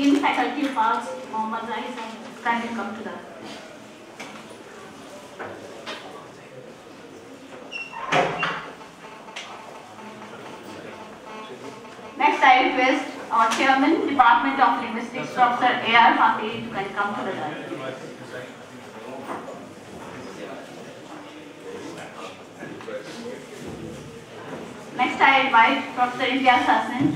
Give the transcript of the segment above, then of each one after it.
Dean Faculty of Arts, Mohammad Zahid sir, kindly come to the Next, I request our Chairman, Department of Linguistics, Professor A.R. Fateh, to kindly come to the dais. Next, I invite Professor Imtiaz Hasnain,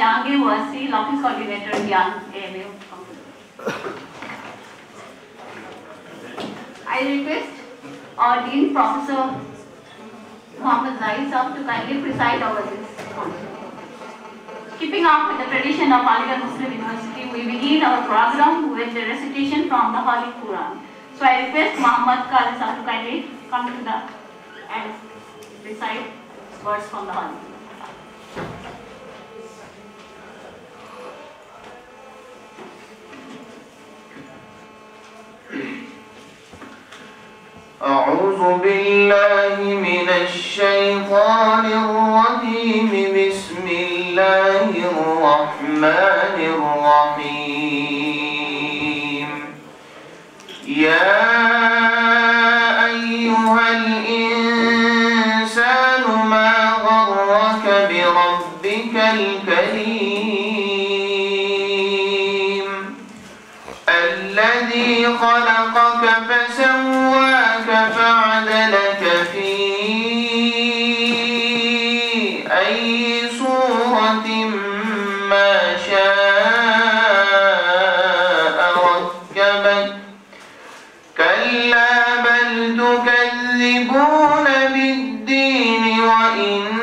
Mohammad Jahangir Wasi, local coordinator, Gyan AMU. I request our Dean Professor Mohammad Zahid Saab to kindly preside over this function. Keeping up with the tradition of Aligarh Muslim University, we begin our program with the recitation from the Holy Quran. So I request Muhammad Khalid sir to kindly come to the and recite words from the Holy Quran. أعوذ بالله من الشيطان الرجيم. بسم الله الرحمن الرحيم. يا أيها الإنسان ما غرك بربك الكريم؟ خلقك فسواك فعدلك في أي صورة ما شاء ركبك. كلا بل تكذبون بالدين وإن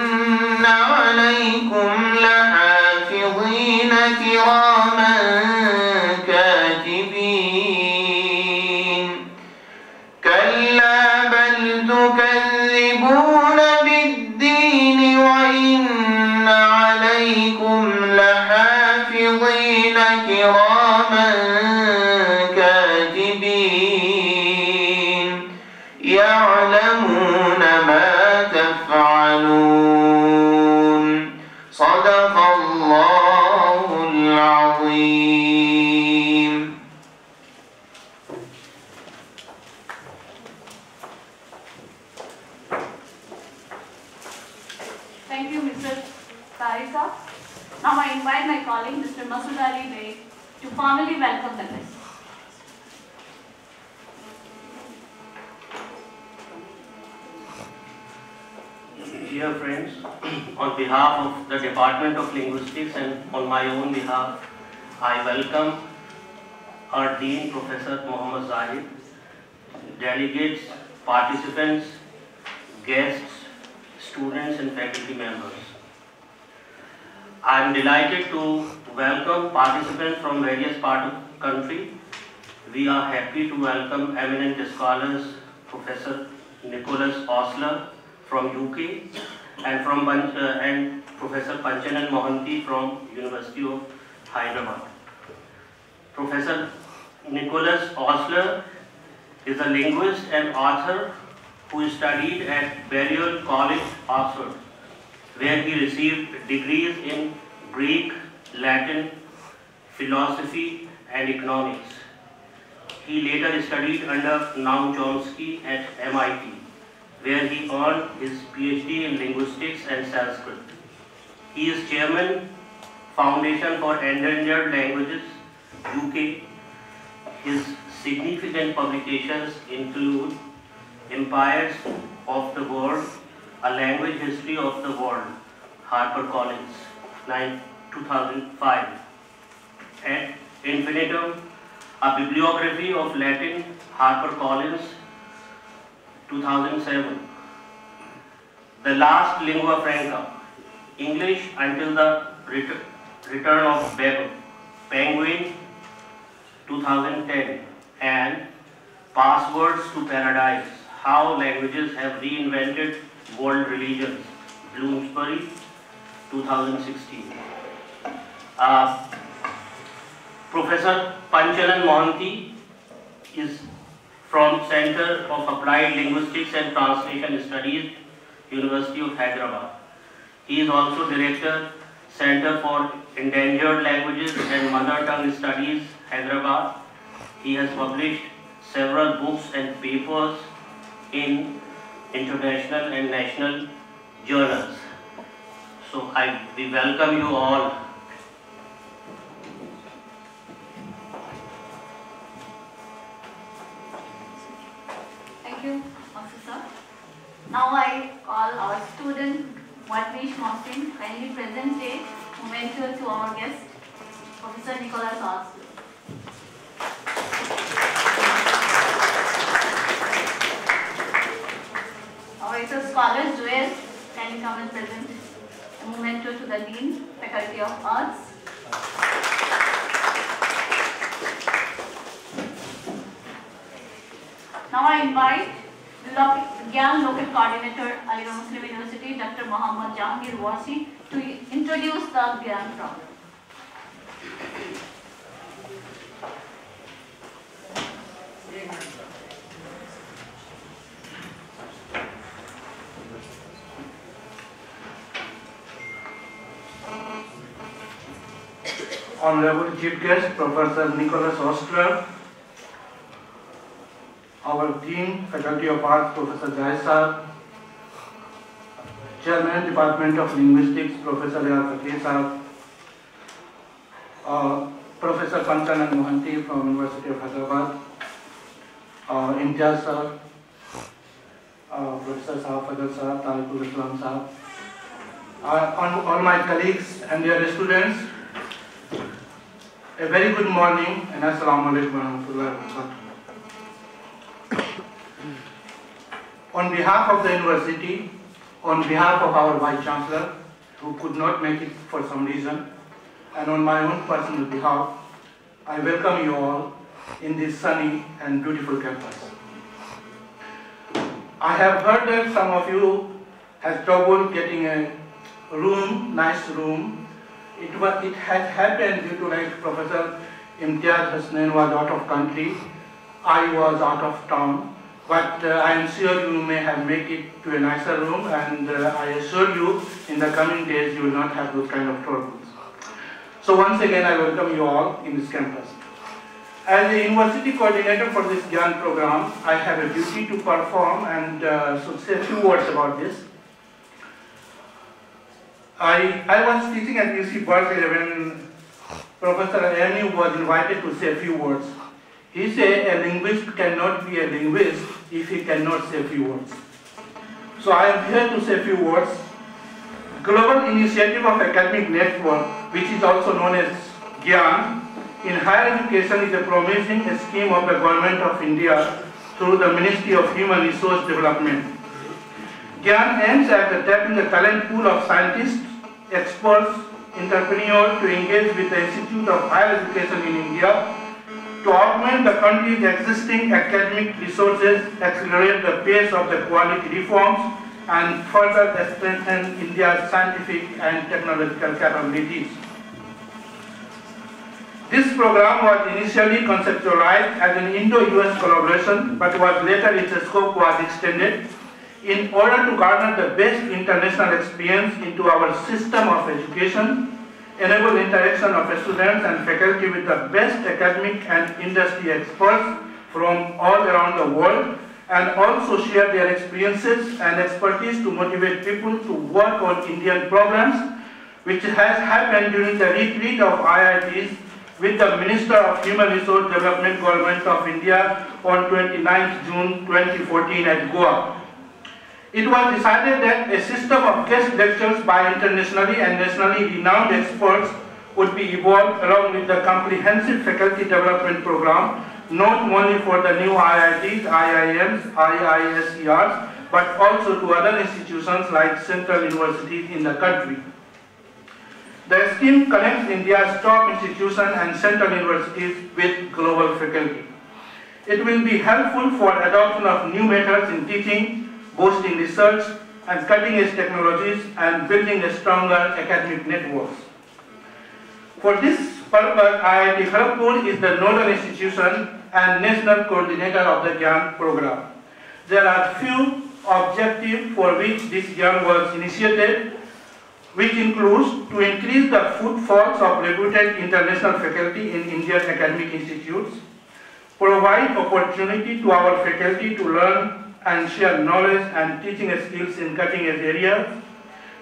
to formally welcome the guests. Dear friends, on behalf of the Department of Linguistics and on my own behalf, I welcome our Dean Professor Muhammad Zahid, delegates, participants, guests, students and faculty members. I am delighted to welcome participants from various parts of country. We are happy to welcome eminent scholars Professor Nicholas Ostler from UK and from uh, and Professor Panchanan Mohanty from University of Hyderabad. Professor Nicholas Ostler is a linguist and author who studied at Balliol College, Oxford, where he received degrees in Greek, Latin, philosophy, and economics. He later studied under Noam Chomsky at MIT, where he earned his PhD in linguistics and Sanskrit. He is chairman, Foundation for Endangered Languages, UK. His significant publications include Empires of the Word, A Language History of the World, HarperCollins, 9, 2005, and Infinitum, A Bibliography of Latin, HarperCollins, 2007. The Last Lingua Franca, English until the Ret- Return of Babel, Penguin, 2010, and Passwords to Paradise, How Languages Have Reinvented World Religions, Bloomsbury, 2016. Uh, Professor Panchanan Mohanty is from Center of Applied Linguistics and Translation Studies, University of Hyderabad. He is also Director, Center for Endangered Languages and Mother Tongue Studies, Hyderabad. He has published several books and papers in international and national journals. So I we welcome you all. Thank you, Officer. Now I call our student Wadvish Mohsin kindly present a memento to our guest, Professor Nicholas Ostler. Our it is scholars Joel kindly come and present a memento to the Dean, Faculty of Arts. Now I invite Lo- Gyan Local Coordinator, Aligarh Muslim University, Dr. Mohammad Jahangir Wasi to introduce the Gyan program. Honorable Chief Guest, Professor Nicholas Ostler, our Dean, Faculty of Arts, Professor Jai Sir, Chairman, Department of Linguistics, Professor Yar Fakir Sir, uh, Professor Panchanan Mohanty from University of Hyderabad, uh, Imtiaz Sir, uh, Professor Sahab Fadal Sir, Tariqul Islam Sir, uh, all all my colleagues and their students, a very good morning and assalamu alaikum warahmatullahi wabarakatuh. On behalf of the university, on behalf of our Vice Chancellor, who could not make it for some reason, and on my own personal behalf, I welcome you all in this sunny and beautiful campus. I have heard that some of you has trouble getting a room, nice room. It was, it had happened due to like Professor Imtiaz Hasnain was out of country, I was out of town, but uh, I am sure you may have made it to a nicer room and uh, I assure you in the coming days you will not have those kind of troubles. So once again I welcome you all in this campus. As a university coordinator for this GYAN program, I have a duty to perform and uh, so say a few words about this. I, I was teaching at UC Berkeley when Professor Ernie was invited to say a few words. He said a linguist cannot be a linguist if he cannot say a few words. So I am here to say a few words. Global Initiative of Academic Network, which is also known as GYAN, in higher education is a promising scheme of the Government of India through the Ministry of Human Resource Development. GYAN aims at tapping the talent pool of scientists, experts, entrepreneurs to engage with the Institute of Higher Education in India to augment the country's existing academic resources, accelerate the pace of the quality reforms, and further strengthen India's scientific and technological capabilities. This program was initially conceptualized as an Indo-US collaboration, but was later its scope was extended in order to garner the best international experience into our system of education, enable interaction of students and faculty with the best academic and industry experts from all around the world, and also share their experiences and expertise to motivate people to work on Indian programs, which has happened during the retreat of IITs with the Minister of Human Resource Development Government of India on 29 June 2014 at Goa. It was decided that a system of guest lectures by internationally and nationally renowned experts would be evolved along with the comprehensive faculty development program, not only for the new IITs, IIMs, IISERs, but also to other institutions like central universities in the country. The scheme connects India's top institutions and central universities with global faculty. It will be helpful for adoption of new methods in teaching, boosting research and cutting-edge technologies and building a stronger academic networks. For this purpose, IIT Kharagpur is the nodal institution and national coordinator of the GYAN program. There are few objectives for which this GYAN was initiated, which includes to increase the footfalls of reputed international faculty in Indian academic institutes, provide opportunity to our faculty to learn and share knowledge and teaching skills in cutting edge areas,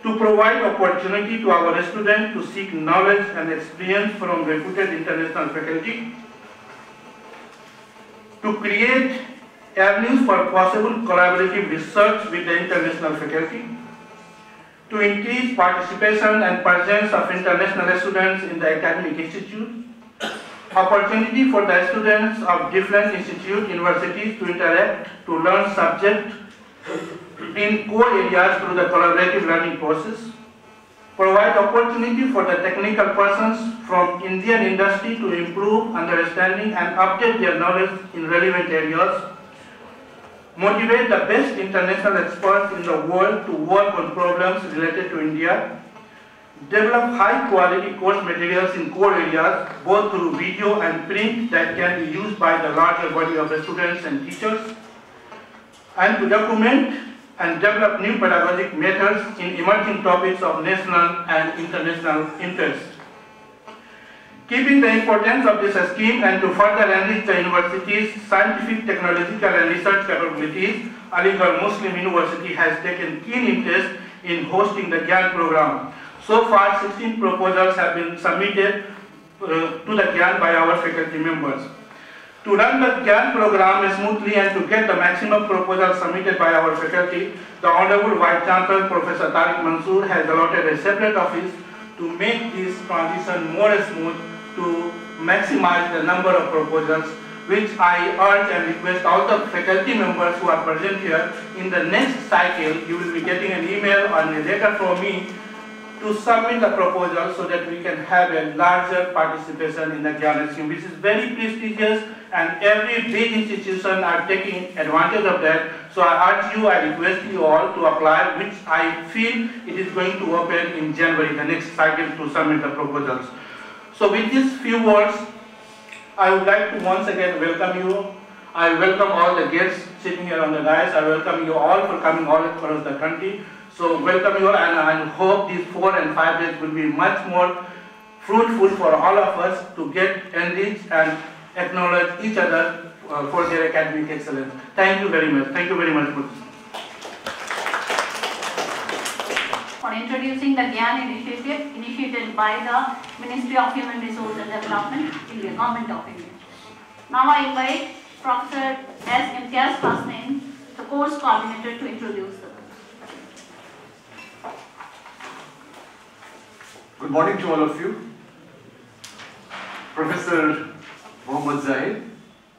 to provide opportunity to our students to seek knowledge and experience from reputed international faculty, to create avenues for possible collaborative research with the international faculty, to increase participation and presence of international students in the academic institute, opportunity for the students of different institutes, universities to interact, to learn subject in core areas through the collaborative learning process, provide opportunity for the technical persons from Indian industry to improve understanding and update their knowledge in relevant areas, motivate the best international experts in the world to work on problems related to India, develop high quality course materials in core areas both through video and print that can be used by the larger body of the students and teachers, and to document and develop new pedagogic methods in emerging topics of national and international interest. Keeping the importance of this scheme and to further enrich the university's scientific, technological and research capabilities, Aligarh Muslim University has taken keen interest in hosting the GYAN program. So far, 16 proposals have been submitted uh, to the GYAN by our faculty members. To run the GYAN program smoothly and to get the maximum proposals submitted by our faculty, the Honorable Vice Chancellor Professor Tariq Mansoor has allotted a separate office to make this transition more smooth to maximize the number of proposals which I urge and request all the faculty members who are present here in the next cycle you will be getting an email or a letter from me to submit the proposal so that we can have a larger participation in the GYAN scheme which is very prestigious and every big institution are taking advantage of that. So I urge you, I request you all to apply which I feel it is going to open in January, the next cycle to submit the proposals. So with these few words, I would like to once again welcome you. I welcome all the guests sitting here on the dais. I welcome you all for coming all across the country. So welcome you all and I hope these four and five days will be much more fruitful for all of us to get enriched and acknowledge each other uh, for their academic excellence. Thank you very much. Thank you very much. For introducing the GYAN initiative initiated by the Ministry of Human Resource and Development, India, Government of India. Now I invite Professor S. Imtiaz the course coordinator, to introduce the Good morning to all of you. Professor Mohammad Zahid,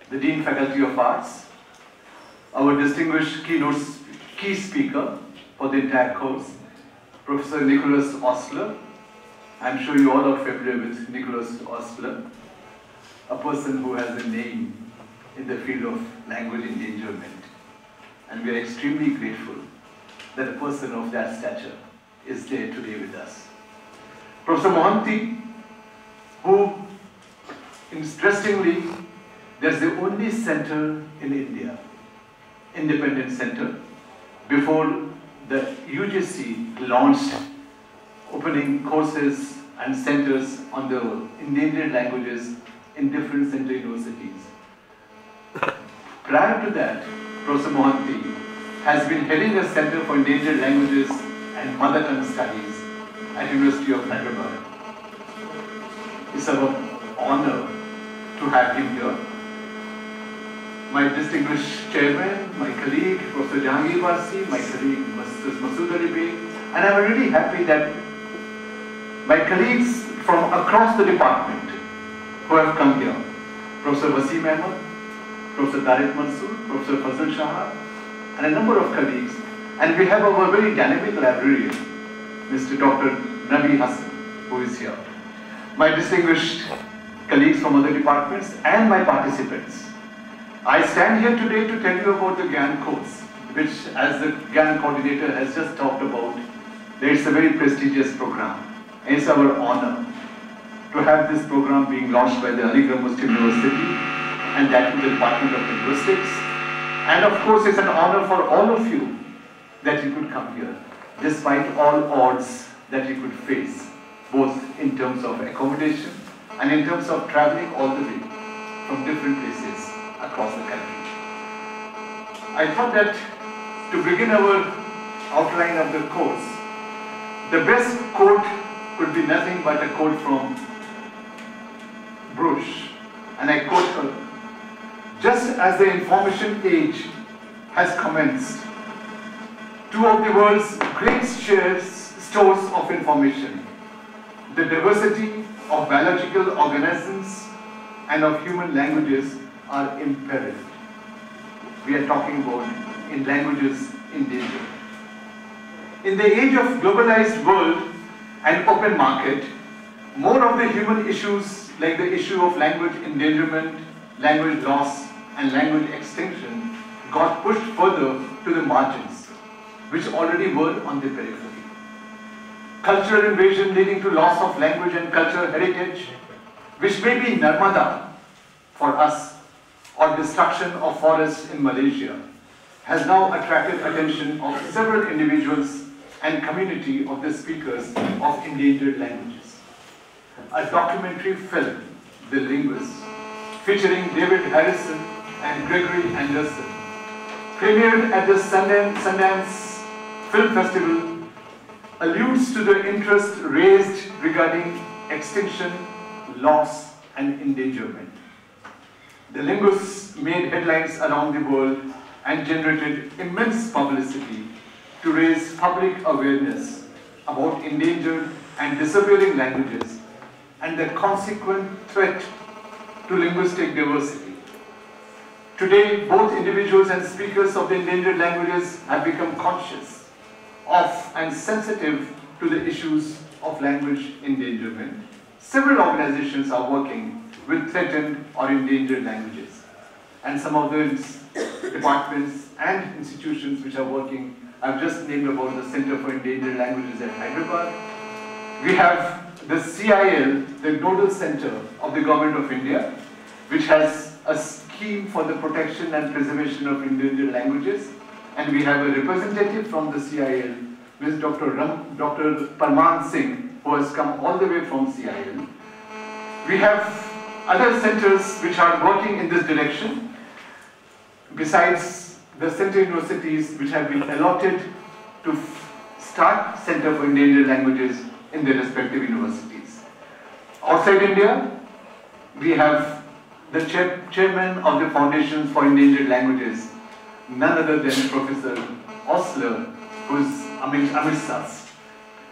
the Dean Faculty of Arts, our distinguished keynote key speaker for the entire course, Professor Nicholas Ostler. I'm sure you all are familiar with Nicholas Ostler, a person who has a name in the field of language endangerment. And we are extremely grateful that a person of that stature is there today with us. Professor Mohanty, who interestingly, there's the only center in India, independent center, before the UGC launched opening courses and centers on the endangered languages in different center universities. Prior to that, Professor Mohanty has been heading a center for endangered languages and mother tongue studies at University of Hyderabad. It's our honor to have him here. My distinguished chairman, my colleague, Professor Jahangir Varsi, my colleague, Mr. Masood Ali and I'm really happy that my colleagues from across the department who have come here, Professor Wasim Ahmed, Professor Tariq Mansoor, Professor Fazal Shah, and a number of colleagues, and we have our very dynamic librarian, Mr. Dr. Nabi Hassan, who is here. My distinguished colleagues from other departments and my participants. I stand here today to tell you about the GYAN course, which as the GYAN coordinator has just talked about, it's a very prestigious program. It's our honor to have this program being launched by the Aligarh Muslim University and that to the Department of Linguistics. And of course, it's an honor for all of you that you could come here, despite all odds that you could face, both in terms of accommodation and in terms of traveling all the way from different places across the country. I thought that to begin our outline of the course, the best quote could be nothing but a quote from Bruce. And I quote her Just as the information age has commenced, two of the world's great stores of information, the diversity of biological organisms and of human languages are imperiled. We are talking about in languages in danger. In the age of globalized world and open market, more of the human issues like the issue of language endangerment, language loss, and language extinction got pushed further to the margins, which already were on the periphery. Cultural invasion leading to loss of language and cultural heritage, which may be Narmada for us, or destruction of forests in Malaysia, has now attracted attention of several individuals and community of the speakers of endangered languages. A documentary film, The Linguist, featuring David Harrison and Gregory Anderson, premiered at the Sundance, Sundance Film Festival, alludes to the interest raised regarding extinction, loss, and endangerment. The Linguist made headlines around the world and generated immense publicity to raise public awareness about endangered and disappearing languages and the consequent threat to linguistic diversity. Today, both individuals and speakers of the endangered languages have become conscious of and sensitive to the issues of language endangerment. Several organizations are working with threatened or endangered languages. And some of those departments and institutions which are working, I've just named about the Center for Endangered Languages at Hyderabad. We have the CIL, the Nodal Center of the Government of India, which has a scheme for the protection and preservation of endangered languages. And we have a representative from the CIL, Ms. Dr. Ram, Dr. Parman Singh, who has come all the way from CIL. We have other centers which are working in this direction, besides the center universities which have been allotted to start Center for Endangered Languages in their respective universities. Outside India, we have the chair chairman of the Foundations for Endangered Languages, none other than Professor Ostler, who is amidst, amidst us.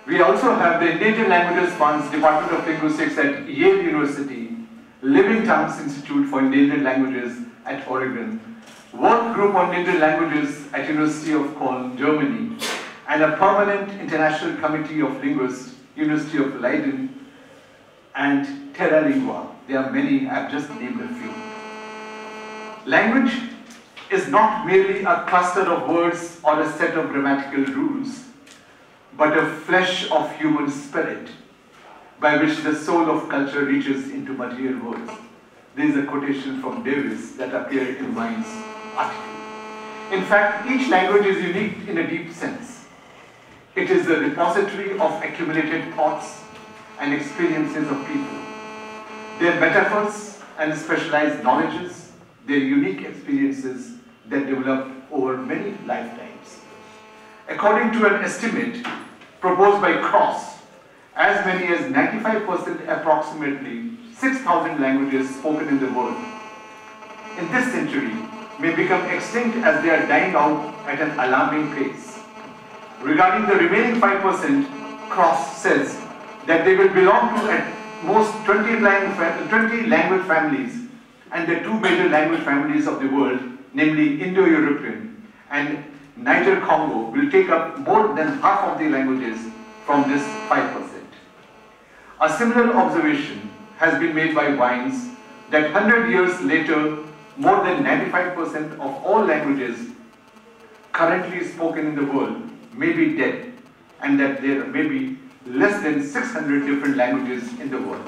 We also have the Native Languages Fund's Department of Linguistics at Yale University, Living Tongues Institute for Endangered Languages at Oregon, Work Group on Native Languages at University of Cologne, Germany, and a permanent International Committee of Linguists, University of Leiden, and Terra Lingua. There are many, I've just named a few. Language is not merely a cluster of words or a set of grammatical rules, but a flesh of human spirit by which the soul of culture reaches into material worlds. Is a quotation from Davis that appeared in Vine's article. In fact, each language is unique in a deep sense. It is a repository of accumulated thoughts and experiences of people. Their metaphors and specialized knowledges, their unique experiences that develop over many lifetimes. According to an estimate proposed by Krauss, as many as 95% approximately 6,000 languages spoken in the world in this century may become extinct as they are dying out at an alarming pace. Regarding the remaining 5%, Krauss says that they will belong to at most 20 language, 20 language families and the two major language families of the world, namely Indo-European and Niger-Congo will take up more than half of the languages from this 5%. A similar observation has been made by Vines that 100 years later, more than 95% of all languages currently spoken in the world may be dead and that there may be less than 600 different languages in the world.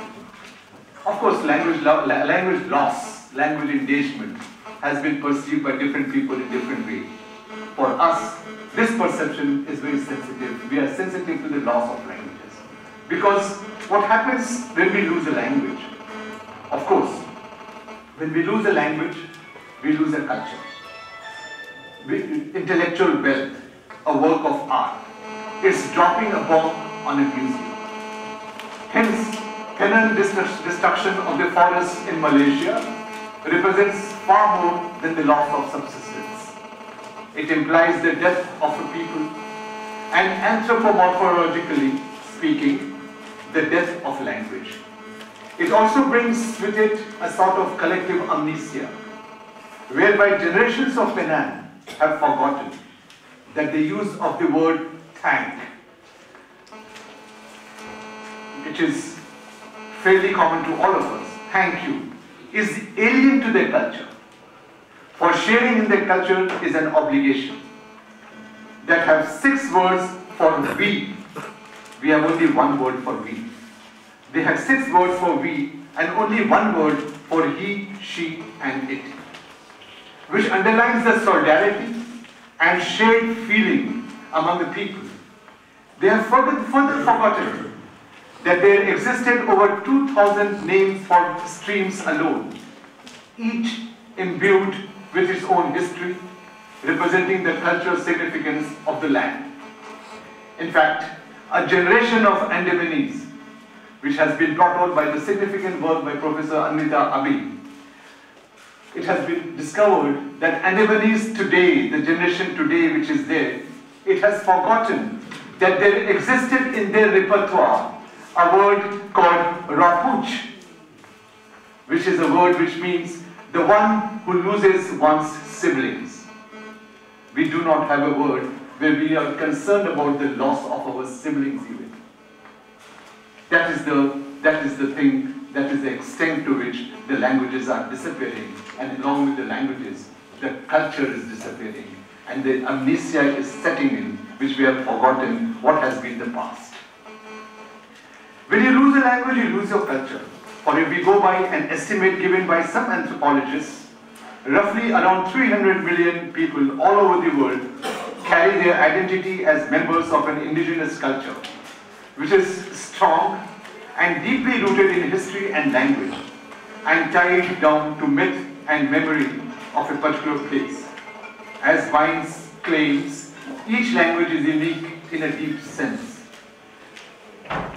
Of course, language, language loss, language engagement has been perceived by different people in different ways. For us, this perception is very sensitive. We are sensitive to the loss of languages. Because what happens when we lose a language? Of course, when we lose a language, we lose a culture. We, intellectual wealth, a work of art, is dropping a bomb on a museum. Hence, Penan destruction of the forests in Malaysia represents far more than the loss of subsistence. It implies the death of a people and anthropomorphologically speaking, the death of language. It also brings with it a sort of collective amnesia, whereby generations of Penan have forgotten that the use of the word thank, which is fairly common to all of us, thank you, is alien to their culture. For sharing in their culture is an obligation. That have six words for we. We have only one word for we. They have six words for we and only one word for he, she and it. Which underlines the solidarity and shared feeling among the people. They have further, further forgotten that there existed over 2,000 names for streams alone, each imbued with its own history, representing the cultural significance of the land. In fact, a generation of Andamanese, which has been brought out by the significant work by Professor Anvita Abbi, it has been discovered that Andamanese today, the generation today which is there, it has forgotten that there existed in their repertoire a word called rapuch, which is a word which means the one who loses one's siblings. We do not have a word where we are concerned about the loss of our siblings even. That is the, that is the thing, that is the extent to which the languages are disappearing and along with the languages, the culture is disappearing and the amnesia is setting in which we have forgotten what has been the past. When you lose a language, you lose your culture. Or if we go by an estimate given by some anthropologists, roughly around 300 million people all over the world carry their identity as members of an indigenous culture, which is strong and deeply rooted in history and language, and tied down to myth and memory of a particular place. As Vines claims, each language is unique in a deep sense.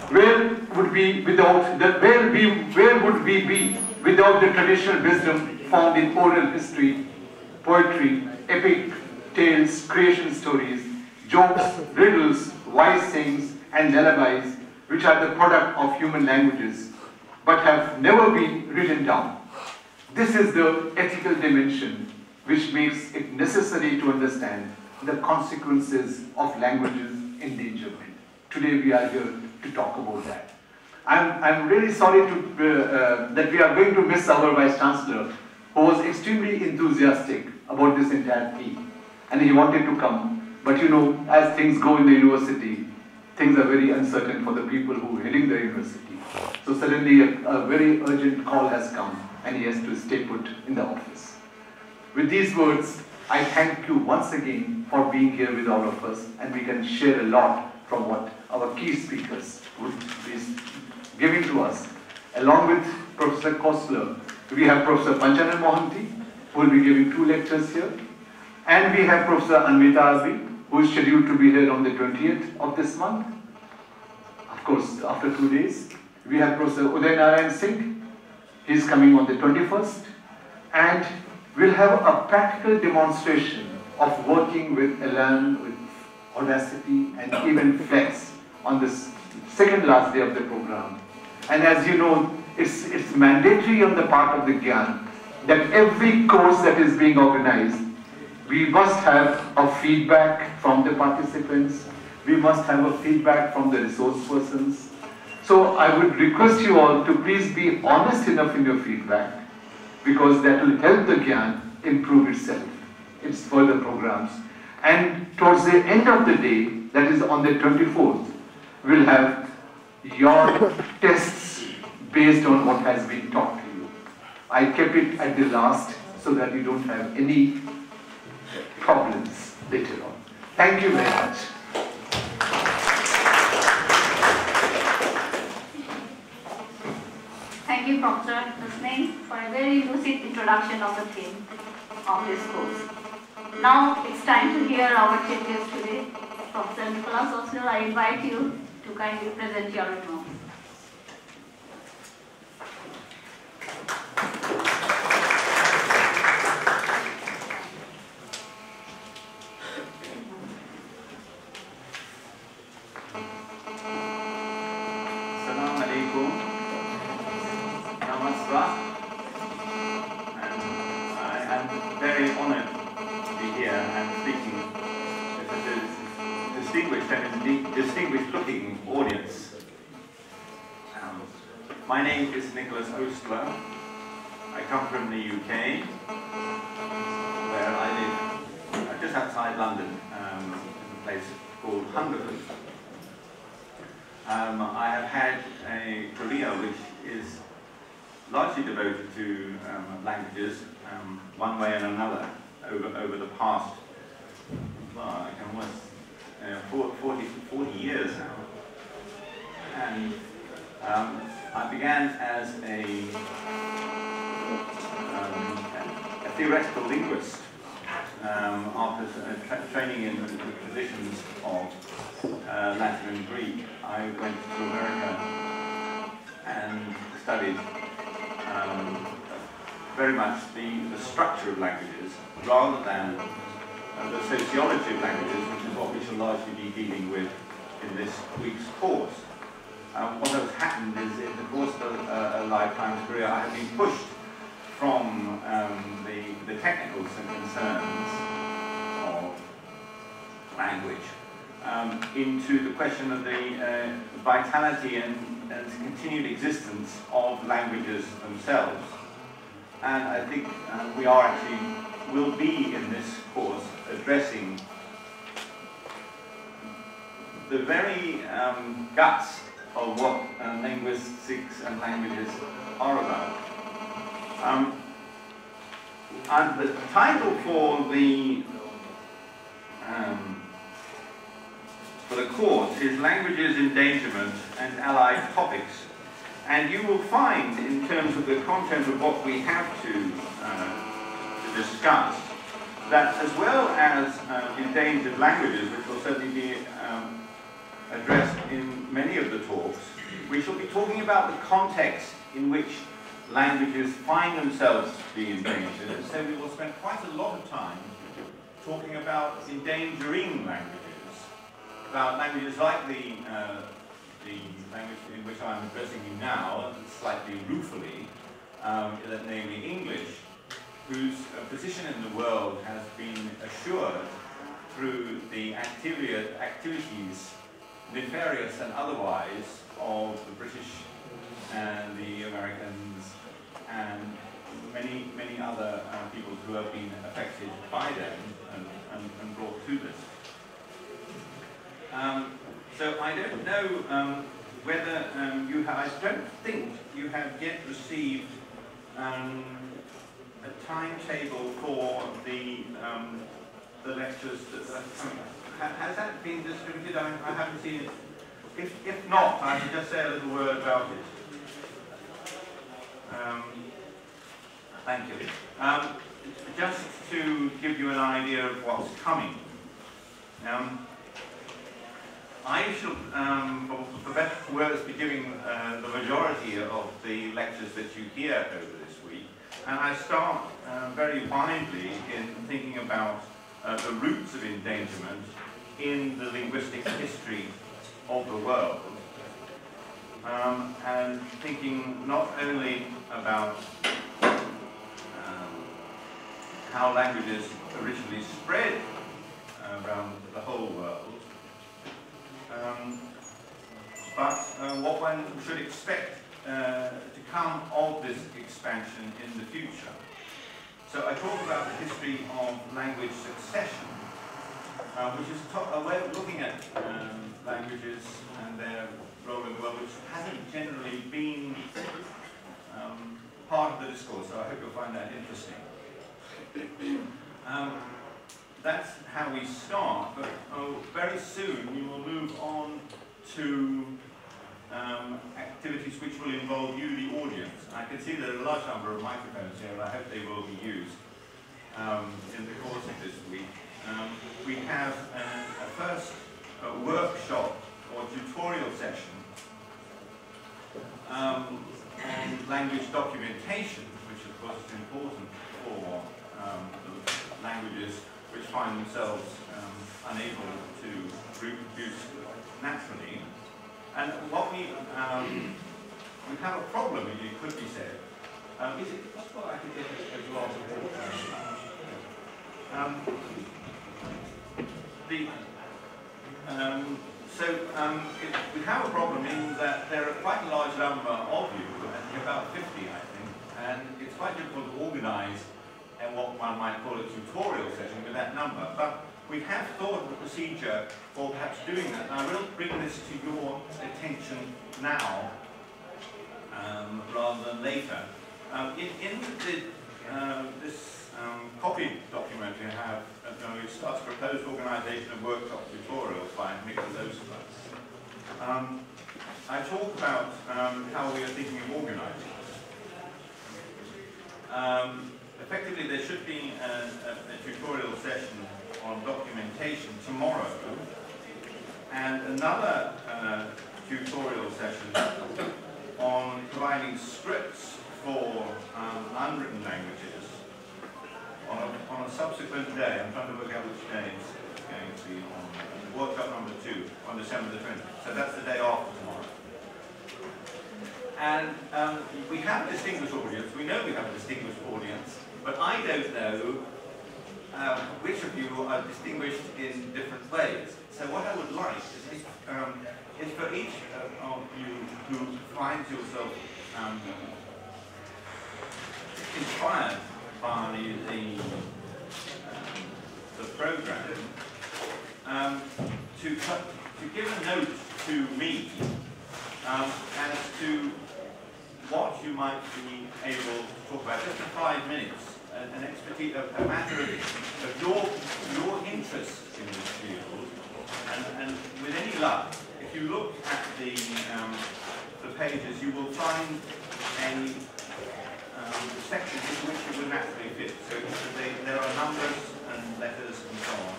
Where would we without the where we where would we be without the traditional wisdom found in oral history, poetry, epic tales, creation stories, jokes, riddles, wise sayings, and lullabies, which are the product of human languages, but have never been written down. This is the ethical dimension which makes it necessary to understand the consequences of languages endangerment. Today we are here to talk about that. I'm, I'm really sorry to, uh, uh, that we are going to miss our Vice Chancellor, who was extremely enthusiastic about this entire theme. And he wanted to come. But you know, as things go in the university, things are very uncertain for the people who are heading the university. So suddenly a, a very urgent call has come and he has to stay put in the office. With these words, I thank you once again for being here with all of us and we can share a lot from what our key speakers would be giving to us. Along with Professor Ostler, we have Professor Panchanan Mohanty, who will be giving two lectures here. And we have Professor Anvita Abbi, who is scheduled to be here on the 20th of this month. Of course, after two days. We have Professor Uday Narayan Singh, he is coming on the 21st. And we'll have a practical demonstration of working with Elan, with Audacity, and even Flex on this second last day of the program. And as you know, it's, it's mandatory on the part of the GYAN that every course that is being organized, we must have a feedback from the participants, we must have a feedback from the resource persons. So I would request you all to please be honest enough in your feedback because that will help the GYAN improve itself, its further programs. And towards the end of the day, that is on the 24th, we'll have your tests based on what has been taught to you. I kept it at the last so that you don't have any problems later on. Thank you very much. Thank you, Professor Hasnain, for a very lucid introduction of the theme of this course. Now it's time to hear our guest today, Professor Nicholas Ostler. I invite you to kindly present your remarks. Nicholas Ostler. I come from the UK, where I live uh, just outside London, um, in a place called Hungerford. Um, I have had a career which is largely devoted to um, languages, um, one way and another, over, over the past, well, I can almost, uh, 40, 40 years now. And um, I began as a, um, a, theoretical linguist um, after uh, tra training in the traditions of uh, Latin and Greek. I went to America and studied um, very much the, the structure of languages rather than uh, the sociology of languages, which is what we shall largely be dealing with in this week's course. Um, what has happened is in the course of a, a lifetime career, I have been pushed from um, the, the technical concerns of language um, into the question of the uh, vitality and, and, continued existence of languages themselves. And I think uh, we are actually, will be in this course addressing the very um, guts of what uh, linguistics and languages are about. Um, and the title for the um, for the course is Languages, Endangerment and Allied Topics. And you will find, in terms of the content of what we have to, uh, to discuss, that as well as uh, endangered languages, which will certainly be um, addressed in many of the talks, we shall be talking about the context in which languages find themselves to be endangered. And so we will spend quite a lot of time talking about endangering languages about languages like the, uh, the language in which I'm addressing you now, slightly ruefully, um, namely English, whose uh, position in the world has been assured through the activities, nefarious and otherwise, of the British and the Americans and many, many other uh, people who have been affected by them and, and, and brought to this. Um, so I don't know um, whether um, you have, I don't think you have yet received um, a timetable for the, um, the lectures that are coming. Ha has that been distributed? I, I, haven't seen it. If, if not, I can just say a little word about it. Um, thank you. just to give you an idea of what's coming. Um, I shall, um, for worse, be giving uh, the majority of the lectures that you hear over this week. And I start uh, very widely in thinking about uh, the roots of endangerment in the linguistic history of the world. Um, and thinking not only about um, how languages originally spread around the whole world, um, but uh, what one should expect uh, to come of this expansion in the future. So I talk about the history of language succession, uh, which is a way of looking at um, languages and their role in the world, which hasn't generally been um, part of the discourse, so I hope you'll find that interesting. Um, that's how we start, but oh, very soon we will move on to um, activities which will involve you, the audience. I can see there are a large number of microphones here, and I hope they will be used um, in the course of this week. Um, we have a, a first uh, workshop or tutorial session um, on language documentation, which of course is important for um, languages which find themselves um, unable to reproduce naturally. And what we um, we have a problem, it could be said. Um, is it possible I could get a, a water? Um, the um, so um, it, we have a problem in that there are quite a large number of you, about 50 I think, and it's quite difficult to organise and what one might call a tutorial session with that number. But we have thought of a procedure for perhaps doing that. And I will bring this to your attention now um, rather than later. Um, in, in the, you have, uh, it starts proposed organisation of workshop tutorials by Mick Zosima. Um, I talk about um, how we are thinking of organising. Um, effectively, there should be a, a, a tutorial session on documentation tomorrow, and another uh, tutorial session on providing scripts for um, unwritten languages on a, on a subsequent day. I'm trying to work out which day it's going to be on. Workshop number two on December the 20th. So that's the day after tomorrow. And um, we have a distinguished audience. We know we have a distinguished audience, but I don't know um, which of you are distinguished in different ways. So what I would like is, um, is for each of you who finds yourself um, by the, the program. Um, to, to give a note to me um, as to what you might be able to talk about, just for five minutes, an, expertise, a, a matter of, of your, your interest in this field, and, and with any luck, if you look at the, um, the pages, you will find a um, sections in which it would naturally fit. So they, there are numbers and letters and so on,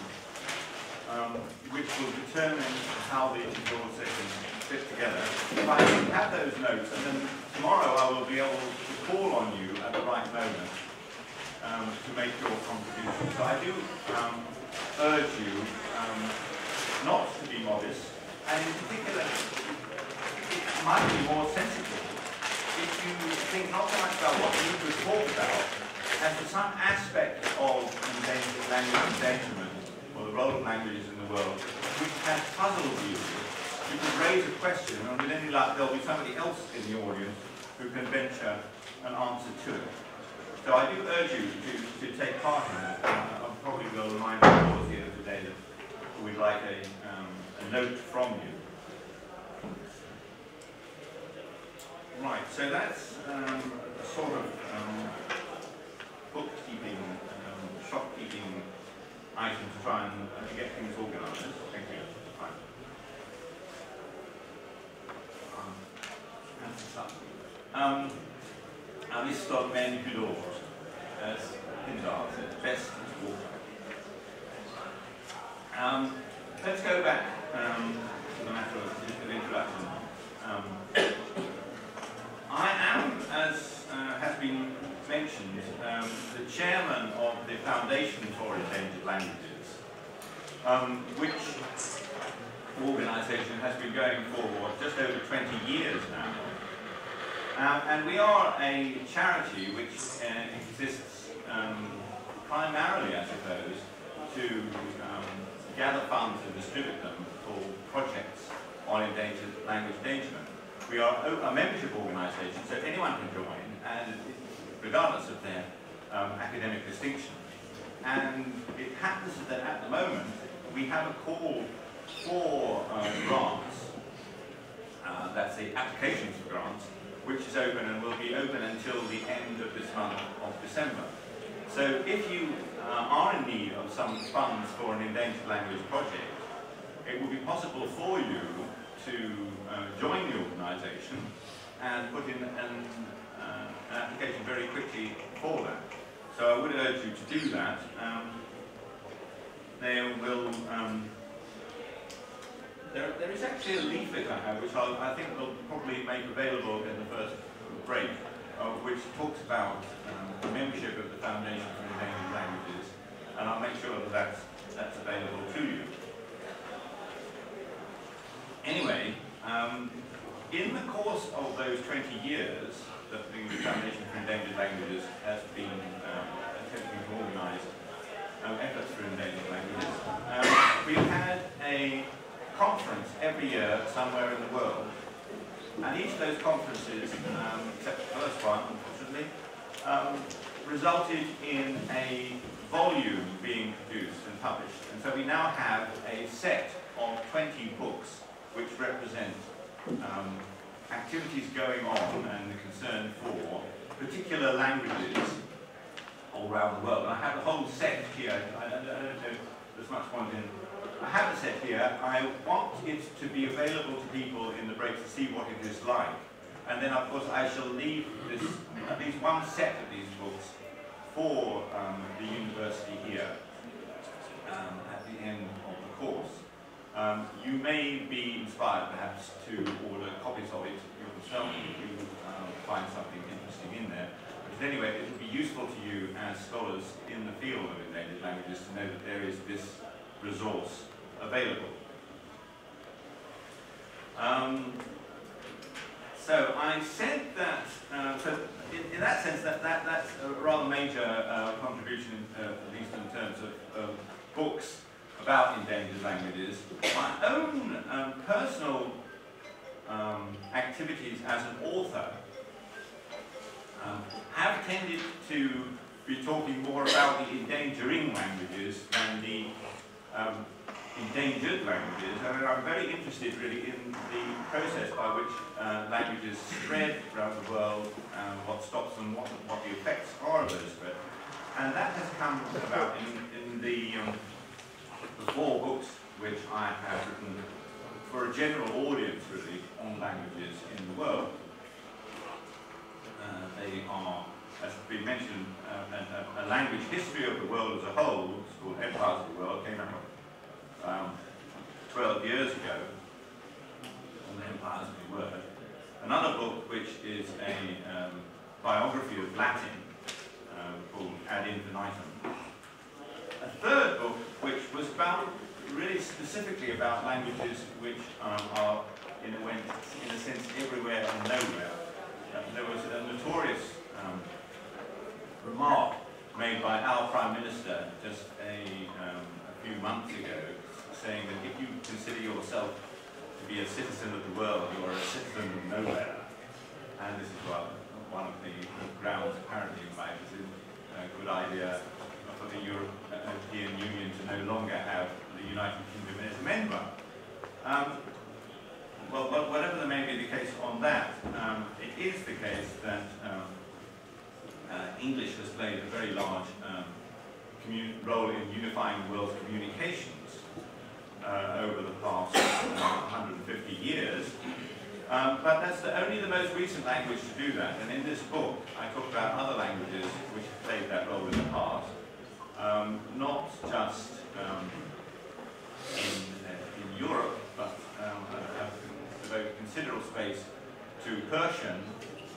um, which will determine how the tutorial sessions fit together. If I have those notes, and then tomorrow I will be able to call on you at the right moment um, to make your contribution. So I do um, urge you um, not to be modest, and in particular, it might be more sensible if you think not so much about what you could talk about, as to some aspect of endangered language endangerment, or the role of languages in the world, which has puzzled you. You could raise a question, and with any luck, there'll be somebody else in the audience who can venture an answer to it. So I do urge you to, to take part in that. Uh, I probably will remind all here today that we'd like a, um, a note from you. Right, so that's um, a sort of um, bookkeeping, um, shopkeeping item to try and uh, get things organised. Thank you. Right. Um, stuff. Um, and this is called Men Who Lord, as Pindar best water. Um, let's go back um, to the matter of, of introduction. I am, as uh, has been mentioned, um, the chairman of the Foundation for Endangered Languages, um, which organisation has been going for just over 20 years now. Um, and we are a charity which uh, exists um, primarily, I suppose, to um, gather funds and distribute them for projects on endangered language endangerment. We are a membership organisation, so anyone can join, and regardless of their um, academic distinction. And it happens that at the moment we have a call for uh, grants, uh, that's the applications for grants, which is open and will be open until the end of this month of December. So if you uh, are in need of some funds for an endangered language project, it will be possible for you to join the organisation and put in an, uh, an application very quickly for that. So I would urge you to do that. Um, there will um, there, there is actually a leaflet I have, which I'll, I think we'll probably make available in the first break, uh, which talks about um, the membership of the Foundation for Endangered Languages, and I'll make sure that that's, that's available to you. Anyway, um, in the course of those 20 years that the Foundation for Endangered Languages has been um, attempting to organise um, efforts for endangered languages, um, we've had a conference every year somewhere in the world. And each of those conferences, um, except the first one, unfortunately, um, resulted in a volume being produced and published. And so we now have a set of 20 books which represent um, activities going on and the concern for particular languages all around the world. And I have the whole set here. I, I, I don't know if there's much point in I have it set here. I want it to be available to people in the break to see what it is like. And then, of course, I shall leave this, at least one set of these books for um, the university here um, at the end of the course. Um, you may be inspired, perhaps, to order copies of it yourself if you um, find something interesting in there. But anyway, it will be useful to you as scholars in the field of endangered languages to know that there is this resource available. Um, so I said that, uh, so in, in, that sense, that, that that's a rather major uh, contribution, uh, at least in terms of, of, books about endangered languages. My own um, personal um, activities as an author um, have tended to be talking more about the endangering languages than the um, endangered languages, and I'm very interested really in the process by which uh, languages spread around the world, and what stops them, what, what the effects are of those spread. And that has come about in, in the, um, the four books which I have written for a general audience really on languages in the world. Uh, they are, as has been mentioned, uh, a, a, language history of the world as a whole, it's called Empires of the Word, came out um, 12 years ago on the Empire's New Word. Another book which is a um, biography of Latin um, called Ad Infinitum. A third book which was about, really specifically about languages which um, are in a, way, in a sense everywhere and nowhere. Uh, there was a notorious um, remark made by our Prime Minister just a, um, a few months ago saying that if you consider yourself to be a citizen of the world, you are a citizen of nowhere. And this is one of the grounds apparently why it is a good idea for the European Union to no longer have the United Kingdom as a member. Um, well, whatever may be the case on that, um, it is the case that um, uh, English has played a very large um, role in unifying world communications uh, over the past uh, 150 years. Um, but that's the, only the most recent language to do that. And in this book, I talk about other languages which have played that role in the past. Um, not just um, in, uh, in Europe, but um, have devoted considerable space to Persian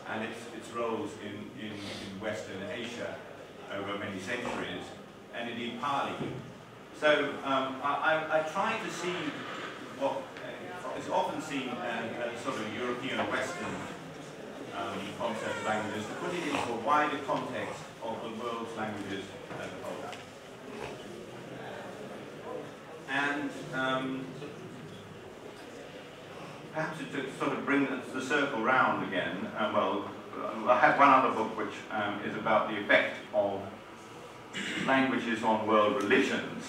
and its, its roles in, in, in Western Asia over many centuries, and indeed Pali, so um, I, I, try to see what is often seen as sort of European Western um, concept languages, to put it into a wider context of the world's languages as a whole. And um, perhaps to sort of bring the circle round again, uh, well, I have one other book which um, is about the effect of languages on world religions.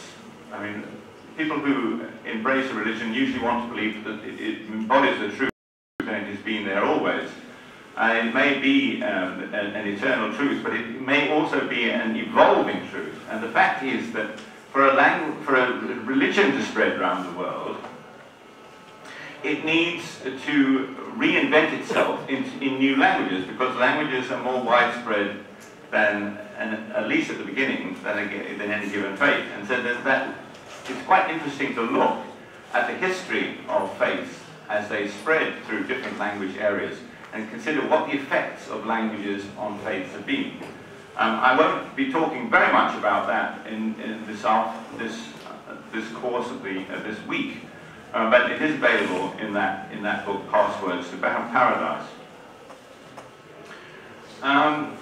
I mean, people who embrace a religion usually want to believe that it, it embodies the truth and it has been there always. Uh, it may be um, an, an eternal truth, but it may also be an evolving truth. And the fact is that for a, langu- for a religion to spread around the world, it needs to reinvent itself in, in new languages because languages are more widespread than, and at least at the beginning, than, than any given faith. And so there's that, it's quite interesting to look at the history of faith as they spread through different language areas and consider what the effects of languages on faiths have been. Um, I won't be talking very much about that in, in this, this, uh, this course of the, uh, this week, uh, but it is available in that, in that book, Passwords to Paradise. Um,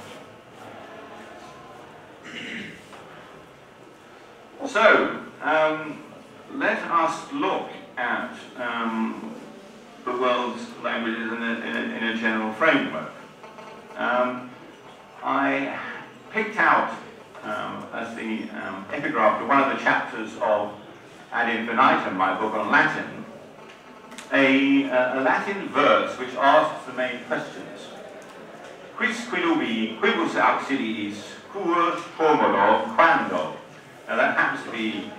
so, um, let us look at um, the world's languages in a, in a, in a general framework. Um, I picked out um, as the um, epigraph to one of the chapters of Ad Infinitum, my book on Latin, a, a Latin verse which asks the main questions. Quis quid ubi quibus auxiliis cur quomodo quando? Now that happens to be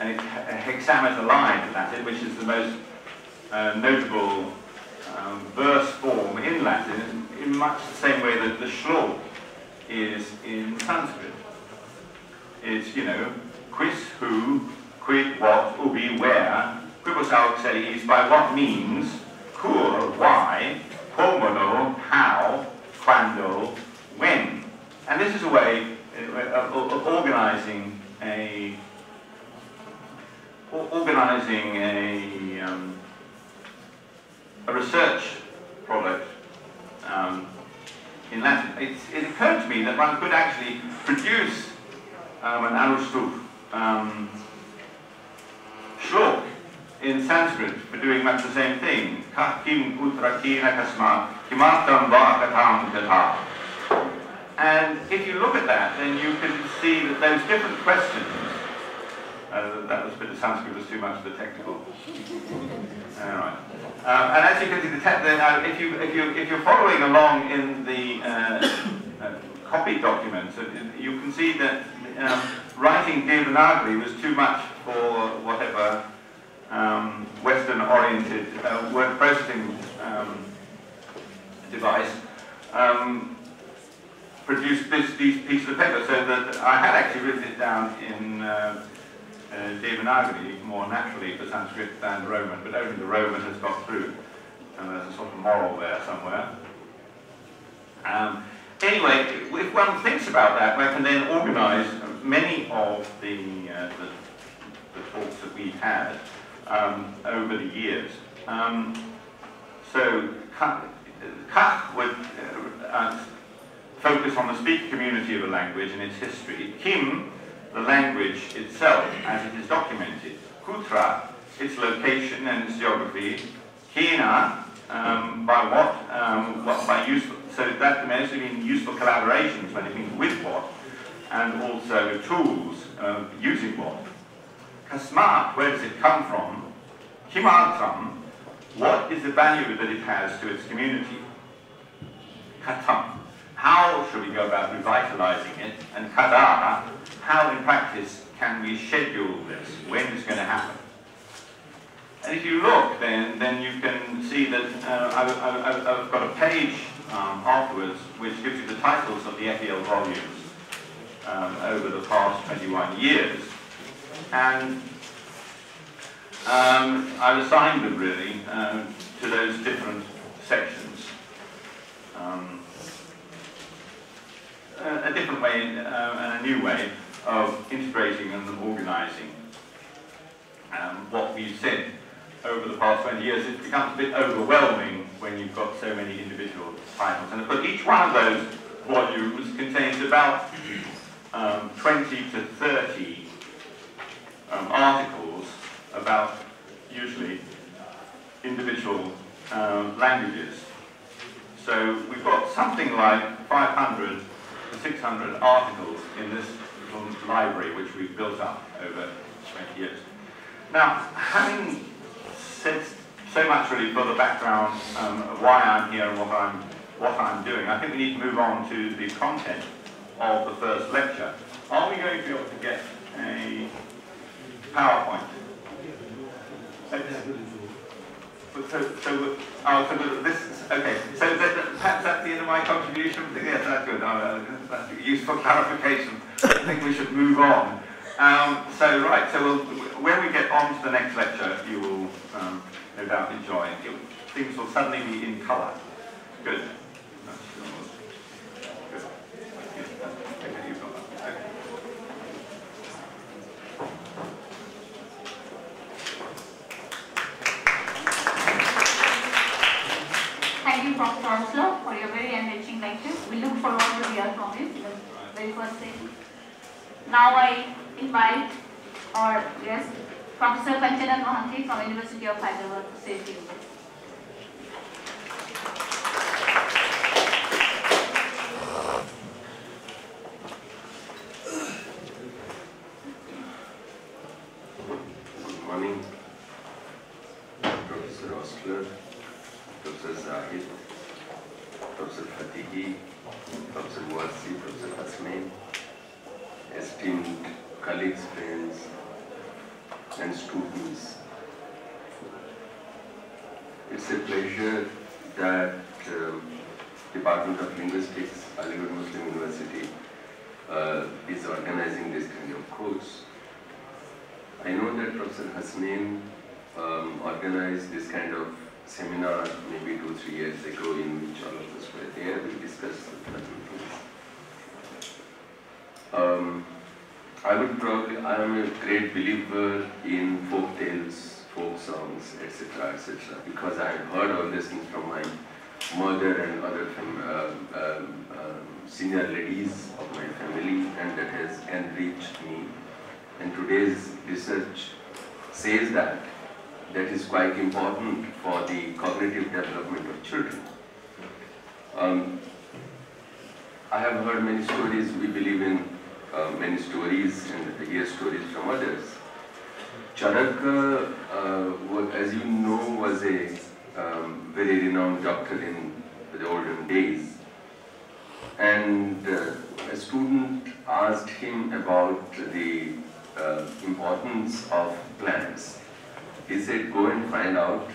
an, hexameter line in Latin, which is the most uh, notable um, verse form in Latin, in much the same way that the shlok is in Sanskrit. It's, you know, quis, who, quid, what, ubi, where, quibus auxiliis, by what means, cur, why, quomodo, how, quando, when. And this is a way uh, of, of, of organizing a organizing a, um, a research product um, in Latin. It occurred to me that one could actually produce um, an Arustuf um, shlok in Sanskrit for doing much the same thing. Kim utra kina kasma. And if you look at that, then you can see that those different questions uh, that was a bit of Sanskrit was too much for the technical. All right. Um, and as you can see, the now, if you if you if you're following along in the uh, uh, copy documents, uh, you can see that um, writing Devanagari was too much for whatever um, Western-oriented uh, word processing um, device um, produced this, these pieces of paper. So that I had actually written it down in. Uh, uh, Devanagari more naturally for Sanskrit than Roman, but only the Roman has got through. And there's a sort of moral there somewhere. Um, anyway, if one thinks about that, one can then organize many of the, uh, the, the talks that we've had um, over the years. Um, so, Kach would uh, uh, focus on the speaker community of a language and its history. Kim the language itself as it is documented. Kutra, its location and its geography. Kina, um, by what, um, what by useful, so that can also mean useful collaborations when it means with what, and also tools, uh, using what. Kasmat, where does it come from? Kimartam, what is the value that it has to its community? Katam, how should we go about revitalizing it? And Kadara, how in practice can we schedule this? When is going to happen? And if you look, then then you can see that uh, I've, I've, I've got a page um, afterwards which gives you the titles of the FEL volumes um, over the past 21 years. And um, I've assigned them really uh, to those different sections. Um, a a different way uh, and a new way of integrating and organizing um, what we've said over the past 20 years. It becomes a bit overwhelming when you've got so many individual titles. And course, each one of those volumes contains about um, 20 to 30 um, articles about usually individual um, languages. So we've got something like 500 to 600 articles in this library which we've built up over 20 years. Now, having said so much really for the background um, of why I'm here and what I'm what I'm doing. I think we need to move on to the content of the first lecture. Are we going to be able to get a PowerPoint? So, so, oh, so this is, okay, so that, perhaps that's the end of my contribution? Yes, that's good, uh, that's useful clarification. I think we should move on. Um, so, right, so we'll, when we get on to the next lecture, you will um, no doubt enjoy it. Things will suddenly be in colour. Good. Professor for your very enriching lecture. We look forward to hear from you the very first session. Now I invite our guest, Professor Panchanan Mohanty from University of Hyderabad to say a few words. Good morning, Professor Ostler, Professor Zahid, Professor Fatigi, Professor Warsi, Professor Hasnain, esteemed colleagues, friends, and students. It's a pleasure that um, Department of Linguistics, Aligarh Muslim University, uh, is organizing this kind of course. I know that Professor Hasnain um, organized this kind of seminar maybe two, three years ago in which all of us were there. We discussed certain things. Um, I would probably, I am a great believer in folk tales, folk songs, etc., etc., because I have heard all these things from my mother and other fam- um, um, um, senior ladies of my family, and that has enriched me. And today's research says that that is quite important for the cognitive development of children. Um, I have heard many stories, we believe in uh, many stories and hear stories from others. Charaka, uh, as you know, was a um, very renowned doctor in the olden days. And uh, a student asked him about the uh, importance of plants. He said, go and find out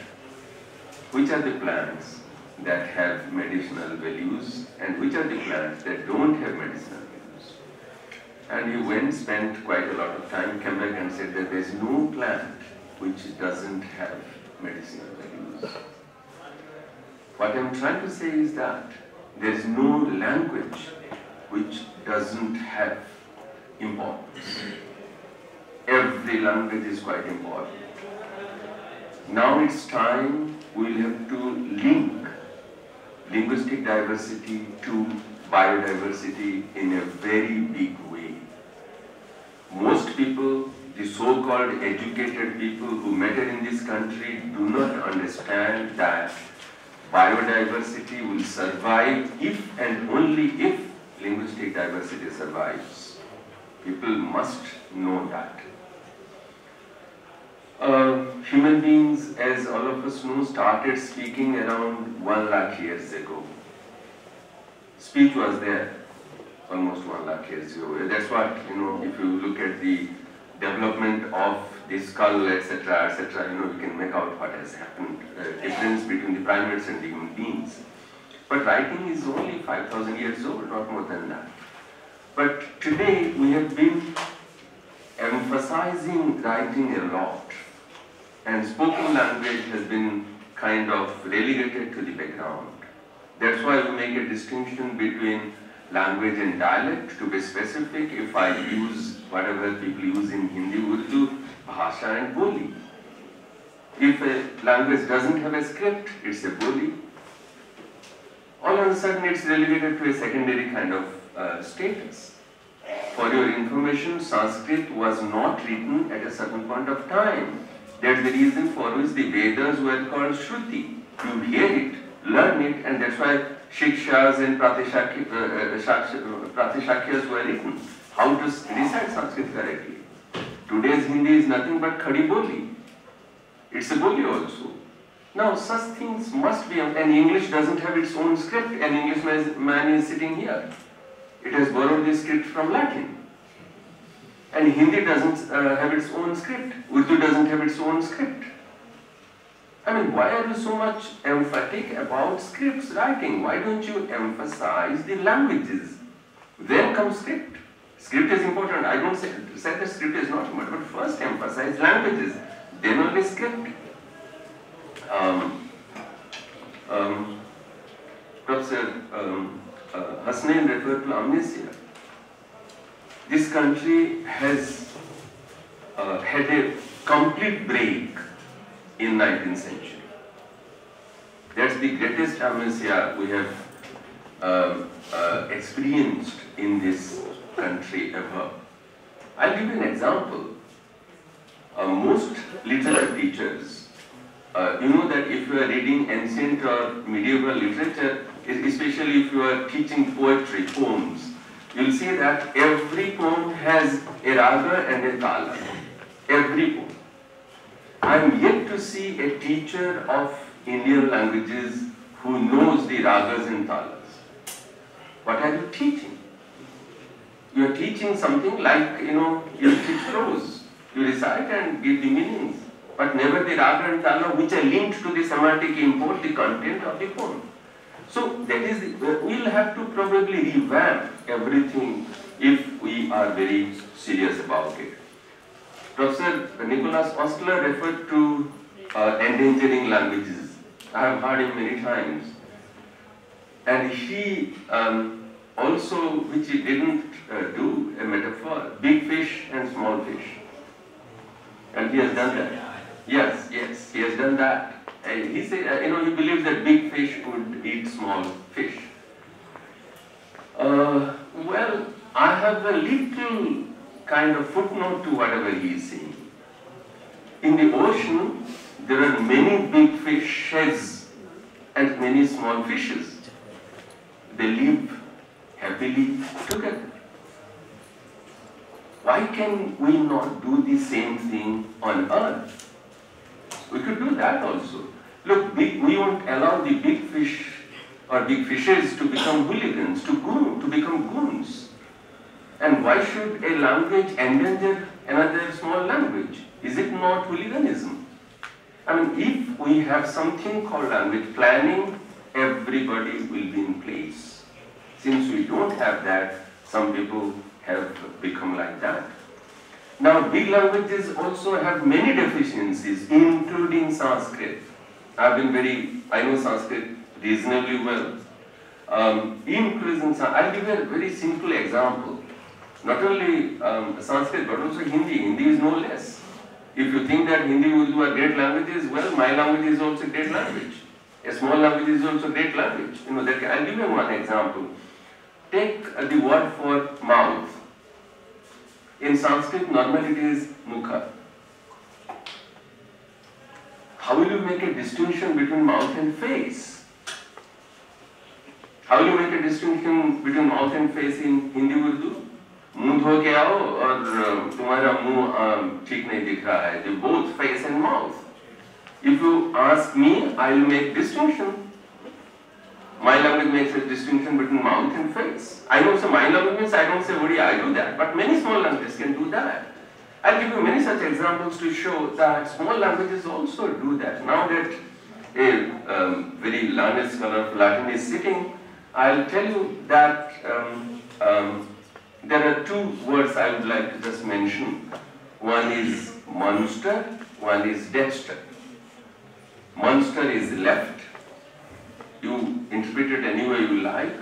which are the plants that have medicinal values and which are the plants that don't have medicinal values. And he went, spent quite a lot of time, came back and said that there's no plant which doesn't have medicinal values. What I'm trying to say is that there's no language which doesn't have importance. Every language is quite important. Now it's time we'll have to link linguistic diversity to biodiversity in a very big way. Most people, the so-called educated people who matter in this country do not understand that biodiversity will survive if and only if linguistic diversity survives. People must know that. Uh, human beings, as all of us know, started speaking around one lakh years ago. Speech was there almost one lakh years ago. That's what, you know, if you look at the development of the skull, etc., etc., you know, you can make out what has happened, uh, difference between the primates and the human beings. But writing is only 5,000 years old, not more than that. But today we have been emphasizing writing a lot, and spoken language has been kind of relegated to the background. That's why we make a distinction between language and dialect. To be specific, if I use whatever people use in Hindi, Urdu, Bhasha and Boli. If a language doesn't have a script, it's a Boli. All of a sudden, it's relegated to a secondary kind of uh, status. For your information, Sanskrit was not written at a certain point of time. That's the reason for which the Vedas were called Shruti. You hear it, learn it, and that's why Shikshas and uh, uh, uh, Pratishakhyas were written. How to recite Sanskrit correctly. Today's Hindi is nothing but Khadi Boli. It's a Boli also. Now, such things must be, and English doesn't have its own script. An English man- is sitting here. It has borrowed the script from Latin. And Hindi doesn't uh, have its own script. Urdu doesn't have its own script. I mean, why are you so much emphatic about scripts writing? Why don't you emphasize the languages? Then comes script. Script is important. I don't say, say that script is not important, but first emphasize languages, then only script. Um, um, Professor um, uh, Hasnain referred to amnesia. This country has uh, had a complete break in 19th century. That's the greatest amnesia we have um, uh, experienced in this country ever. I'll give you an example. Uh, most literature teachers, uh, you know that if you are reading ancient or medieval literature, especially if you are teaching poetry, poems, you'll see that every poem has a raga and a tala. Every poem. I am yet to see a teacher of Indian languages who knows the ragas and talas. What are you teaching? You are teaching something like, you know, you teach prose. You recite and give the meanings, but never the raga and tala which are linked to the semantic import, the content of the poem. So that is, the, we'll have to probably revamp everything if we are very serious about it. Professor Nicholas Ostler referred to uh, endangering languages. I have heard him many times. And he um, also, which he didn't uh, do, a metaphor, big fish and small fish. And he has done that. Yes, yes, he has done that. And he said, uh, you know, he believes that big fish would eat small fish. Uh, well, I have a little kind of footnote to whatever he is saying. In the ocean, there are many big fishes and many small fishes. They live happily together. Why can we not do the same thing on earth? We could do that also. Look, big, we won't allow the big fish or big fishes to become hooligans, to goon, to become goons. And why should a language endanger another small language? Is it not hooliganism? I mean, if we have something called language planning, everybody will be in place. Since we don't have that, some people have become like that. Now, big languages also have many deficiencies, including Sanskrit. I've been very, I know Sanskrit reasonably well. Um, including, I'll give you a very simple example. Not only um, Sanskrit, but also Hindi. Hindi is no less. If you think that Hindi, Urdu are great languages, well, my language is also a great language. A small language is also a great language. You know, that, I'll give you one example. Take uh, the word for mouth. In Sanskrit, normally it is mukha. How will you make a distinction between mouth and face? How will you make a distinction between mouth and face in Hindi Urdu? मुंह धो के आओ और तुम्हारा मुंह ठीक नहीं दिख रहा है they both face and mouth if you ask me I will make distinction my language makes a distinction between mouth and face I know so my language means I don't say Odi I do that but many small languages can do that I'll give you many such examples to show that small languages also do that now that a um, very learned scholar of Latin is sitting I'll tell you that um, um, there are two words I would like to just mention. One is monster, one is dexter. Monster is left, you interpret it any way you like,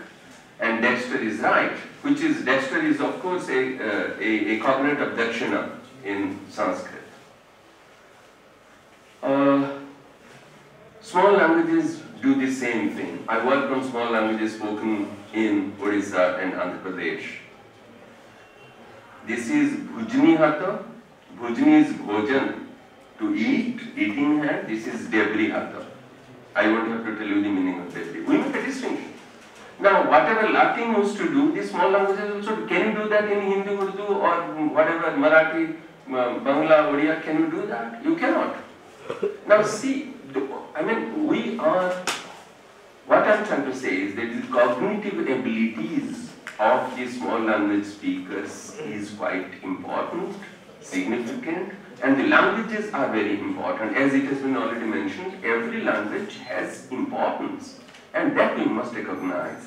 and dexter is right, which is, dexter is of course a, uh, a, a cognate of dakshina in Sanskrit. Uh, small languages do the same thing. I work on small languages spoken in Orissa and Andhra Pradesh. This is Bhujni Hatha. Bhujni is Bhojan, to eat, eating hand. This is Debri Hatha. I won't have to tell you the meaning of Debri. We make a distinction. Now, whatever Latin used to do, these small languages also. Can you do that in Hindi, Urdu, or whatever, Marathi, Bangla, Odia? Can you do that? You cannot. Now, see, I mean, we are, what I'm trying to say is that the cognitive abilities of the small language speakers is quite important, significant, and the languages are very important. As it has been already mentioned, every language has importance, and that we must recognize.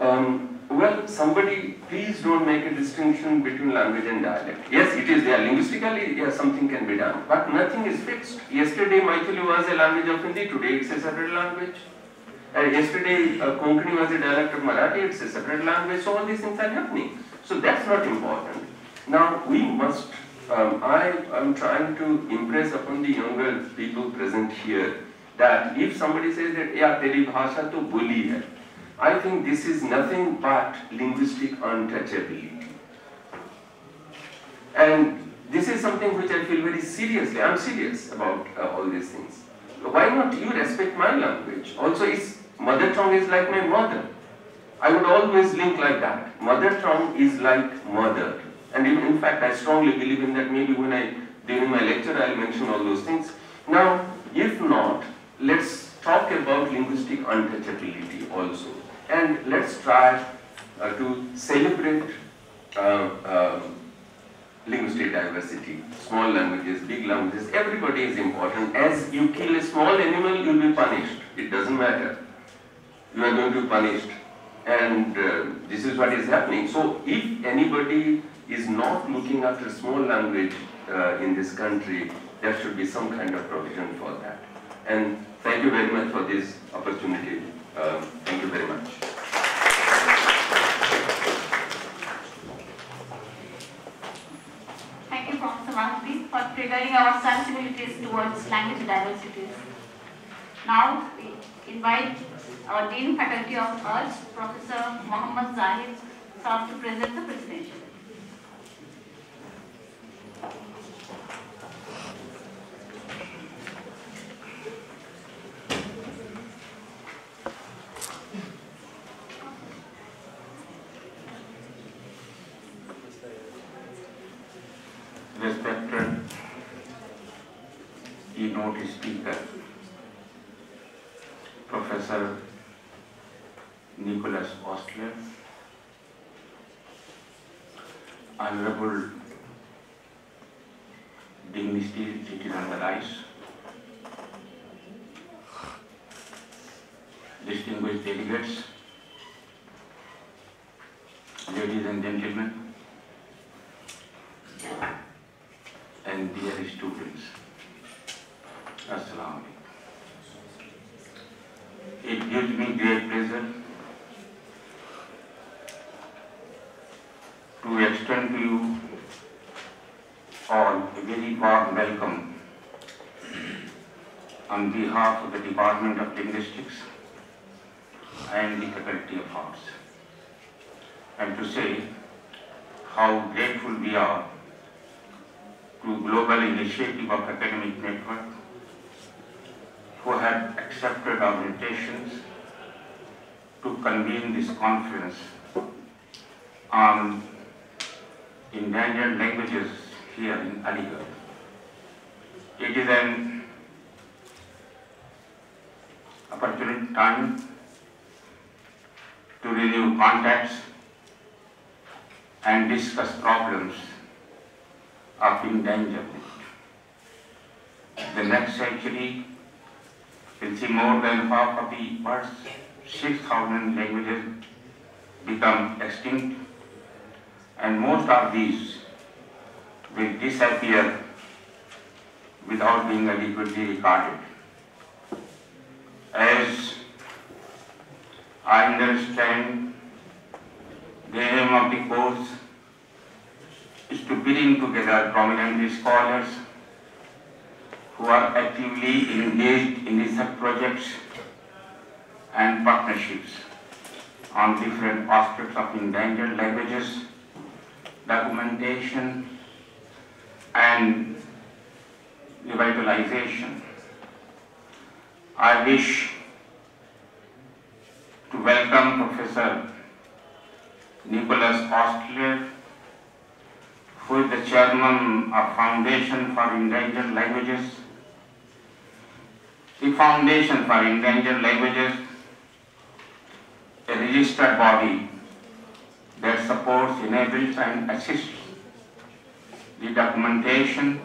Um, well, somebody, please don't make a distinction between language and dialect. Yes, it is there. Linguistically, yes, something can be done, but nothing is fixed. Yesterday, Maithili was a language of Hindi, today it's a separate language. Uh, yesterday, uh, Konkani was a dialect of Marathi, it's a separate language, so all these things are happening. So that's not important. Now, we must, um, I am trying to impress upon the younger people present here that if somebody says that, yeah, teri bhasha to boli hai, I think this is nothing but linguistic untouchability. And this is something which I feel very seriously, I'm serious about uh, all these things. Why not you respect my language? Also, its mother tongue is like my mother. I would always link like that. Mother tongue is like mother. And even, in fact, I strongly believe in that. Maybe when I, during my lecture, I'll mention all those things. Now, if not, let's talk about linguistic untouchability also. And let's try uh, to celebrate uh, um, linguistic diversity, small languages, big languages, everybody is important. As you kill a small animal, you'll be punished. It doesn't matter. You are going to be punished. And uh, this is what is happening. So if anybody is not looking after small language uh, in this country, there should be some kind of provision for that. And thank you very much for this opportunity. Uh, thank you very much. Thank you, Professor Mohanty, for triggering our sensibilities towards language diversities. Now, we invite our Dean Faculty of Arts, Professor Mohammad Zahid, to present the presentation. Nicholas Ostler, Honorable on the rise, distinguished delegates, ladies and gentlemen, and dear students. Assalamu alaikum. It gives me great pleasure to extend to you all a very warm welcome on behalf of the Department of Linguistics and the Faculty of Arts. And to say how grateful we are to Global Initiative of Academic Network who have accepted our invitations to convene this conference on endangered languages here in Aligarh. It is an opportune time to renew contacts and discuss problems of endangerment. The next century will see more than half of the world's 6,000 languages become extinct, and most of these will disappear without being adequately recorded. As I understand, the aim of the course is to bring together prominent scholars who are actively engaged in research projects and partnerships on different aspects of endangered languages, documentation, and revitalization. I wish to welcome Professor Nicholas Ostler, who is the chairman of Foundation for Endangered Languages, the Foundation for Endangered Languages, a registered body that supports, enables and assists the documentation,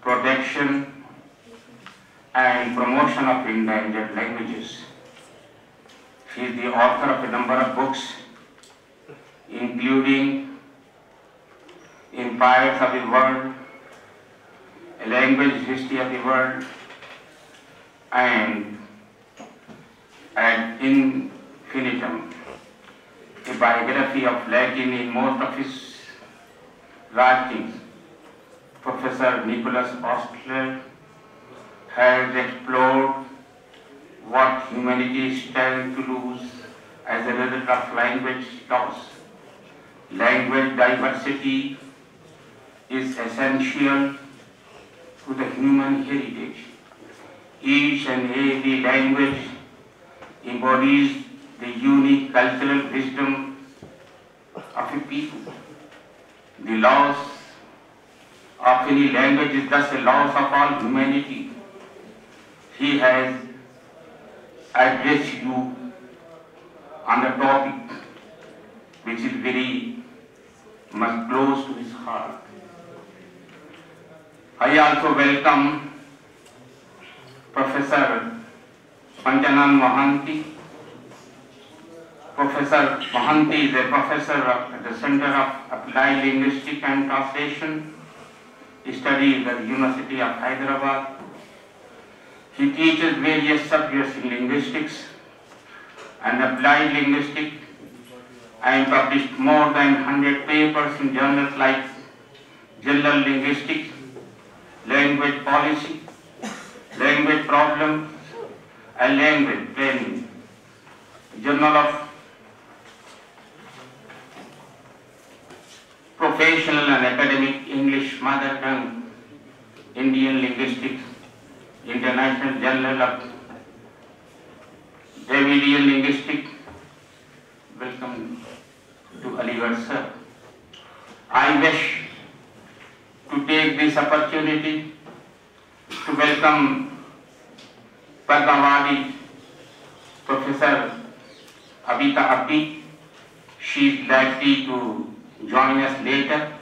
protection and promotion of endangered languages. She is the author of a number of books, including Empires of the Word, A Language History of the World, and Ad Infinitum, a biography of Latin in most of his writings. Professor Nicholas Ostler has explored what humanity is trying to lose as a result of language loss. Language diversity is essential to the human heritage. Each and every language embodies the unique cultural wisdom of a people. The loss of any language is thus a loss of all humanity. He has addressed you on the topic which is very much close to his heart. I also welcome Professor Panchanan Mohanty. Professor Mohanty is a professor of, at the Center of Applied Linguistics and Translation. He studies at the University of Hyderabad. He teaches various subjects in linguistics and applied linguistics and published more than 100 papers in journals like General Linguistics, Language Policy, Language Problems, and Language Planning. Journal of Professional and Academic English Mother Tongue, Indian Linguistics, International Journal of Dravidian Linguistics. Welcome to Aligarh, sir. I wish to take this opportunity to welcome Padmavali Professor Abita Abdi. She is likely to join us later.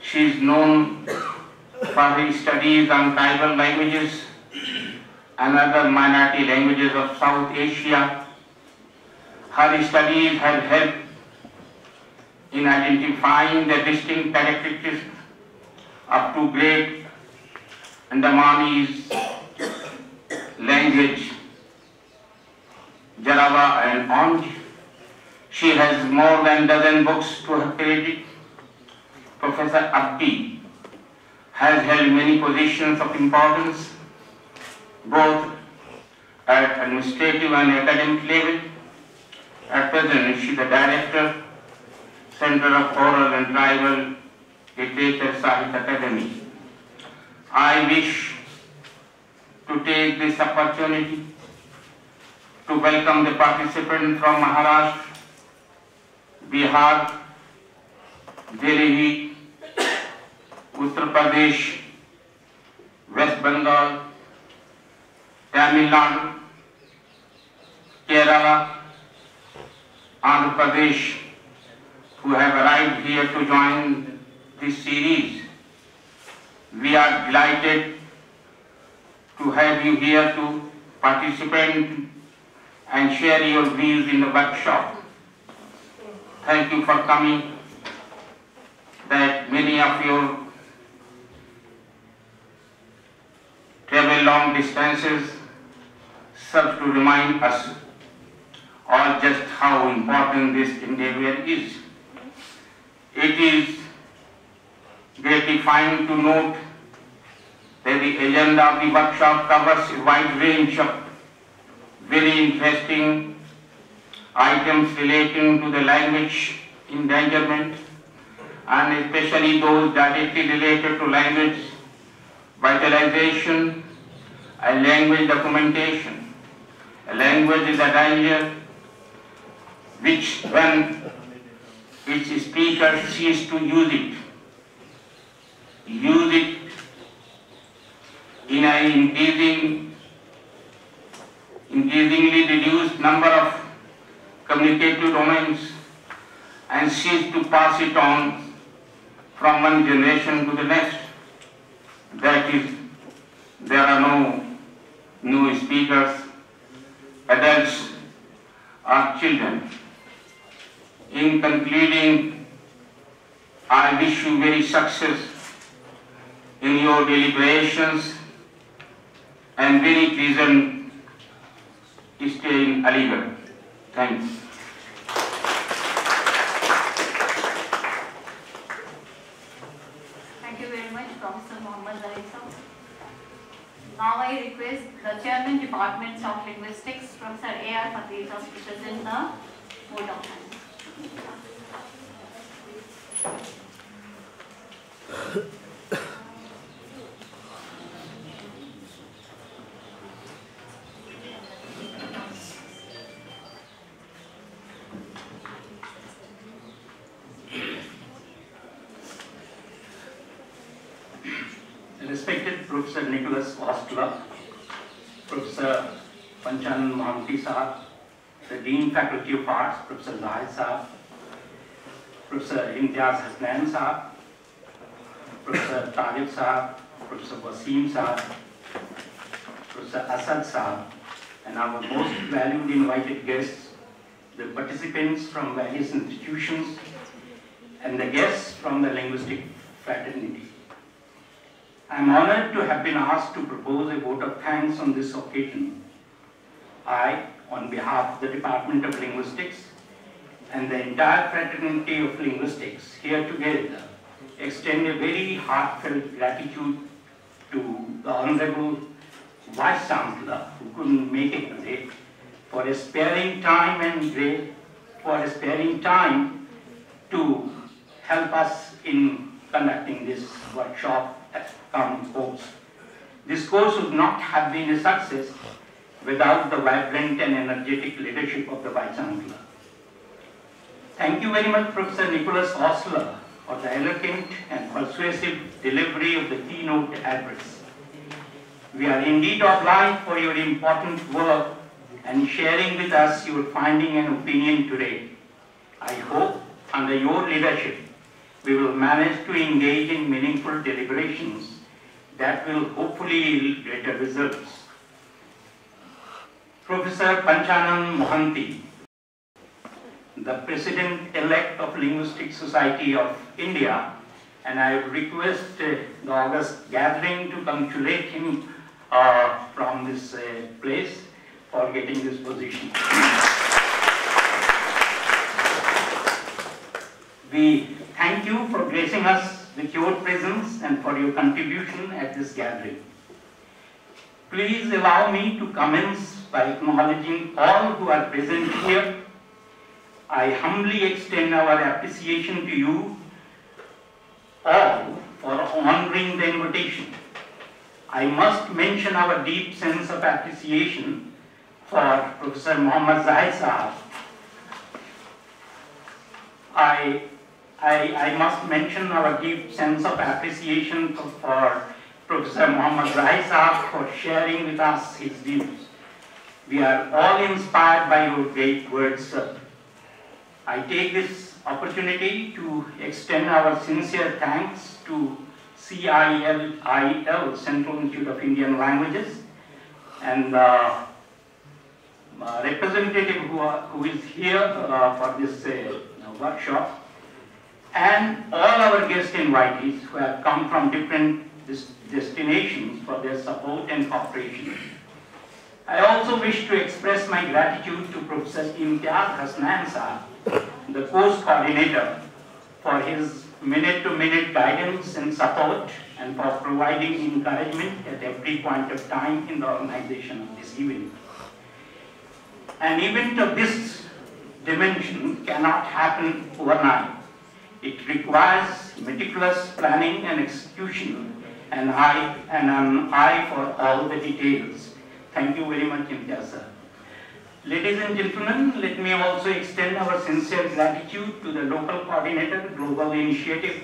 She is known for her studies on tribal languages and other minority languages of South Asia. Her studies have helped in identifying the distinct characteristics of two great Andamanese language, Jarawa and Onge. She has more than dozen books to her credit. Professor Abbi has held many positions of importance, both at administrative and academic level. At present, she is the director, Center of Oral and Tribal Literature Sahitya Akademi. I wish to take this opportunity to welcome the participants from Maharashtra, Delhi, Uttar Pradesh, West Bengal, Tamil Nadu, Kerala, Andhra Pradesh, who have arrived here to join this series. We are delighted to have you here to participate and share your views in the workshop. Thank you for coming. That many of you travel long distances serve to remind us all just how important this endeavor is. It is gratifying to note that the agenda of the workshop covers a wide range of very interesting items relating to the language endangerment and especially those directly related to language vitalization and language documentation. A language is a danger which when its speaker cease to use it, use it in an increasing, increasingly reduced number of communicative domains and seek to pass it on from one generation to the next. That is, there are no new speakers, adults or children. In concluding, I wish you very success in your deliberations and very pleasant stay in Aligarh. Thank you very much, Professor Mohammad Zahid. Now I request the Chairman Department of Linguistics, Professor A.R. Sir, to present the vote of thanks. Respected Professor Nicholas Ostler, Professor Panchanan Mohanty Sahab, the Dean Faculty of Arts, Professor Zahid Sahab, Professor Imtiaz Hasnain Sahab, Professor Tajib Sahab, Professor Wasim Sahab, Professor Asad Sahab, and our most valued invited guests, the participants from various institutions, and the guests from the linguistic fraternity. I am honored to have been asked to propose a vote of thanks on this occasion. I, on behalf of the Department of Linguistics and the entire fraternity of linguistics here together, extend a very heartfelt gratitude to the Honorable Vice Chancellor who couldn't make it today for sparing time and grace, for sparing time to help us in conducting this workshop at Common Course. This course would not have been a success without the vibrant and energetic leadership of the Vice Chancellor. Thank you very much, Professor Nicholas Ostler, for the eloquent and persuasive delivery of the keynote address. We are indeed obliged for your important work and sharing with us your finding and opinion today. I hope, under your leadership, we will manage to engage in meaningful deliberations that will hopefully yield greater results. Professor Panchanan Mohanty, the President-elect of Linguistic Society of India, and I request uh, the August gathering to congratulate him uh, from this uh, place for getting this position. We thank you for gracing us with your presence and for your contribution at this gathering. Please allow me to commence by acknowledging all who are present here. I humbly extend our appreciation to you all for honoring the invitation. I must mention our deep sense of appreciation for Professor Muhammad Zahid Sahab. I, I, I must mention our deep sense of appreciation for, for Professor Muhammad Zahid Sahab for sharing with us his views. We are all inspired by your great words, sir. I take this opportunity to extend our sincere thanks to CIIL, Central Institute of Indian Languages, and uh, uh, representative who, are, who is here uh, for this uh, workshop, and all our guest invitees who have come from different destinations for their support and cooperation. I also wish to express my gratitude to Professor Imtiaz Hasnain the course coordinator, for his minute-to-minute guidance and support and for providing encouragement at every point of time in the organization of this event. An event of this dimension cannot happen overnight. It requires meticulous planning and execution and, eye, and an eye for all the details. Thank you very much, Imtiaz sir. Ladies and gentlemen, let me also extend our sincere gratitude to the local coordinator, Global Initiative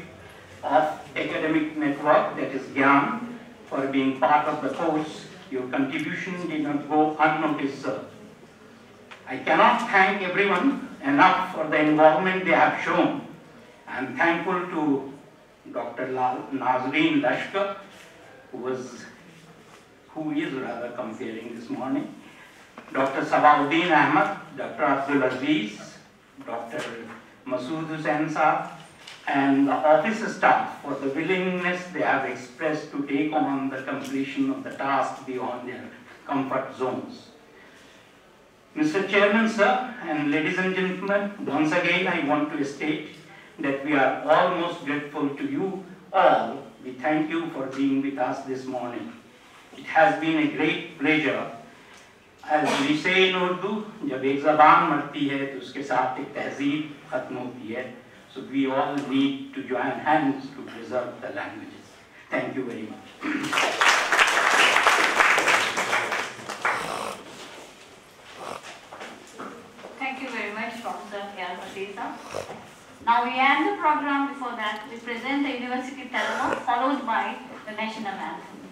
of Academic Network, that is GYAN, for being part of the course. Your contribution did not go unnoticed, sir. I cannot thank everyone enough for the involvement they have shown. I am thankful to Dr. Nazreen Lashkar, who was, who is rather comparing this morning, Dr. Sabahuddin Ahmad, Dr. Abdul Aziz, Dr. Masood Hussain Saab, and the office staff for the willingness they have expressed to take on the completion of the task beyond their comfort zones. Mr. Chairman, sir, and ladies and gentlemen, once again I want to state that we are all most grateful to you all. We thank you for being with us this morning It has been a great pleasure. As we say in Urdu, जब एक जबान मरती है तो उसके साथ एक तहजीब खत्म होती है. So we all need to join hands to preserve the languages. Thank you very much. Thank you very much, Professor Yar Patesa. Now we end the program. Before that, we present the University Telephone, followed by the national anthem.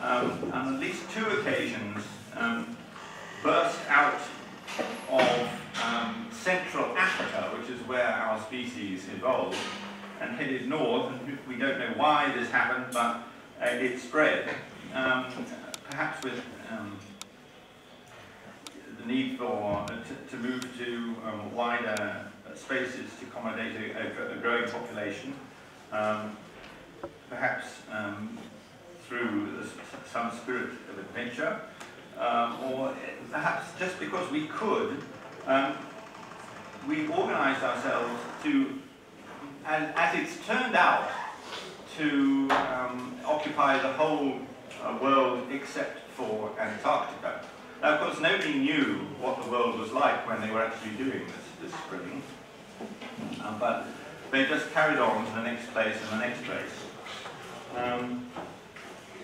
Um, on at least two occasions, um, burst out of um, Central Africa, which is where our species evolved, and headed north. And we don't know why this happened, but uh, it spread, um, perhaps with um, the need for uh, to, move to um, wider spaces to accommodate a, a, growing population. Perhaps through some spirit of adventure, um, or perhaps just because we could, um, we organized ourselves to, and as it's turned out, to um, occupy the whole uh, world except for Antarctica. Now, of course, nobody knew what the world was like when they were actually doing this, this spring, um, but they just carried on to the next place and the next place.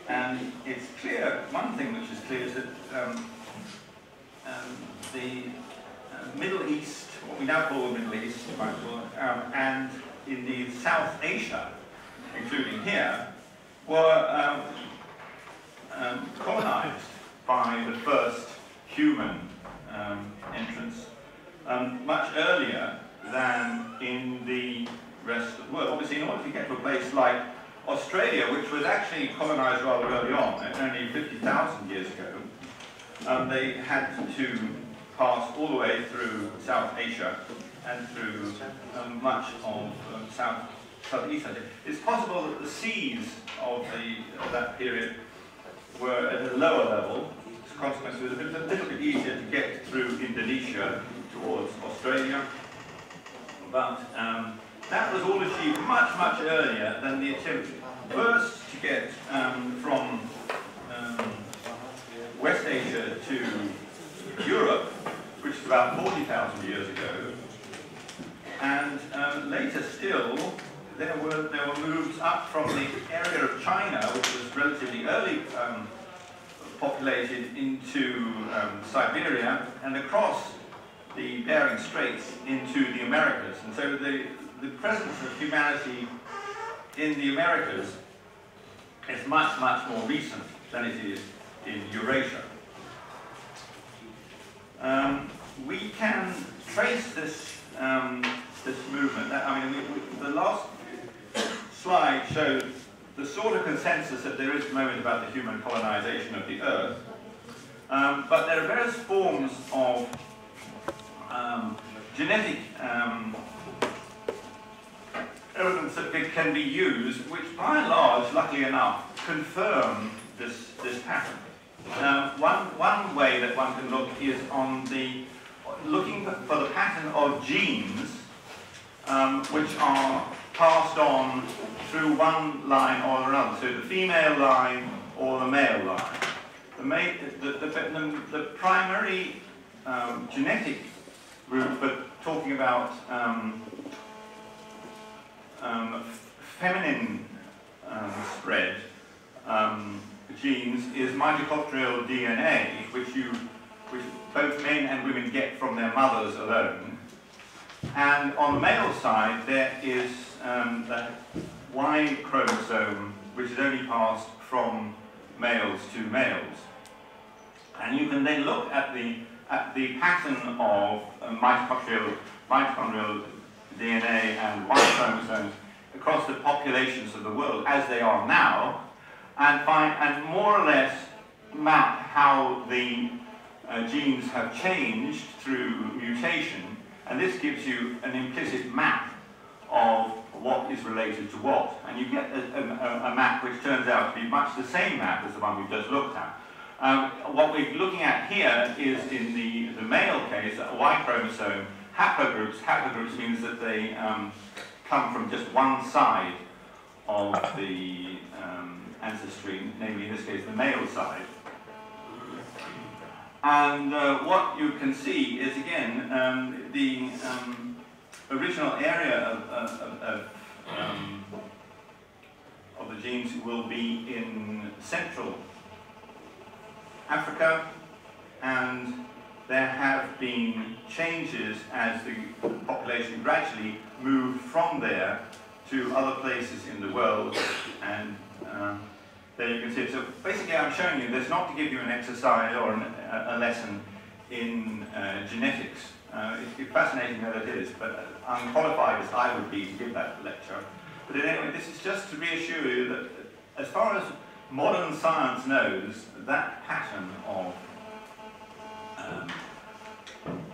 And it's clear, one thing which is clear is that um, um, the uh, Middle East, what we now call the Middle East, um, and indeed South Asia, including here, were um, um, colonized by the first human um, entrance much earlier than in the rest of the world. Obviously, in order to get to a place like Australia, which was actually colonized rather early on, only 50,000 years ago, um, they had to pass all the way through South Asia and through um, much of um, South Southeast Asia. It's possible that the seas of the of that period were at a lower level. As a consequence, it was a, bit, a little bit easier to get through Indonesia towards Australia. But um, that was all achieved much, much earlier than the attempt first to get um, from um, West Asia to Europe, which is about 40,000 years ago. And um, later still, there were, there were moves up from the area of China, which was relatively early um, populated, into um, Siberia and across the Bering Straits into the Americas. And so the, the presence of humanity in the Americas is much, much more recent than it is in Eurasia. Um, we can trace this, um, this movement. I mean, we, we, the last slide showed the sort of consensus that there is at the moment about the human colonization of the Earth. Um, but there are various forms of um, genetic um, evidence that can be used, which by and large, luckily enough, confirm this, this pattern. Um, one, one way that one can look is on the, looking for the pattern of genes um, which are passed on through one line or another, so the female line or the male line. The, ma the, the, the, the primary um, genetic route for talking about um, um, feminine um, spread um, genes is mitochondrial DNA, which you, which both men and women get from their mothers alone. And on the male side, there is um, the Y chromosome, which is only passed from males to males. And you can then look at the at the pattern of uh, mitochondrial, mitochondrial DNA and Y chromosomes across the populations of the world as they are now, and find and more or less map how the uh, genes have changed through mutation, and this gives you an implicit map of what is related to what. And you get a, a, a, map which turns out to be much the same map as the one we've just looked at. Um, what we're looking at here is in the, the male case, a Y chromosome, haplogroups. Haplogroups means that they um, come from just one side of the um, ancestry, namely in this case the male side. And uh, what you can see is again um, the um, original area of, of, of, um, of the genes will be in central Africa and there have been changes as the population gradually moved from there to other places in the world and um, there you can see it. So basically I'm showing you this not to give you an exercise or an, a, lesson in uh, genetics. Uh, it's, fascinating that it is, but unqualified as I would be to give that lecture. But anyway, this is just to reassure you that as far as modern science knows, that pattern of um,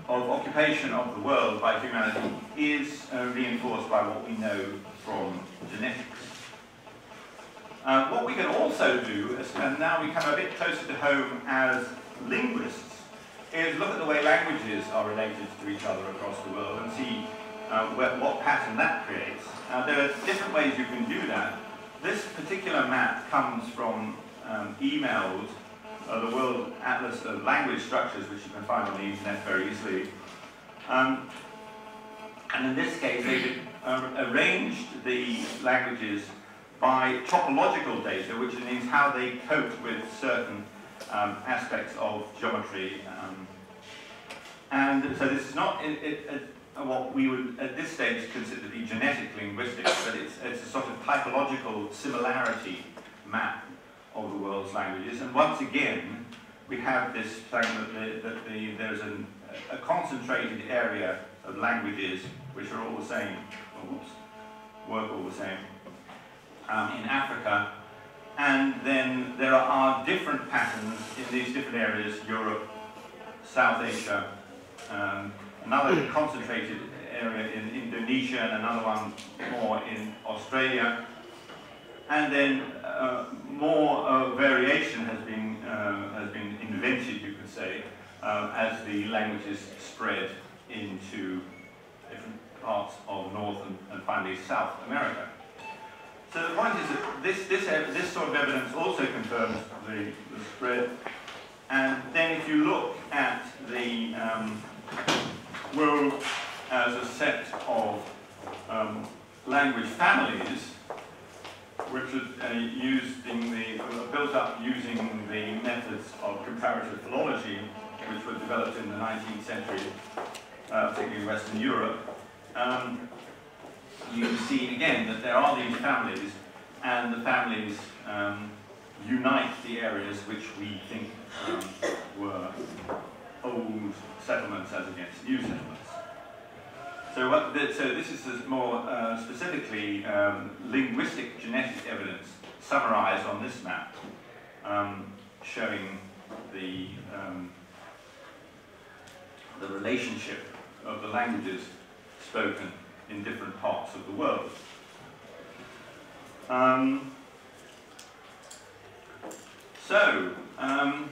of occupation of the world by humanity is uh, reinforced by what we know from genetics. Uh, what we can also do, and now we come a bit closer to home as linguists, is look at the way languages are related to each other across the world and see uh, what pattern that creates. Uh, there are different ways you can do that. This particular map comes from um, emails, uh, the World Atlas of Language Structures, which you can find on the internet very easily. Um, and in this case, they uh, arranged the languages by typological data, which means how they cope with certain um, aspects of geometry. Um, and so this is not it, it, it, what we would at this stage consider to be genetic linguistics, but it's, it's a sort of typological similarity map of the world's languages. And once again, we have this thing that, the, that the, there's an, a concentrated area of languages which are all the same, oops, work all the same, um, in Africa. And then there are different patterns in these different areas, Europe, South Asia, um, another concentrated area in Indonesia and another one more in Australia. And then uh, more uh, variation has been, uh, has been invented, you could say, uh, as the languages spread into different parts of North and, and finally South America. So the point is that this, this, this sort of evidence also confirms the, the spread. And then if you look at the um, world as a set of um, language families, which was uh, the, uh, built up using the methods of comparative philology, which were developed in the 19th century, uh, particularly in Western Europe. Um, you see again that there are these families, and the families um, unite the areas which we think um, were old settlements as against new settlements. So, what the, so this is more uh, specifically um, linguistic genetic evidence summarized on this map, um, showing the, um, the relationship of the languages spoken in different parts of the world. Um, so, um,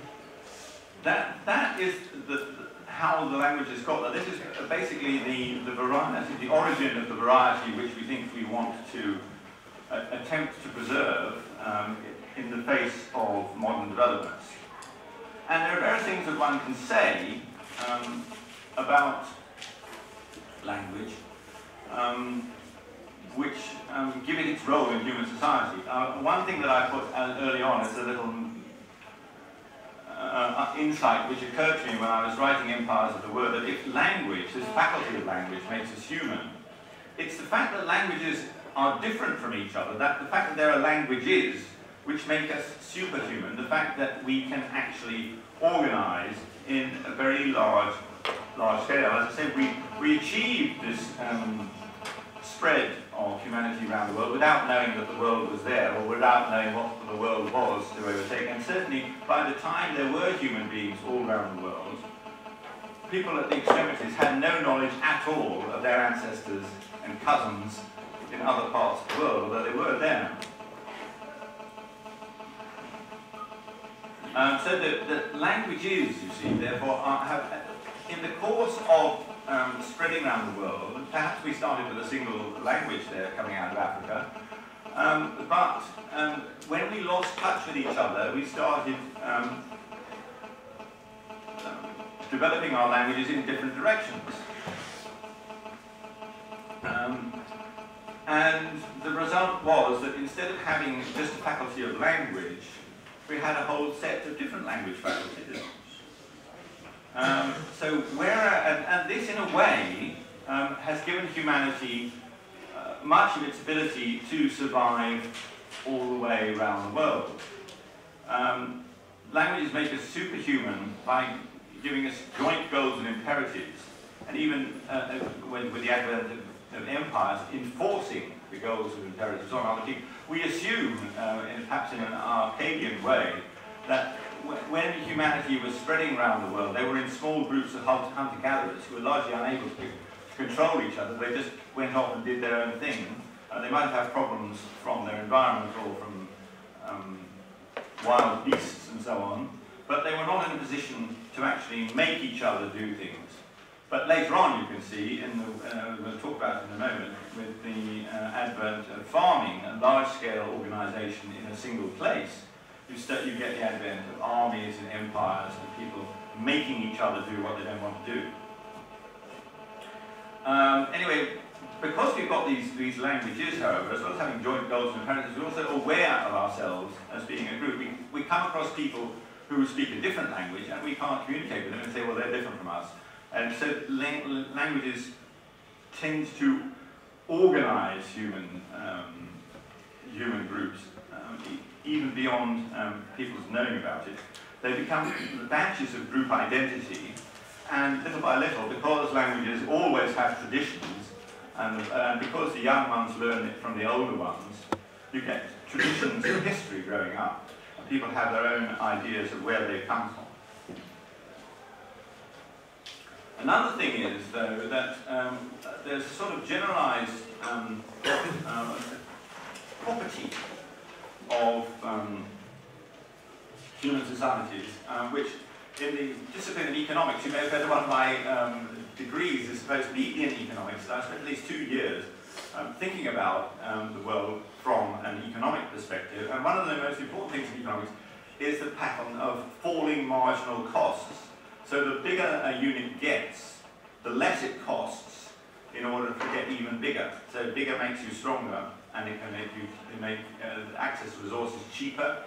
that, that is the, how the languages got there. This is basically the, the variety, the origin of the variety which we think we want to uh, attempt to preserve um, in the face of modern developments. And there are various things that one can say um, about language um, which um, give it its role in human society. Uh, one thing that I put uh, early on is a little uh, insight which occurred to me when I was writing Empires of the Word, that if language, this faculty of language, makes us human, it's the fact that languages are different from each other, that the fact that there are languages which make us superhuman, the fact that we can actually organize in a very large, large scale. As I said, we, we achieved this um, spread of humanity around the world without knowing that the world was there or without knowing what the world was to overtake. And certainly by the time there were human beings all around the world, people at the extremities had no knowledge at all of their ancestors and cousins in other parts of the world, although they were there. Um, so the, the languages, you see, therefore, are, have, in the course of um, spreading around the world. Perhaps we started with a single language there coming out of Africa. Um, but um, when we lost touch with each other, we started um, developing our languages in different directions. Um, and the result was that instead of having just a faculty of language, we had a whole set of different language faculties. Um, so where, and, and, this in a way um, has given humanity uh, much of its ability to survive all the way around the world. Um, languages make us superhuman by giving us joint goals and imperatives, and even uh, uh when, with the advent of, of, empires, enforcing the goals and imperatives on. We assume, uh, in, perhaps in an Arcadian way, that when humanity was spreading around the world, they were in small groups of hunter-gatherers who were largely unable to control each other. They just went off and did their own thing. They might have problems from their environment or from um, wild beasts and so on, but they were not in a position to actually make each other do things. But later on, you can see, in the, uh, we'll talk about in a moment, with the uh, advent of farming, a large-scale organization in a single place, you, start, you get the advent of armies and empires and people making each other do what they don't want to do. Um, anyway, because we've got these, these languages, however, as well as having joint goals and imperatives, we're also aware of ourselves as being a group. We, we come across people who speak a different language and we can't communicate with them and say, well, they're different from us. And so languages tend to organize human, um, human groups. Even beyond um, people's knowing about it. They become batches of group identity, and little by little, because languages always have traditions, and, uh, because the young ones learn it from the older ones, you get traditions of history growing up. And people have their own ideas of where they come from. Another thing is, though, that um, there's a sort of generalized um, uh, property of um, human societies, um, which in the discipline of economics, you may have heard one of my um, degrees is supposed to be in economics. I spent at least two years um, thinking about um, the world from an economic perspective. And one of the most important things in economics is the pattern of falling marginal costs. So the bigger a unit gets, the less it costs in order to get even bigger. So bigger makes you stronger, and it can make you make uh, access to resources cheaper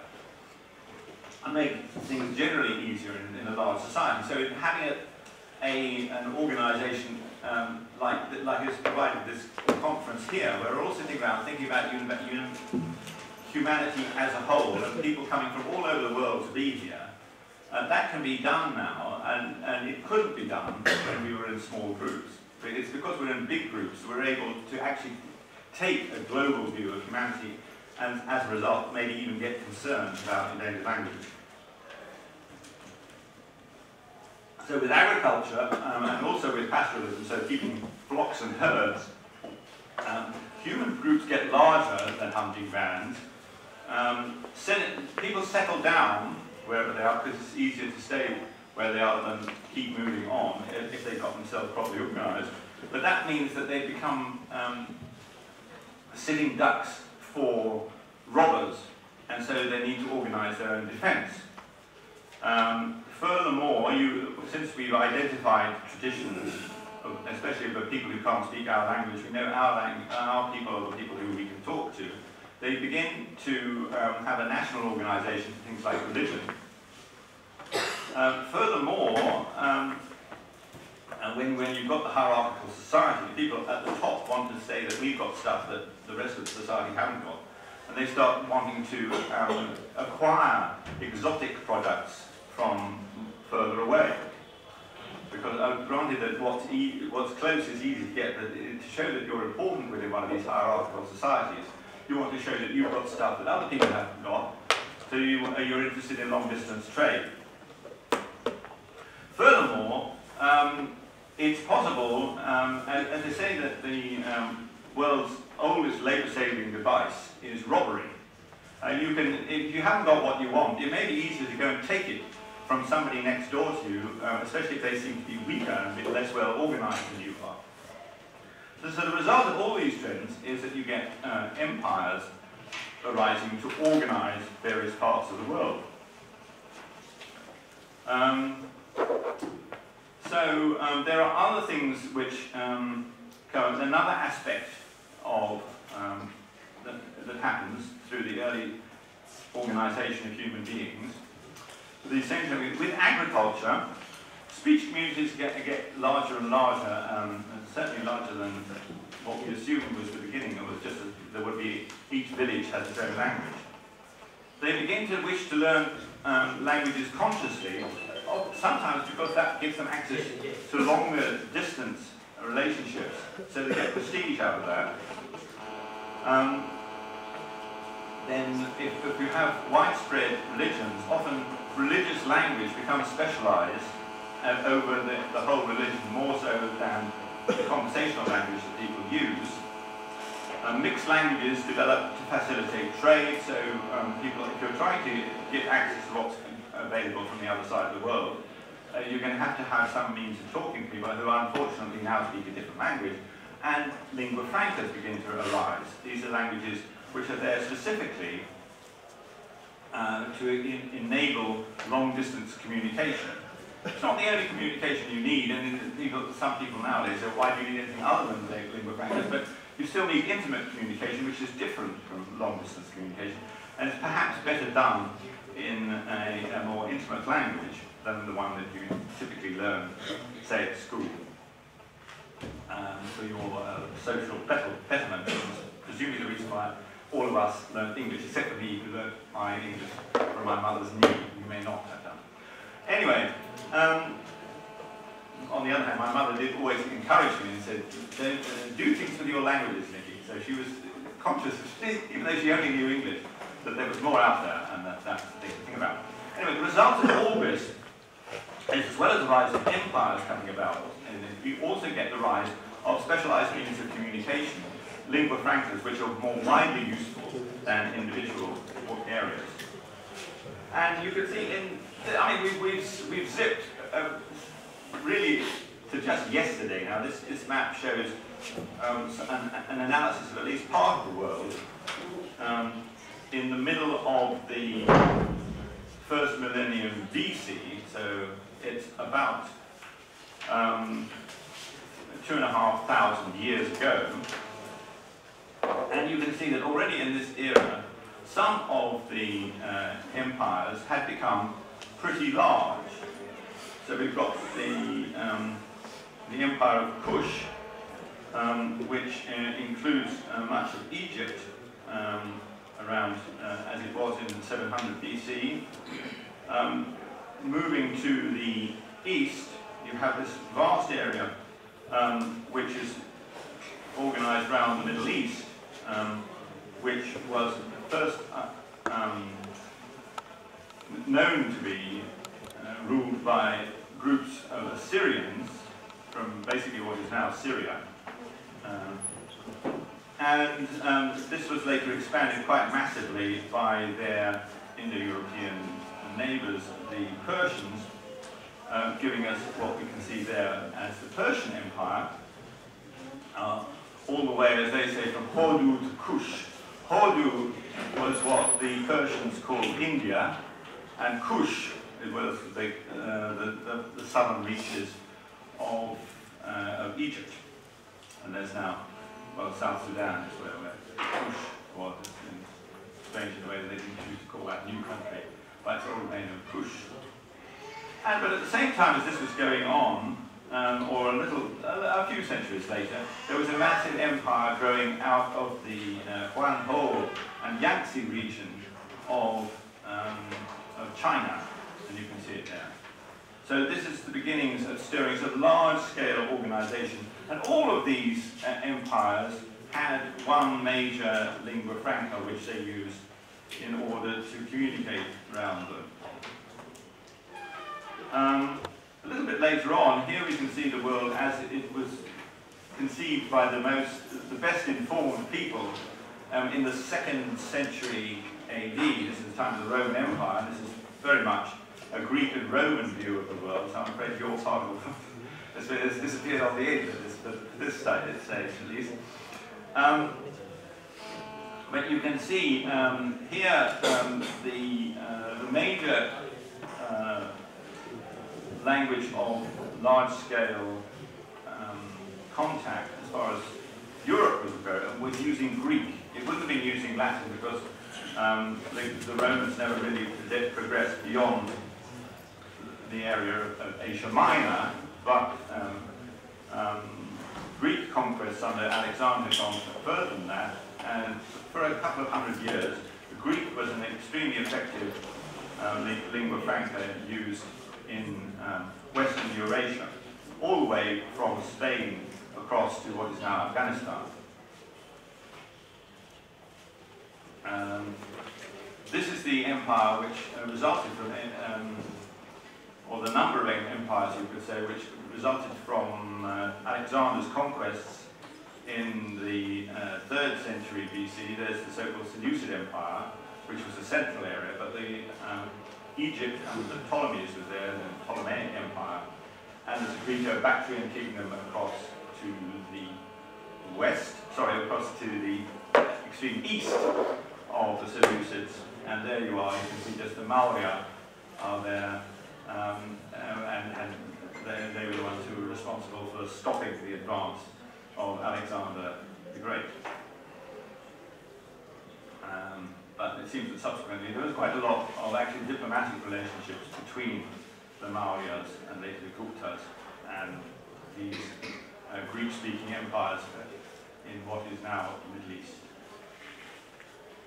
and make things generally easier in, in a large society. So having a, a, an organization um, like, like has provided this conference here, where we're around thinking about uni- uni- humanity as a whole and people coming from all over the world to be here. Uh, that can be done now, and, and it couldn't be done when we were in small groups. But it's because we're in big groups we're able to actually take a global view of humanity and as a result maybe even get concerned about endangered languages. So with agriculture um, and also with pastoralism, so keeping flocks and herds, um, human groups get larger than hunting bands. Um, people settle down wherever they are because it's easier to stay where they are than keep moving on if, if they've got themselves properly organised. But that means that they become um, sitting ducks for robbers, and so they need to organise their own defence. Um, furthermore, you, since we've identified traditions, especially the people who can't speak our language, we know our, lang- our people are the people who we can talk to, they begin to um, have a national organisation for things like religion. Um, furthermore, um, and when, when you've got the hierarchical society, people at the top want to say that we've got stuff that the rest of society haven't got. And they start wanting to um, acquire exotic products from further away. Because uh, granted that what's, e what's close is easy to get, but to show that you're important within one of these hierarchical societies, you want to show that you've got stuff that other people haven't got, so you, uh, you're interested in long distance trade. Furthermore, um, it's possible, um, as, as they say that the um, world's oldest labour-saving device is robbery. Uh, you can, if you haven't got what you want, it may be easier to go and take it from somebody next door to you, uh, especially if they seem to be weaker and a bit less well organised than you are. So, so the result of all these trends is that you get uh, empires arising to organise various parts of the world. Um, so um, there are other things which um, come, another aspect of um, that, that happens through the early organisation of human beings. With, agriculture, speech communities get, get larger and larger, um, and certainly larger than what we assumed was the beginning. It was just that there would be each village has its own language. They begin to wish to learn um, languages consciously, sometimes because that gives them access to longer distance relationships, so they get prestige out of that. Um, then if, if you have widespread religions, often religious language becomes specialized uh, over the, the whole religion more so than the conversational language that people use. Uh, mixed languages develop to facilitate trade, so um, people, if you're trying to get access to what's available from the other side of the world, uh, you're going to have to have some means of talking to people who unfortunately now speak a different language, and lingua francas begin to arise. These are languages which are there specifically uh, to en- enable long-distance communication. It's not the only communication you need, and people, some people nowadays say, why do you need anything other than lingua francas? But you still need intimate communication, which is different from long-distance communication, and it's perhaps better done in a, a more intimate language than the one that you typically learn, say, at school. Um, for your uh, social betterment, is presumably the reason why all of us learned English, except for me who learned my English from my mother's knee, you may not have done. Anyway, um, on the other hand, my mother did always encourage me and said, "Don't, uh, do things with your languages, Nicky. So she was conscious, even though she only knew English, that there was more out there, and that, that's the thing to think about. Anyway, the result of all this is, as well as the rise of empires coming about, we also get the rise of specialized means of communication, lingua francas, which are more widely useful than individual areas. And you can see in, I mean, we've, we've, we've zipped uh, really to just yesterday. Now, this, this map shows um, an, an analysis of at least part of the world um, in the middle of the first millennium BC, so it's about um, two and a half thousand years ago. And you can see that already in this era, some of the uh, empires had become pretty large. So we've got the um, the Empire of Kush, um, which uh, includes uh, much of Egypt um, around uh, as it was in 700 BC. Um, moving to the east, you have this vast area um, which is organized around the Middle East, um, which was first uh, known to be ruled by groups of Assyrians from basically what is now Syria. Um, and um, this was later expanded quite massively by their Indo-European neighbors, the Persians, uh, giving us what we can see there as the Persian Empire, uh, all the way, as they say, from Hodu to Kush. Hodu was what the Persians called India, and Kush was the, uh, the, the, the, southern reaches of, uh, of Egypt. And there's now, well, South Sudan is where, where Kush was, strange in the way that they didn't choose to call that new country by its old name of Kush. And, but at the same time as this was going on, um, or a little, a, a, few centuries later, there was a massive empire growing out of the uh, Huanghe and Yangtze region of, um, of China, it there. So this is the beginnings of stirrings of large-scale organization, and all of these uh, empires had one major lingua franca which they used in order to communicate around them. Um, a little bit later on, here we can see the world as it was conceived by the most, the best informed people um, in the second century AD. This is the time of the Roman Empire. This is very much a Greek and Roman view of the world. So I'm afraid your part of this has disappeared off the edge of this, but this stage at least. Um, but you can see um, here um, the, uh, the major uh, language of large-scale um, contact as far as Europe was concerned was using Greek. It wouldn't have been using Latin because um, the, the, Romans never really progressed beyond the area of Asia Minor, but um, um, Greek conquests under Alexander gone further than that, and for a couple of hundred years, Greek was an extremely effective um, lingua franca used in um, Western Eurasia, all the way from Spain across to what is now Afghanistan. Um, this is the empire which uh, resulted from, um, or the number of empires you could say, which resulted from uh, Alexander's conquests in the uh, 3rd century BC. There's the so-called Seleucid Empire, which was a central area, but the um, Egypt and the Ptolemies was there, the Ptolemaic Empire, and the Greco-Bactrian kingdom across to the west, sorry, across to the extreme east of the Seleucids, and there you are, you can see just the Maurya are there, um, and, and they, they, were the ones who were responsible for stopping the advance of Alexander the Great. Um, but it seems that subsequently there was quite a lot of actually diplomatic relationships between the Mauryas and later the Guptas and these uh, Greek-speaking empires in what is now the Middle East.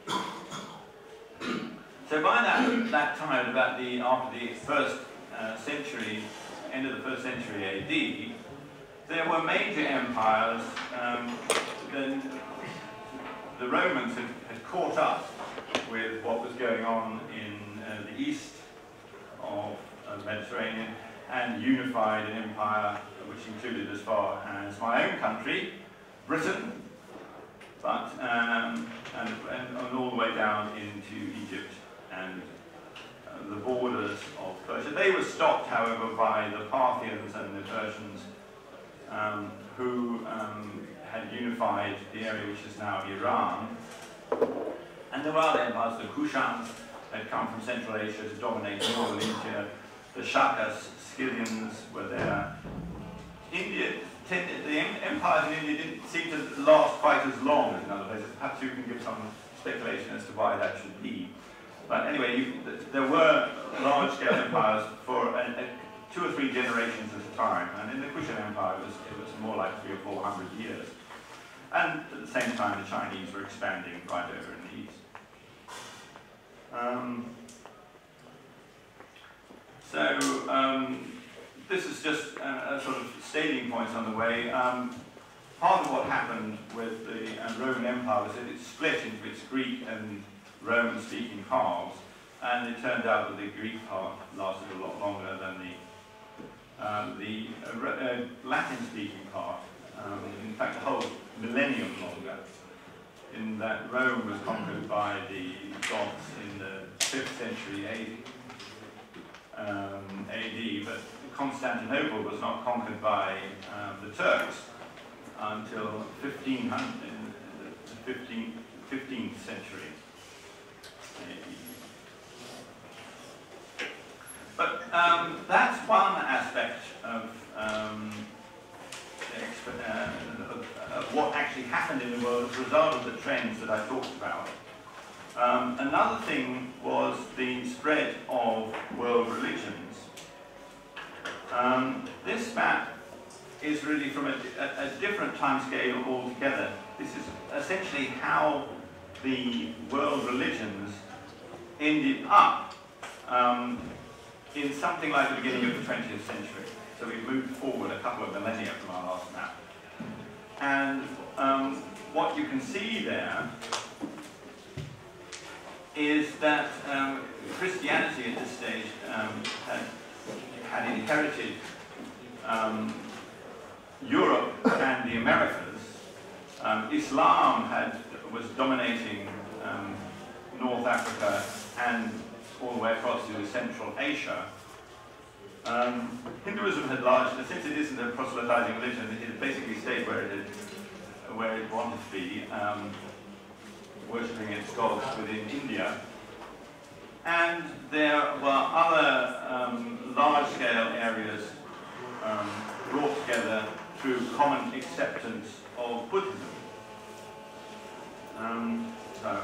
so by that, that time, about the, after the first uh, century, end of the first century AD, there were major empires. Um, the Romans had, had caught up with what was going on in uh, the east of uh, the Mediterranean and unified an empire which included as far as my own country, Britain, but um, and, and, all the way down into Egypt and the borders of Persia. They were stopped, however, by the Parthians and the Persians um, who um, had unified the area which is now Iran and there were other empires, the Kushans had come from Central Asia to dominate northern India. The Shakas, Scythians were there. India, the empires in India didn't seem to last quite as long as in other places. Perhaps you can give some speculation as to why that should be. But anyway, you, there were large-scale empires for a, two or three generations at a time. And in the Kushan Empire, it was, it was more like three or four hundred years. And at the same time, the Chinese were expanding right over in the east. Um, so um, this is just a, a, sort of staging points on the way. Um, part of what happened with the uh, Roman Empire was that it split into its Greek and Roman-speaking halves, and it turned out that the Greek part lasted a lot longer than the um, the uh, uh, Latin-speaking part. Um, in fact, a whole millennium longer. In that Rome was conquered by the Goths in the 5th century AD, um, AD but Constantinople was not conquered by um, the Turks until 1500, the 15th, 15th century But um, that's one aspect of, um, uh, of, of, what actually happened in the world as a result of the trends that I talked about. Um, another thing was the spread of world religions. Um, this map is really from a, a, a different time scale altogether. This is essentially how the world religions ended up um, in something like the beginning of the 20th century. So we've moved forward a couple of millennia from our last map. And um, what you can see there is that um, Christianity at this stage um, had, had inherited um, Europe and the Americas. Um, Islam had, was dominating um, North Africa and all the way across to Central Asia. Um, Hinduism had largely, since it isn't a proselytizing religion, it basically stayed where it had, where it wanted to be, um, worshipping its gods within India. And there were other um, large-scale areas um, brought together through common acceptance of Buddhism. Um, so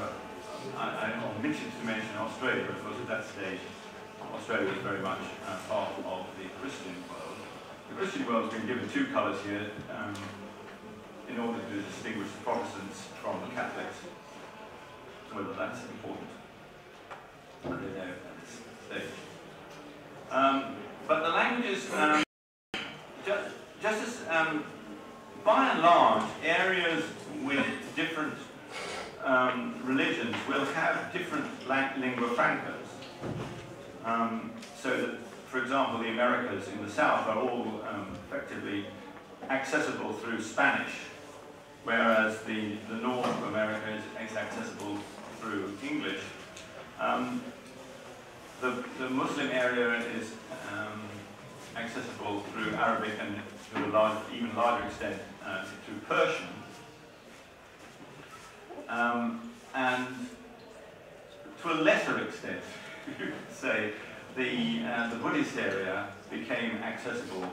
I, I omitted to mention Australia, of course, at that stage Australia was very much uh, part of the Christian world. The Christian world has been given two colours here um, in order to distinguish the Protestants from the Catholics. Whether that's important, I don't know at this stage. Um, but the languages, um, just, just as, um, by and large, areas with different um, religions will have different lingua francas. Um, so that, for example, the Americas in the south are all um, effectively accessible through Spanish, whereas the, the north of America is, accessible through English. Um, the, the Muslim area is um, accessible through Arabic and to a large, even larger extent uh, through Persian. Um, and to a lesser extent, you could say, the, uh, the Buddhist area became accessible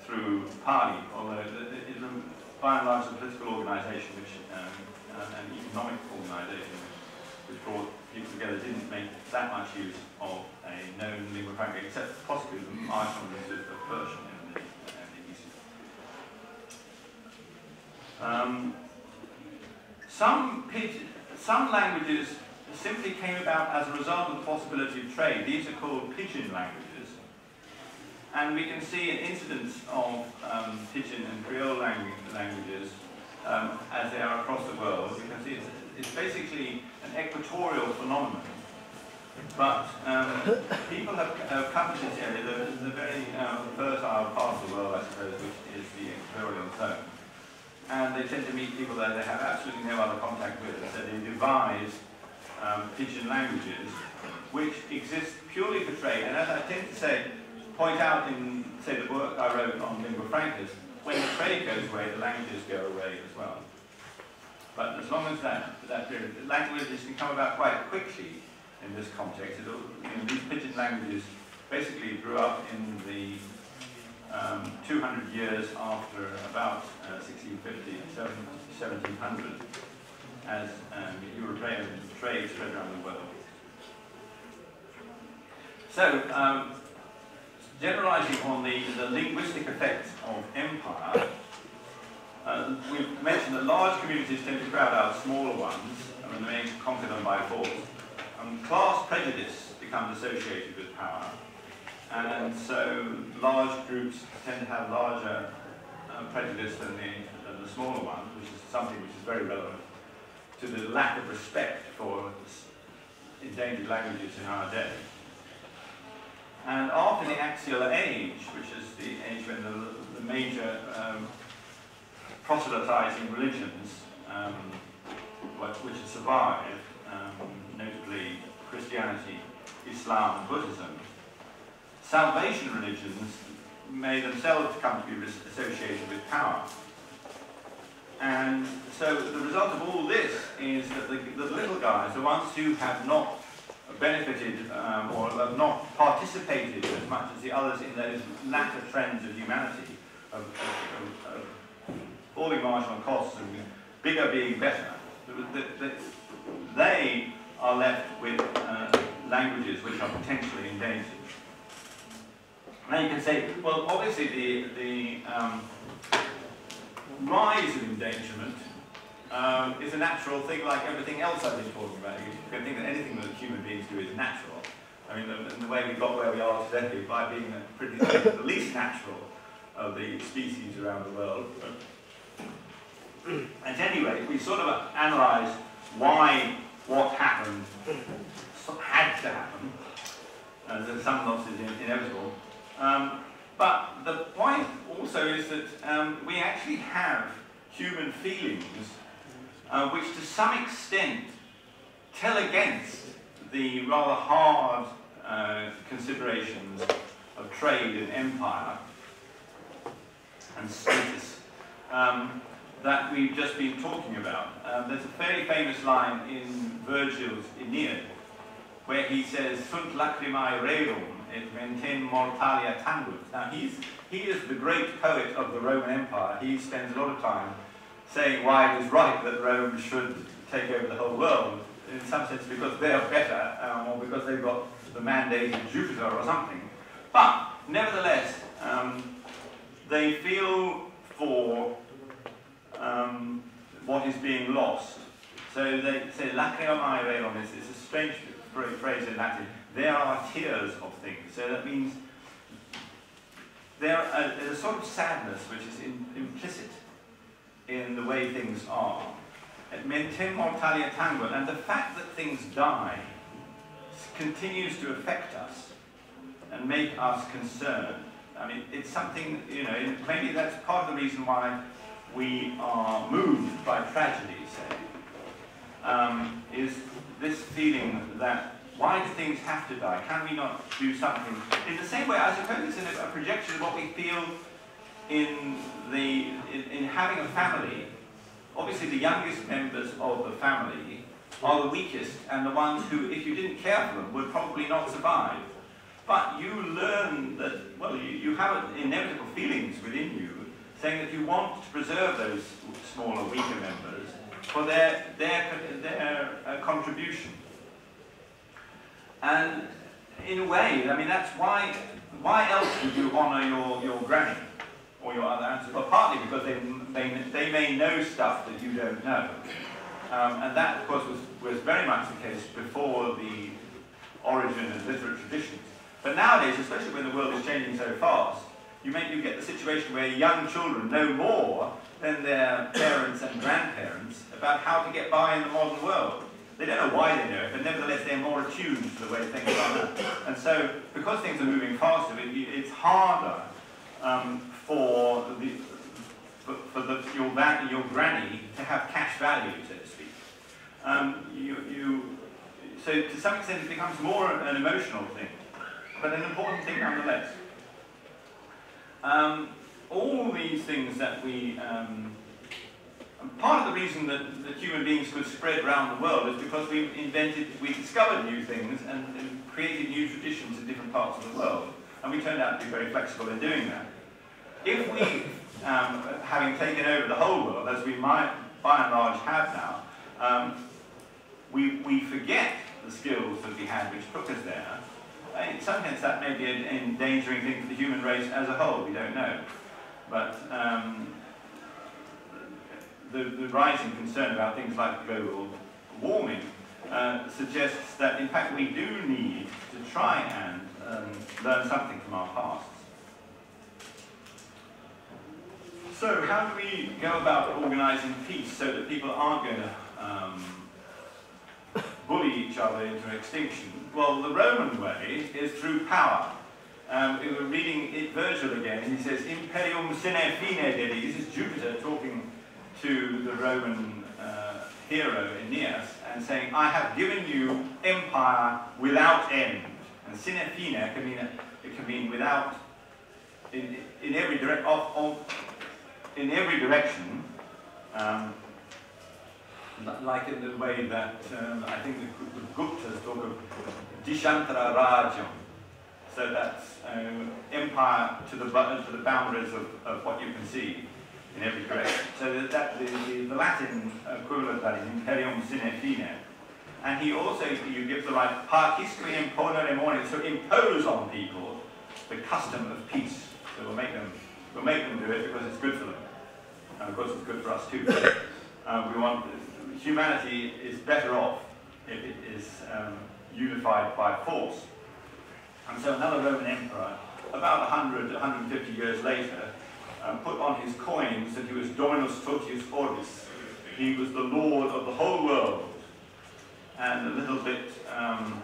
through Pali, although it, it, by and large the political organisation which, um, and economic organisation which brought people together didn't make that much use of a known lingua franca, except possibly the marginal use of, Persian in the, in the East. Um, some, some languages simply came about as a result of the possibility of trade. These are called pidgin languages. And we can see an incidence of um, pidgin and Creole language, languages um, as they are across the world. You can see it's, it's basically an equatorial phenomenon. But um, people have, have, come to this area, the, the very um, fertile part of the world, I suppose, which is the equatorial zone. And they tend to meet people that they have absolutely no other contact with, so they devise um, pidgin languages, which exist purely for trade. And as I tend to say, point out in, say, the work I wrote on lingua francas, when the trade goes away, the languages go away as well. But as long as that, that period, languages can come about quite quickly in this context. You know, these pidgin languages basically grew up in the um, 200 years after about uh, 1650, 1700 as um, European trade spread around the world. So, um, generalizing on the, the linguistic effects of empire, uh, we've mentioned that large communities tend to crowd out smaller ones, and they conquer them by force. Um, class prejudice becomes associated with power, and so large groups tend to have larger uh, prejudice than the, than the smaller ones, which is something which is very relevant to the lack of respect for endangered languages in our day. And after the axial age, which is the age when the, the major um, proselytizing religions, um, which have survived, um, notably Christianity, Islam, and Buddhism, salvation religions may themselves come to be associated with power. And so the result of all this is that the, the little guys, the ones who have not benefited um, or have not participated as much as the others in those latter trends of humanity, of, of, of, falling marginal costs and bigger being better, the, the, the, they are left with uh, languages which are potentially endangered. Now you can say, well, obviously the, the um, rise of endangerment um, is a natural thing like everything else I've been talking about. You can think that anything that human beings do is natural. I mean, the, the way we got where we are today by being pretty, the least natural of the species around the world. At any rate, we sort of analysed why what happened had to happen, and that some loss is inevitable. Um, but the point also is that um, we actually have human feelings uh, which to some extent tell against the rather hard uh, considerations of trade and empire and status um, that we've just been talking about. Um, there's a fairly famous line in Virgil's Aeneid where he says, Sunt lacrimae rerum et mentem mortalia tangunt. Now he's, he is the great poet of the Roman Empire. He spends a lot of time saying why it is right that Rome should take over the whole world, in some sense because they are better, um, or because they've got the mandate of Jupiter or something. But, nevertheless, um, they feel for um, what is being lost. So they say, lacrimae rerum is a strange phrase in Latin. There are tears of things. So that means there are, there's a sort of sadness which is in, implicit in the way things are. Et mentem mortalia tangunt, and the fact that things die continues to affect us and make us concerned. I mean, it's something, you know, maybe that's part of the reason why we are moved by tragedy, say, um, is this feeling that why do things have to die? Can we not do something? In the same way, I suppose it's a, a projection of what we feel in the in, in having a family. Obviously, the youngest members of the family are the weakest and the ones who, if you didn't care for them, would probably not survive. But you learn that, well, you, you have inevitable feelings within you saying that you want to preserve those smaller, weaker members for their, their, their uh, contribution. And in a way, I mean, that's why, why else would you honour your, your granny or your other ancestors? Well, partly because they, they, they may know stuff that you don't know. Um, and that, of course, was, was very much the case before the origin of literate traditions. But nowadays, especially when the world is changing so fast, you make you get the situation where young children know more than their parents and grandparents about how to get by in the modern world. They don't know why they know it, but nevertheless they're more attuned to the way things are. And so, because things are moving faster, it, it's harder um, for the for, for the, your, your granny to have cash value, so to speak. Um, you, you, so to some extent it becomes more an emotional thing, but an important thing nonetheless. Um, all these things that we, um, part of the reason that, that human beings could spread around the world is because we invented, we discovered new things and, and created new traditions in different parts of the world. And we turned out to be very flexible in doing that. If we, um, having taken over the whole world, as we might by and large have now, um, we, we forget the skills that we had which took us there, in some sense that may be an endangering thing for the human race as a whole, we don't know. But um, the, the rising concern about things like global warming uh, suggests that in fact we do need to try and um, learn something from our pasts. So how do we go about organising peace so that people aren't going to um, bully each other into extinction? Well, the Roman way is through power. Um, we were reading it, Virgil again, and he says, Imperium sine fine dedi. This is Jupiter talking to the Roman uh, hero Aeneas and saying, I have given you empire without end. And sine fine can mean, it can mean without, in, in every direct, off, off, in every direction, um, like in the way that um, I think the, the Guptas talk of Dishantara Rajam. So that's um, empire to the, to the boundaries of, of what you can see in every direction. So that, that the, the, the, Latin equivalent of that is imperium sine fine. And he also, you give the right, pacisque imponere mone, so impose on people the custom of peace. So we'll make them, we'll make them do it because it's good for them. And of course it's good for us too. Uh, we want, humanity is better off if it is um, unified by force. And so another Roman emperor, about 100, 150 years later, um, put on his coins that he was Dominus Totius Orbis. He was the Lord of the whole world. And a little bit um,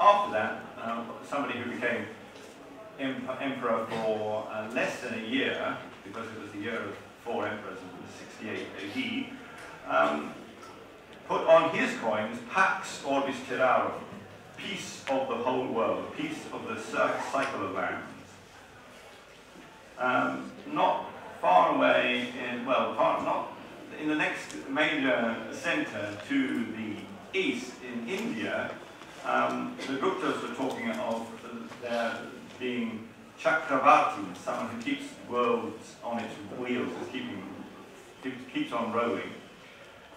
after that, uh, somebody who became emperor for uh, less than a year, because it was the year of four emperors, was 68 AD, um, put on his coins Pax Orbis Terrarum, peace of the whole world, peace of the cycle of lands. Um, not far away, in, well, far, not in the next major center to the east in India, um, the Guptas were talking of there being Chakravarti, someone who keeps worlds on its wheels, is keeping, keeps on rolling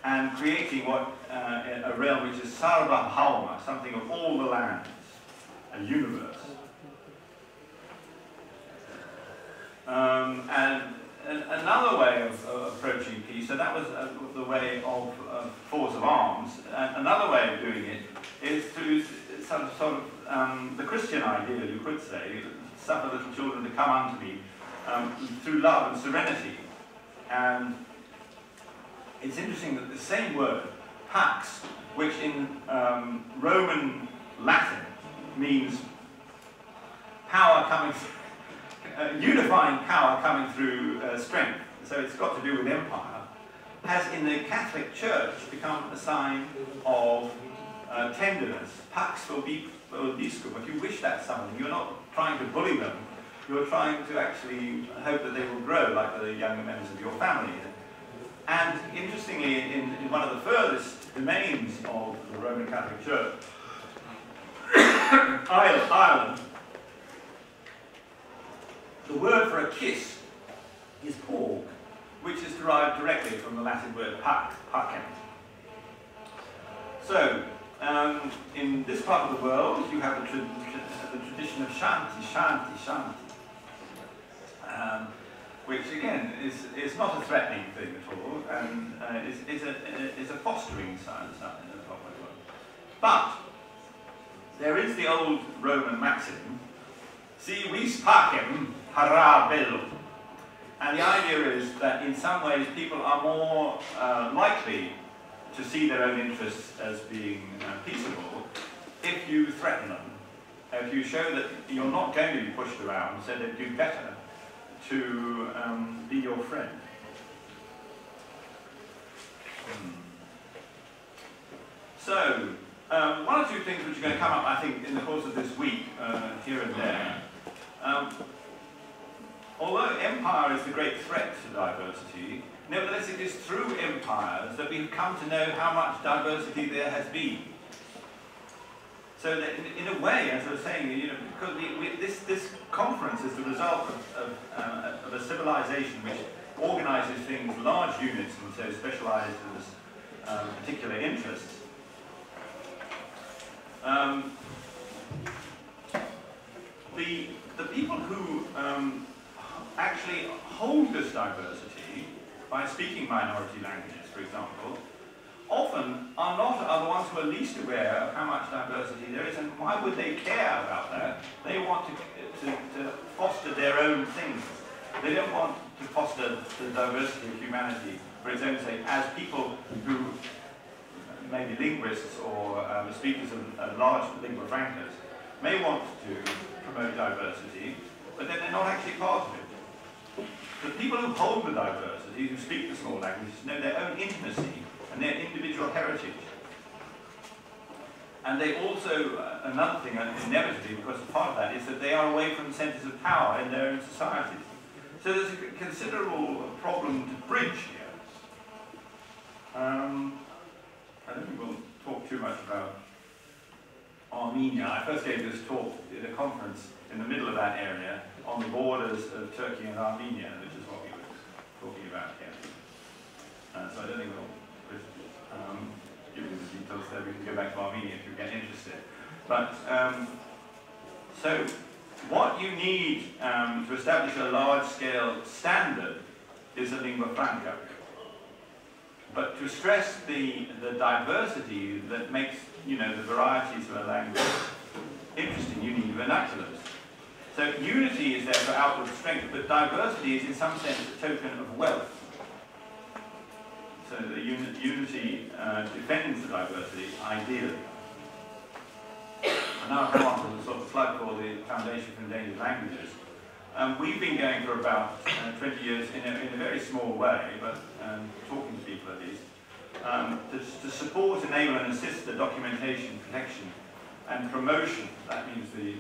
and creating what uh, a realm which is Sarva Bhauma, something of all the lands, a universe. Um, and, another way of, approaching peace, so that was uh, the way of force of arms. And another way of doing it is through of, sort of um, the Christian ideal, you could say, suffer little children to come unto me um, through love and serenity. And it's interesting that the same word, pax, which in um, Roman Latin means power coming, uh, unifying power coming through uh, strength, so it's got to do with empire, has in the Catholic Church become a sign of uh, tenderness. Pax vobiscum. If you wish that someone, you're not trying to bully them, you're trying to actually hope that they will grow like the younger members of your family. And interestingly, in, in one of the furthest domains of the Roman Catholic Church, Ireland, the word for a kiss is porg, which is derived directly from the Latin word pac, pacem. So, um, in this part of the world, you have the, tra the tradition of shanti, shanti, shanti. Um, which again is, is not a threatening thing at all, and uh, is, is, a, is a fostering sign of something in the world. But there is the old Roman maxim, si vis pacem bellum. And the idea is that in some ways people are more uh, likely to see their own interests as being uh, peaceable if you threaten them. If you show that you're not going to be pushed around, so they do better to um, be your friend. Hmm. So, um, one or two things which are going to come up, I think, in the course of this week, uh, here and there. Um, although empire is the great threat to diversity, nevertheless it is through empires that we've come to know how much diversity there has been. So that in, in, a way, as I was saying, you know, because we, we, this, this conference is the result of, of, uh, of, a civilization which organizes things, in large units, and so specializes um, particular interests. Um, the, the people who um, actually hold this diversity by speaking minority languages, for example, often are not are the ones who are least aware of how much diversity there is, and why would they care about that? They want to, to, to foster their own things. They don't want to foster the diversity of humanity for its own sake, as people who maybe linguists or um, speakers of large lingua francas may want to promote diversity, but then they're not actually part of it. The people who hold the diversity, who speak the small languages, know their own intimacy and their individual heritage. And they also, uh, another thing, uh, inevitably, because part of that, is that they are away from centres of power in their own societies. So there's a considerable problem to bridge here. Um, I don't think we'll talk too much about Armenia. I first gave this talk at a conference in the middle of that area on the borders of Turkey and Armenia, which is what we were talking about here. Uh, so I don't think we'll um, give you the details there. We can go back to Armenia if you get interested. But um, so what you need um, to establish a large-scale standard is a lingua franca. But to stress the, the diversity that makes, you know, the varieties of a language interesting, you need vernaculars. So unity is there for outward strength, but diversity is in some sense a token of wealth. So the uni unity uh, defends the diversity, ideally. And now I come on to the sort of plug for the Foundation for Endangered Languages. Um, we've been going for about uh, 20 years in a, in a, very small way, but um, talking to people at least, um, to, to, support, enable and assist the documentation, protection and promotion, that means the,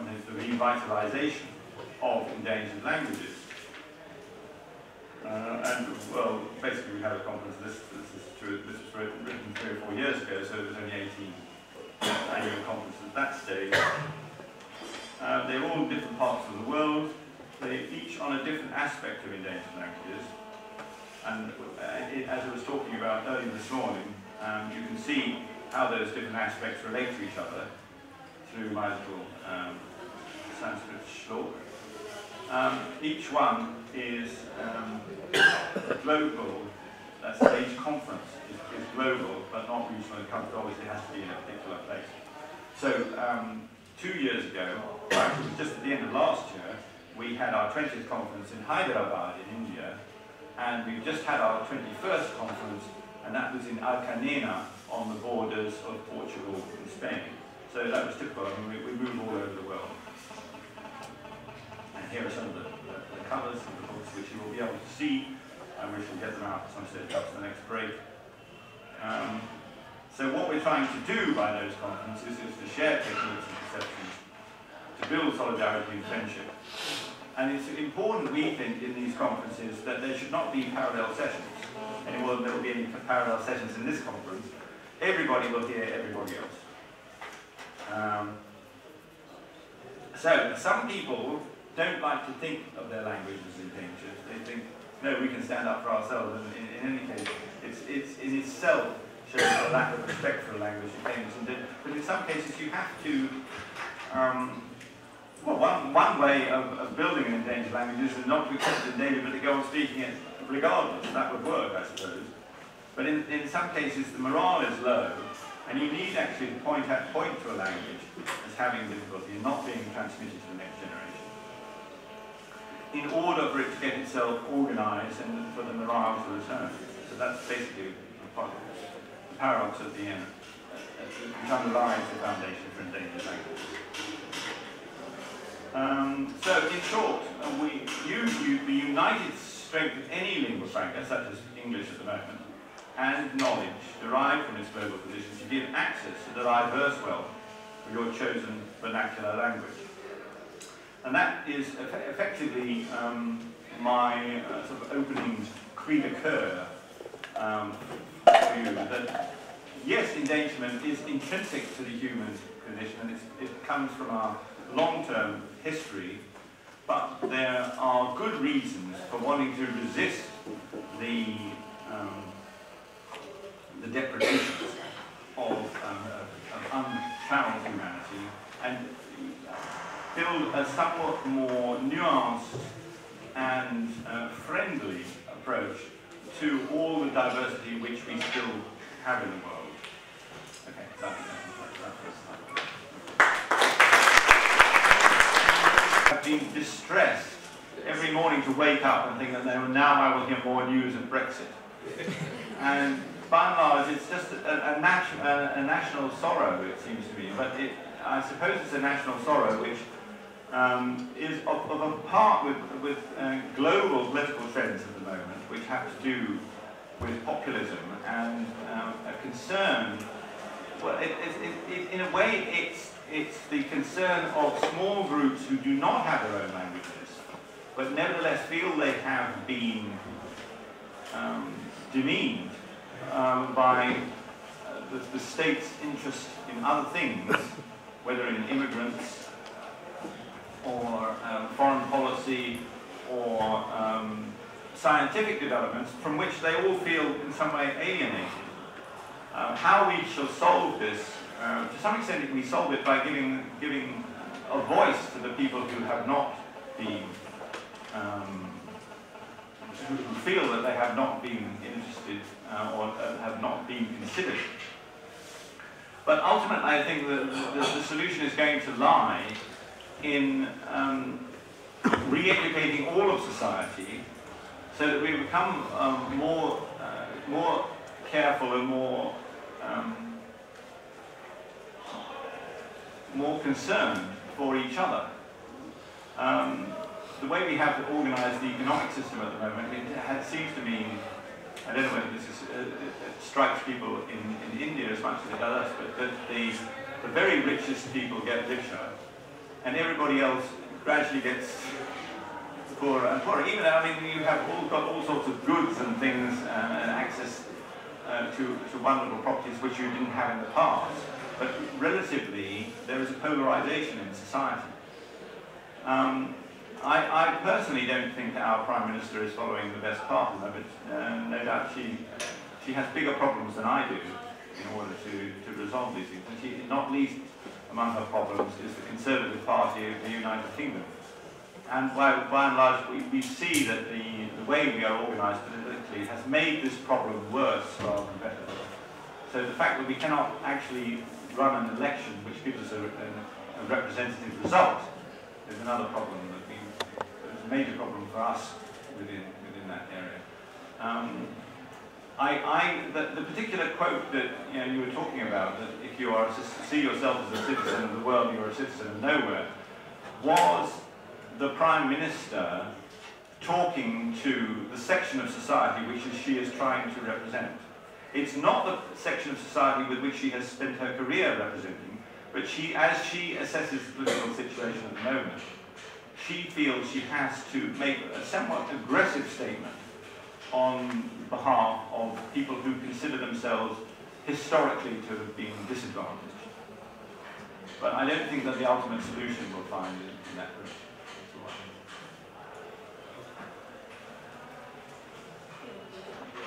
in some ways the revitalization of endangered languages. Uh, and, well, basically we had a conference, this, this, is true, this was written, written three or four years ago, so it was only 18 annual conference at that stage. Uh, they're all in different parts of the world. They each on a different aspect of endangered languages. And uh, it, as I was talking about earlier this morning, um, you can see how those different aspects relate to each other through my little um, Sanskrit shlok. Um, each one is um, global, that's each conference is, is, global, but not regional. It comes, obviously has to be in a particular place. So um, two years ago, actually just at the end of last year, we had our 20th conference in Hyderabad in India, and we've just had our 21st conference, and that was in Alcanena on the borders of Portugal and Spain. So that was typical. I mean, we, we move all over the world. And here are some of the, the, the covers of the books which you will be able to see, and we shall get them out at some stage after the next break. Um, so what we're trying to do by those conferences is to share techniques and perceptions, to build solidarity and friendship. And it's important, we think, in these conferences that there should not be parallel sessions. Any more than there will be any parallel sessions in this conference. Everybody will hear everybody else. Um, so, some people don't like to think of their language as endangered. They think, no, we can stand up for ourselves. And in, in any case, it's, it's in itself shows a lack of respect for language and But in some cases, you have to um, well, one, one way of, of building an endangered language is not to accept it endangered, but to go on speaking it regardless. That would work, I suppose. But in, in some cases, the morale is low, and you need actually to point, at, point to a language as having difficulty not being transmitted to the next generation. In order for it to get itself organized and for the morale to return. So that's basically the paradox at the end, which underlies the foundation for endangered languages. Um, so, in short, uh, we use the united strength of any lingua franca, such as English at the moment, and knowledge derived from its global position to give access to the diverse wealth of your chosen vernacular language. And that is eff effectively um, my uh, sort of opening cri de coeur um, that yes, endangerment is intrinsic to the human condition and it comes from our long-term history, but there are good reasons for wanting to resist the, um, the depredations of, um, of, of humanity and build a somewhat more nuanced and uh, friendly approach to all the diversity which we still have in the world. Okay, I've been distressed every morning to wake up and think that no, now I will hear more news of Brexit. and by and large, it's just a, a, a, a, national sorrow, it seems to me. But it, I suppose it's a national sorrow which um, is of, of, a part with, with uh, global political trends at the moment, which have to do with populism and um, a concern. Well, it, it, it, in a way, it's it's the concern of small groups who do not have their own languages, but nevertheless feel they have been um, demeaned um, by uh, the, the state's interest in other things, whether in immigrants or um, foreign policy or um, scientific developments from which they all feel in some way alienated. Uh, how we shall solve this, uh, to some extent we solve it by giving, giving a voice to the people who have not been, um, who feel that they have not been interested uh, or uh, have not been considered. But ultimately I think that the, the solution is going to lie in um, re-educating all of society so that we become um, more, uh, more careful and more, um, more concerned for each other. Um, the way we have organised the economic system at the moment, it has, seems to me, I don't know whether this is, uh, it strikes people in, in India as much as it does us, but that the, the very richest people get richer and everybody else gradually gets poorer and poorer. Even, I mean, you have all got all sorts of goods and things uh, and access uh, to, to wonderful properties which you didn't have in the past. But relatively, there is a polarization in society. Um, I, I, personally don't think that our Prime Minister is following the best path, but uh, no doubt she, she has bigger problems than I do in order to, to resolve these things. And she, not least among her problems is the Conservative Party of the United Kingdom. And by, by and large, we, we see that the, the way we are organised politically has made this problem worse rather than better. So the fact that we cannot actually run an election which gives us a, a, a representative result is another problem that we, a major problem for us within, within that area. Um, I, I, the, the, particular quote that you, know, you were talking about, that if you are see yourself as a citizen of the world, you are a citizen of nowhere, was the Prime Minister talking to the section of society which she is trying to represent. It's not the section of society with which she has spent her career representing, but she, as she assesses the political situation at the moment, she feels she has to make a somewhat aggressive statement on behalf of people who consider themselves historically to have been disadvantaged. But I don't think that the ultimate solution will find in, in that direction.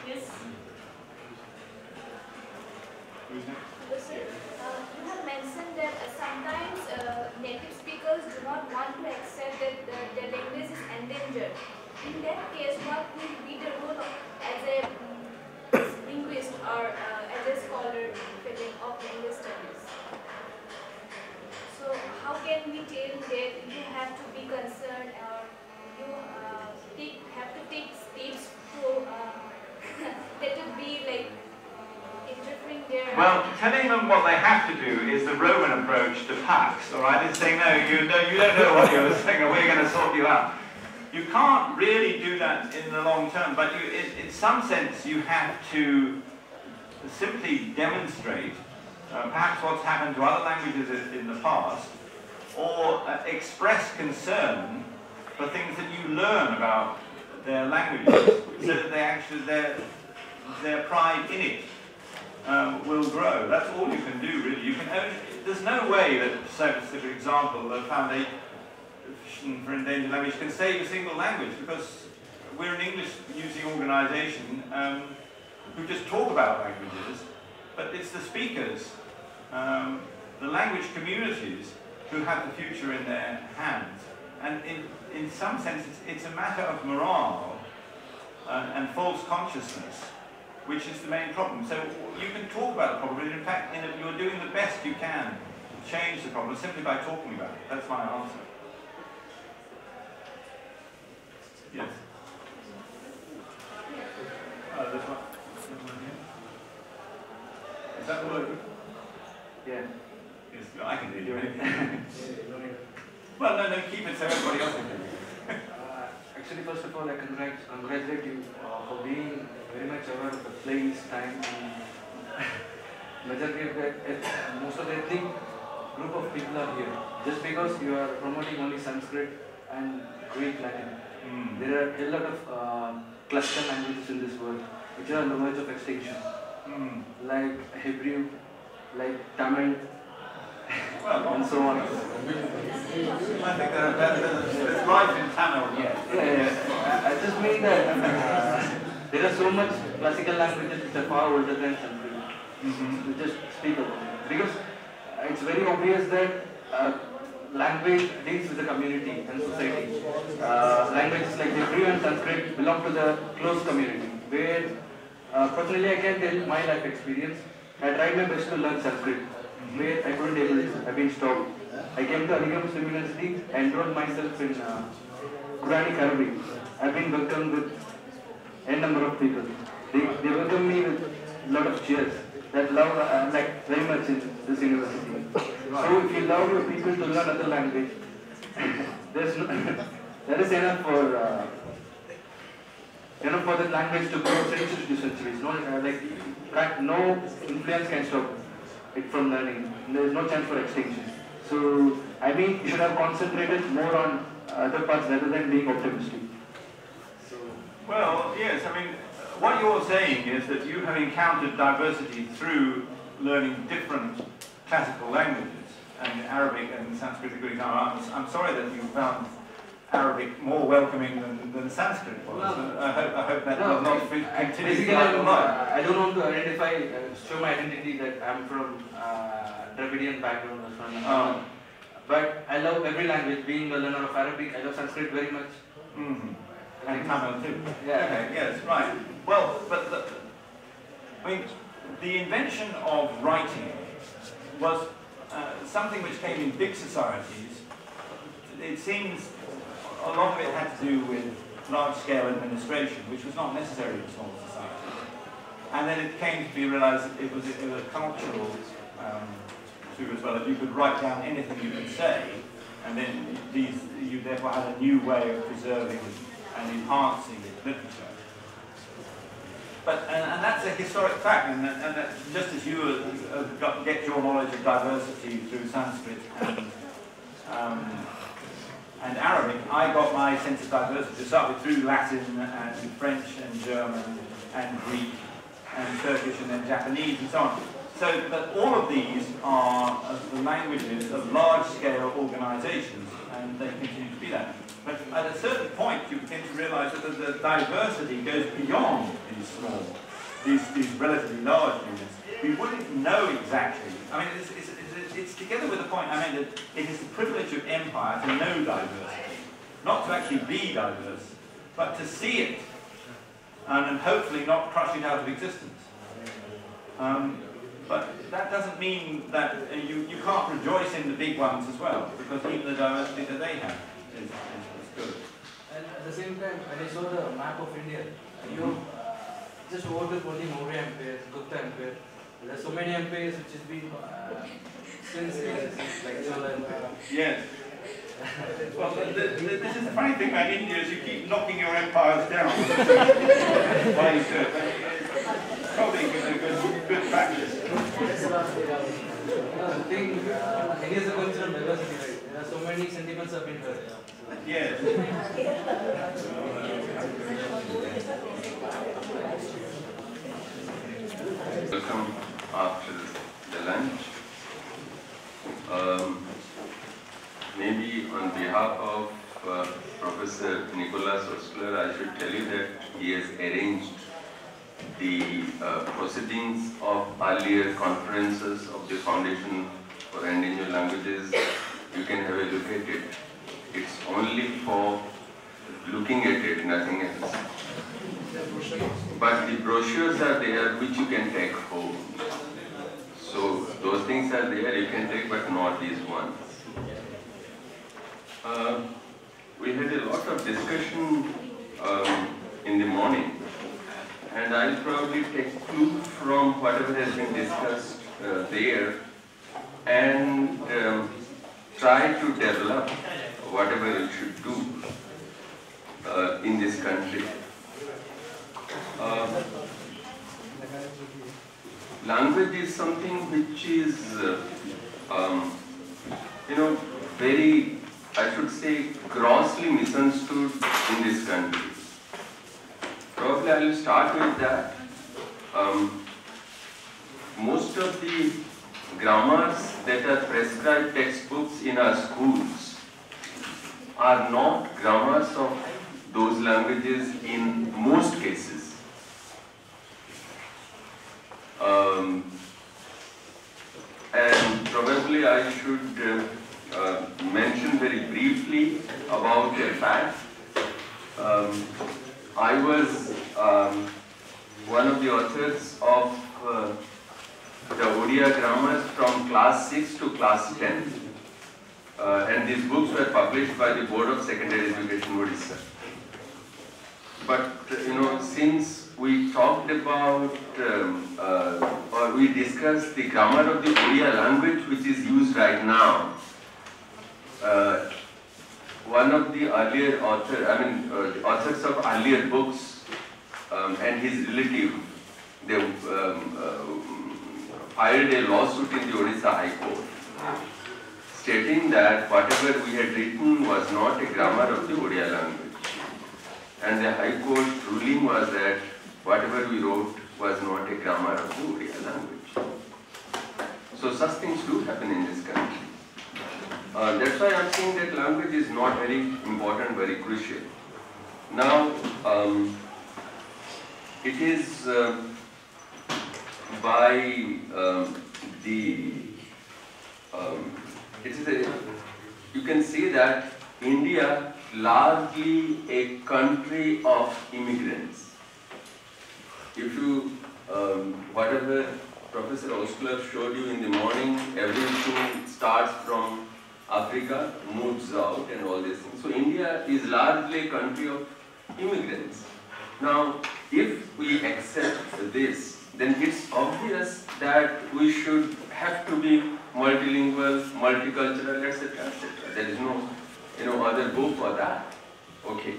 Yes. You have mentioned that sometimes native speakers do not want to accept that their language is endangered. In that case, what will be the role of, as a linguist or uh, as a scholar of language studies? So, how can we tell that you have to be concerned or you uh, take, have to take steps to that would be like. Well, telling them what they have to do is the Roman approach to Pax, all right? It's saying, no, you, no, you don't know what you're saying, we're going to sort you out. You can't really do that in the long term, but you, in, in some sense you have to simply demonstrate uh, perhaps what's happened to other languages in the past, or uh, express concern for things that you learn about their languages, so that they actually their their pride in it um, will grow. That's all you can do, really. You can only, there's no way that, so for example, the Foundation for Endangered Language can save a single language because we're an English-using organisation um, who just talk about languages, but it's the speakers, um, the language communities who have the future in their hands. And in, in some sense, it's, it's a matter of morale uh, and false consciousness, which is the main problem. So you can talk about the problem, but in fact, in a, you're doing the best you can to change the problem simply by talking about it. That's my answer. Yes. Uh, this one. This one here. Is that working? Yeah. Yes, well, I can do it. well, no, no, keep it so everybody else can hear. Uh, actually, first of all, I congrat- congratulate you uh, for being very much aware of the place, time, and majority of the, most of the ethnic group of people are here. Just because you are promoting only Sanskrit and Greek Latin, Mm. there are a lot of uh, cluster languages in this world which are on the verge of extinction, Mm. like Hebrew, like Tamil, Well, and so on. I think that, there's life in Tamil. Yeah, yeah, yeah. I just mean that uh, there are so much classical languages which are far older than Sanskrit. Mm-hmm. We just speak about it. Because uh, it's very obvious that uh, language deals with the community and society. Uh, languages like Hebrew and Sanskrit belong to the close community, where uh, personally I can tell my life experience. I tried my best to learn Sanskrit, where I couldn't able. I've been stopped. I came to Muslim University and enrolled myself in uh, Quranic Arabic. I've been welcomed with a number of people. They, they welcome me with a lot of cheers. That love uh, like very much in this university. So if you love your people to learn other language, there's no, there is enough for uh, enough for the language to grow centuries to centuries. No, uh, like no influence can stop it from learning. There is no chance for extinction. So I mean, you should have concentrated more on other parts rather than being optimistic. Well, yes, I mean, what you're saying is that you have encountered diversity through learning different classical languages, and Arabic and Sanskrit are good examples. I'm, I'm sorry that you found Arabic more welcoming than, than Sanskrit was. No. I, hope, I hope that No, will not I- be I- I don't, uh, I don't want to identify, uh, show my identity that I'm from uh, Dravidian background or from. Oh. But I love every language. Being a learner of Arabic, I love Sanskrit very much. Mhm. And Tamil too. Yeah. Okay, yes, right. Well, but the, I mean, the invention of writing was uh, something which came in big societies. It seems a lot of it had to do with large-scale administration, which was not necessary in small societies. And then it came to be realized that it was, it was a cultural um, too as well, that you could write down anything you could say, and then these, you therefore had a new way of preserving and enhancing literature. But, and, and that's a historic fact, and, and that just as you uh, got, get your knowledge of diversity through Sanskrit and, um, and Arabic, I got my sense of diversity to start with through Latin and French and German and Greek and Turkish and then Japanese and so on. So, but all of these are uh, the languages of large-scale organizations, and they continue to be that. But at a certain point, you begin to realize that the, diversity goes beyond these small, these, these relatively large units. We wouldn't know exactly. I mean, it's, it's, it's, it's together with the point I made that it is the privilege of empire to know diversity, not to actually be diverse, but to see it, and, hopefully not crush it out of existence. Um, but that doesn't mean that uh, you, you can't rejoice in the big ones as well, because even the diversity that they have is good. And at the same time, when I saw the map of India, you uh, just overtook only Maurya Empire, Gupta Empire. There are so many empires which has been uh, since like Chola Empire. Yes. Well, the, the, the- this is the funny thing about India is you keep knocking your empires down. Why you do it? Probably good, good, good practice. The thing, uh, India is a culture of diversity, right? There are so many sentiments have been heard. Yes. Welcome after the lunch. Um, maybe on behalf of uh, Professor Nicholas Ostler, I should tell you that he has arranged the uh, proceedings of earlier conferences of the Foundation for Endangered Languages you can have a look at it. It's only for looking at it, nothing else. But the brochures are there which you can take home. So those things are there, you can take, but not these ones. Uh, we had a lot of discussion um, in the morning, and I'll probably take clue from whatever has been discussed uh, there and um, try to develop whatever it should do uh, in this country. Uh, language is something which is, uh, um, you know, very, I should say, grossly misunderstood in this country. Probably I will start with that. Um, most of the grammars that are prescribed textbooks in our schools are not grammars of those languages in most cases. Um, and probably I should uh, uh, mention very briefly about a fact. Um, I was um, one of the authors of uh, the Odia grammars from class 6 to class 10. Uh, and these books were published by the Board of Secondary Education, Odisha. But, you know, since we talked about, um, uh, or we discussed the grammar of the Odia language which is used right now, uh, one of the earlier author, I mean, uh, authors of earlier books um, and his relative, they um, uh, filed a lawsuit in the Odisha High Court stating that whatever we had written was not a grammar of the Odia language. And the High Court ruling was that whatever we wrote was not a grammar of the Odia language. So such things do happen in this country. Uh, that's why I'm saying that language is not very important, very crucial. Now, um, it is uh, by um, the, um, a, you can see that India largely a country of immigrants. If you, um, whatever Professor Ostler showed you in the morning, everything starts from Africa, moves out and all these things. So India is largely a country of immigrants. Now, if we accept this, then it's obvious that we should have to be multilingual, multicultural, etc., etc. There is no, you know, other book for that. Okay.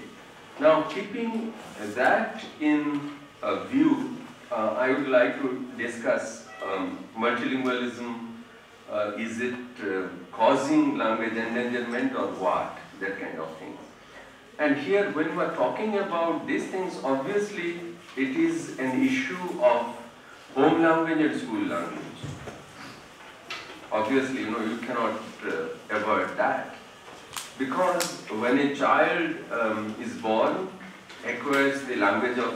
Now, keeping that in view, uh, I would like to discuss um, multilingualism. Uh, is it uh, causing language endangerment or what? That kind of thing. And here, when we are talking about these things, obviously it is an issue of home language and school language. Obviously, you know, you cannot uh, avoid that. Because when a child um, is born, acquires the language of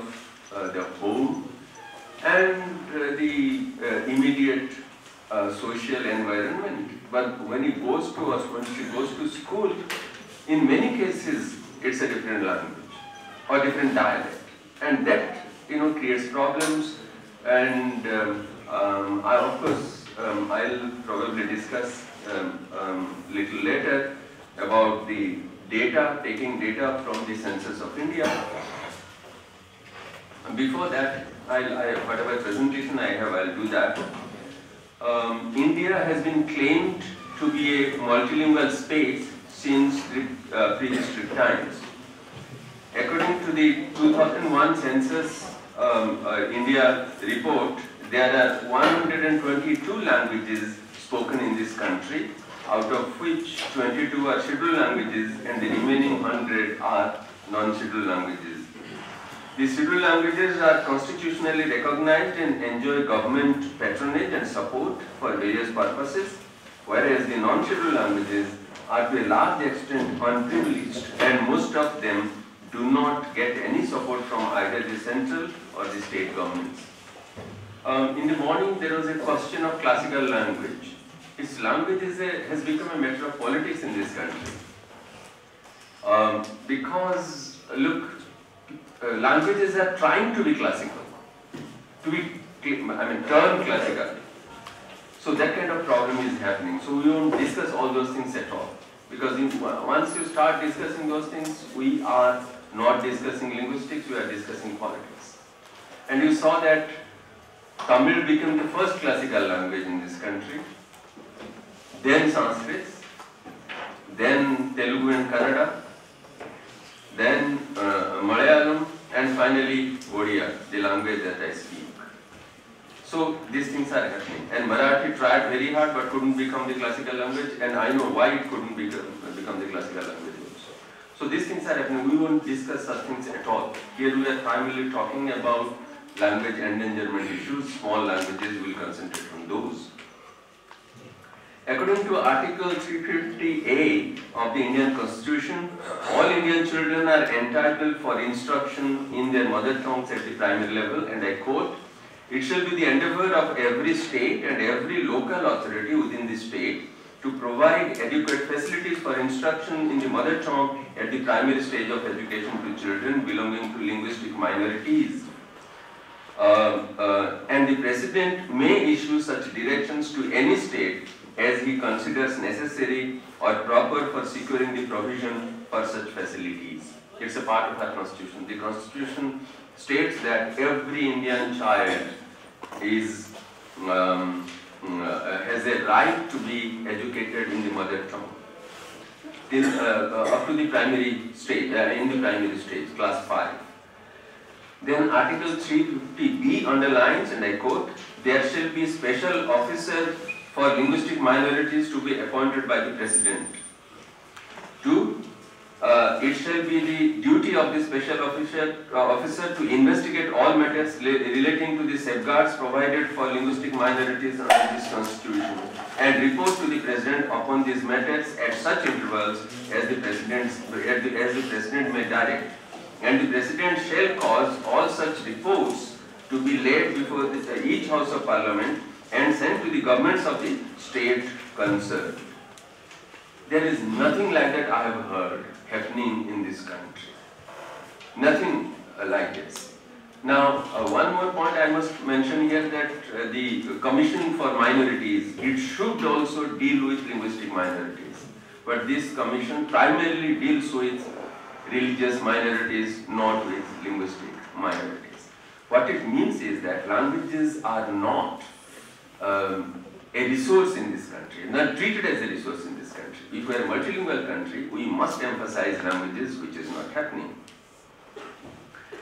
uh, the home and uh, the uh, immediate uh, social environment. But when he goes to us, when she goes to school, in many cases, it's a different language or different dialect. And that, you know, creates problems. And um, um, I, of course, um, I'll probably discuss um, um, little later about the data, taking data from the census of India. Before that, I'll, I, whatever presentation I have, I'll do that. Um, India has been claimed to be a multilingual space since uh, prehistoric times. According to the 2001 census um, uh, India report, there are 122 languages spoken in this country, out of which 22 are scheduled languages and the remaining 100 are non-scheduled languages. The scheduled languages are constitutionally recognized and enjoy government patronage and support for various purposes, whereas the non-scheduled languages are to a large extent unprivileged and most of them do not get any support from either the central or the state governments. Um, in the morning there was a question of classical language its language a, has become a matter of politics in this country. Um, because, look, uh, languages are trying to be classical, to be, I mean, turn classical. So that kind of problem is happening. So we won't discuss all those things at all. Because in, once you start discussing those things, we are not discussing linguistics, we are discussing politics. And you saw that Tamil became the first classical language in this country, then Sanskrit, then Telugu and Kannada, then uh, Malayalam, and finally Odia, the language that I speak. So these things are happening. And Marathi tried very hard but couldn't become the classical language, and I know why it couldn't become, become the classical language also. So these things are happening. We won't discuss such things at all. Here we are primarily talking about language endangerment issues. Small languages will concentrate on those. According to Article 350A of the Indian Constitution, all Indian children are entitled for instruction in their mother tongues at the primary level, and I quote, it shall be the endeavor of every state and every local authority within the state to provide adequate facilities for instruction in the mother tongue at the primary stage of education to children belonging to linguistic minorities. Uh, and the President may issue such directions to any state as he considers necessary or proper for securing the provision for such facilities. It's a part of our constitution. The constitution states that every Indian child is um, uh, has a right to be educated in the mother tongue till uh, uh, up to the primary stage, uh, in the primary stage, class 5. Then Article 350B underlines, and I quote, there shall be special officer for linguistic minorities to be appointed by the President. Two, uh, it shall be the duty of the special officer, uh, officer to investigate all matters relating to the safeguards provided for linguistic minorities under this constitution and report to the president upon these matters at such intervals as the president as the, as the president may direct. And the president shall cause all such reports to be laid before the, each house of parliament and sent to the governments of the state concerned. There is nothing like that I have heard happening in this country. Nothing uh, like this. Now, uh, one more point I must mention here that uh, the Commission for Minorities, it should also deal with linguistic minorities. But this commission primarily deals with religious minorities, not with linguistic minorities. What it means is that languages are not um, a resource in this country, not treated as a resource in this country. If we are a multilingual country, we must emphasize languages, which is not happening.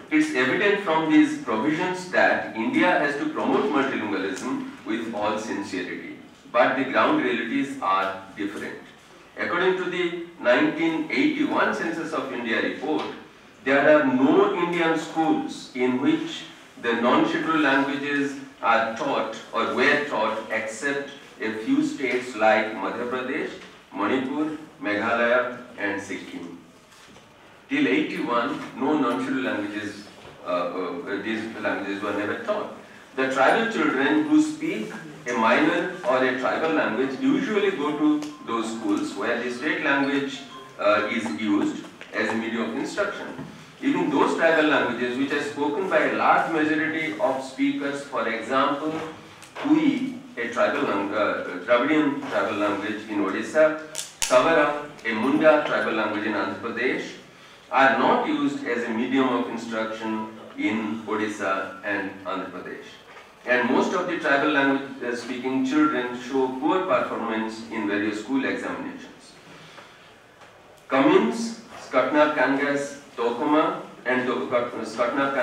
It's evident from these provisions that India has to promote multilingualism with all sincerity, but the ground realities are different. According to the 1981 Census of India report, there are no Indian schools in which the non-scheduled languages are taught or were taught except a few states like Madhya Pradesh, Manipur, Meghalaya and Sikkim. Till 81, no non-scheduled languages, uh, uh, these languages were never taught. The tribal children who speak a minor or a tribal language usually go to those schools where the state language uh, is used as a medium of instruction. Even those tribal languages which are spoken by a large majority of speakers, for example, Kui, a tribal uh, Dravidian tribal language in Odisha, Savara, a Munda tribal language in Andhra Pradesh, are not used as a medium of instruction in Odisha and Andhra Pradesh. And most of the tribal language uh, speaking children show poor performance in various school examinations. Cummins, Skutna Kangas, Toukomaa, and Skutna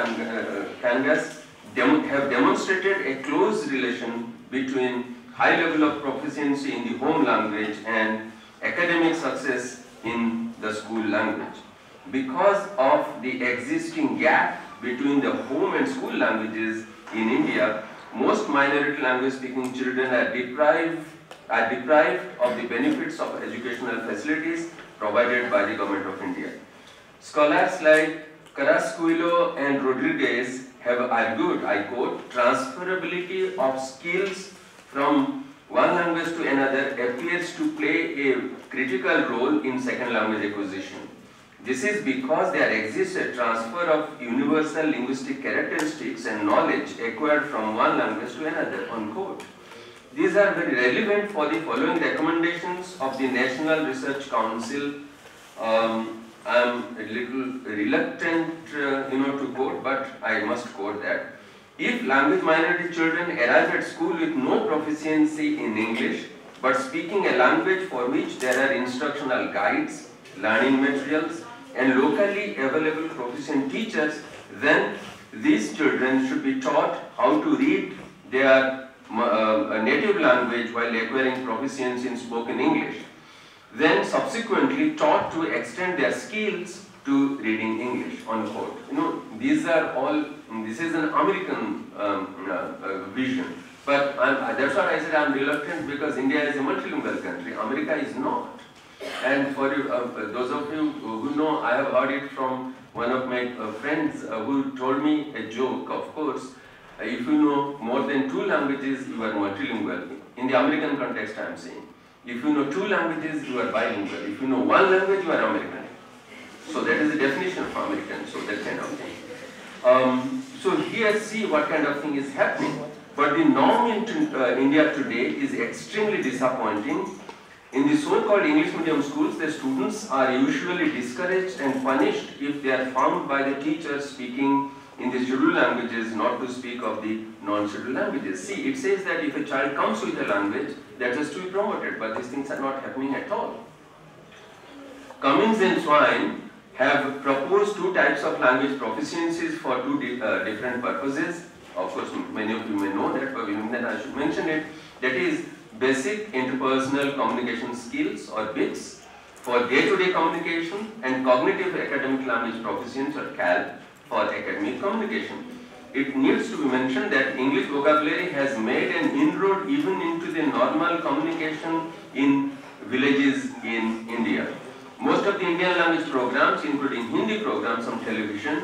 Kangas have demonstrated a close relation between high level of proficiency in the home language and academic success in the school language. Because of the existing gap between the home and school languages in India, most minority language speaking children are deprived, are deprived of the benefits of educational facilities provided by the government of India. Scholars like Carrasquillo and Rodriguez have argued, I quote, transferability of skills from one language to another appears to play a critical role in second language acquisition. This is because there exists a transfer of universal linguistic characteristics and knowledge acquired from one language to another, unquote. These are very relevant for the following recommendations of the National Research Council. Um, I am a little reluctant, uh, you know, to quote, but I must quote that. If language minority children arrive at school with no proficiency in English, but speaking a language for which there are instructional guides, learning materials, and locally available proficient teachers, then these children should be taught how to read their uh, native language while acquiring proficiency in spoken English. Then subsequently taught to extend their skills to reading English, unquote. You know, these are all, this is an American um, uh, uh, vision. But I'm, that's why I said I'm reluctant because India is a multilingual country, America is not. And for you, uh, those of you who know, I have heard it from one of my uh, friends uh, who told me a joke, of course, uh, if you know more than two languages, you are multilingual. In the American context, I am saying. If you know two languages, you are bilingual. If you know one language, you are American. So that is the definition of American, so that kind of thing. Um, so here see what kind of thing is happening. But the norm in uh, India today is extremely disappointing. In the so-called English medium schools, the students are usually discouraged and punished if they are found by the teachers speaking in the scheduled languages, not to speak of the non-scheduled languages. See, it says that if a child comes with a language, that has to be promoted, but these things are not happening at all. Cummins and Swain have proposed two types of language proficiencies for two di uh, different purposes. Of course, many of you may know that, but even then I should mention it. That is basic interpersonal communication skills or BICS for day-to-day -day communication and cognitive academic language proficiency or CAL for academic communication. It needs to be mentioned that English vocabulary has made an inroad even into the normal communication in villages in India. Most of the Indian language programs, including Hindi programs on television,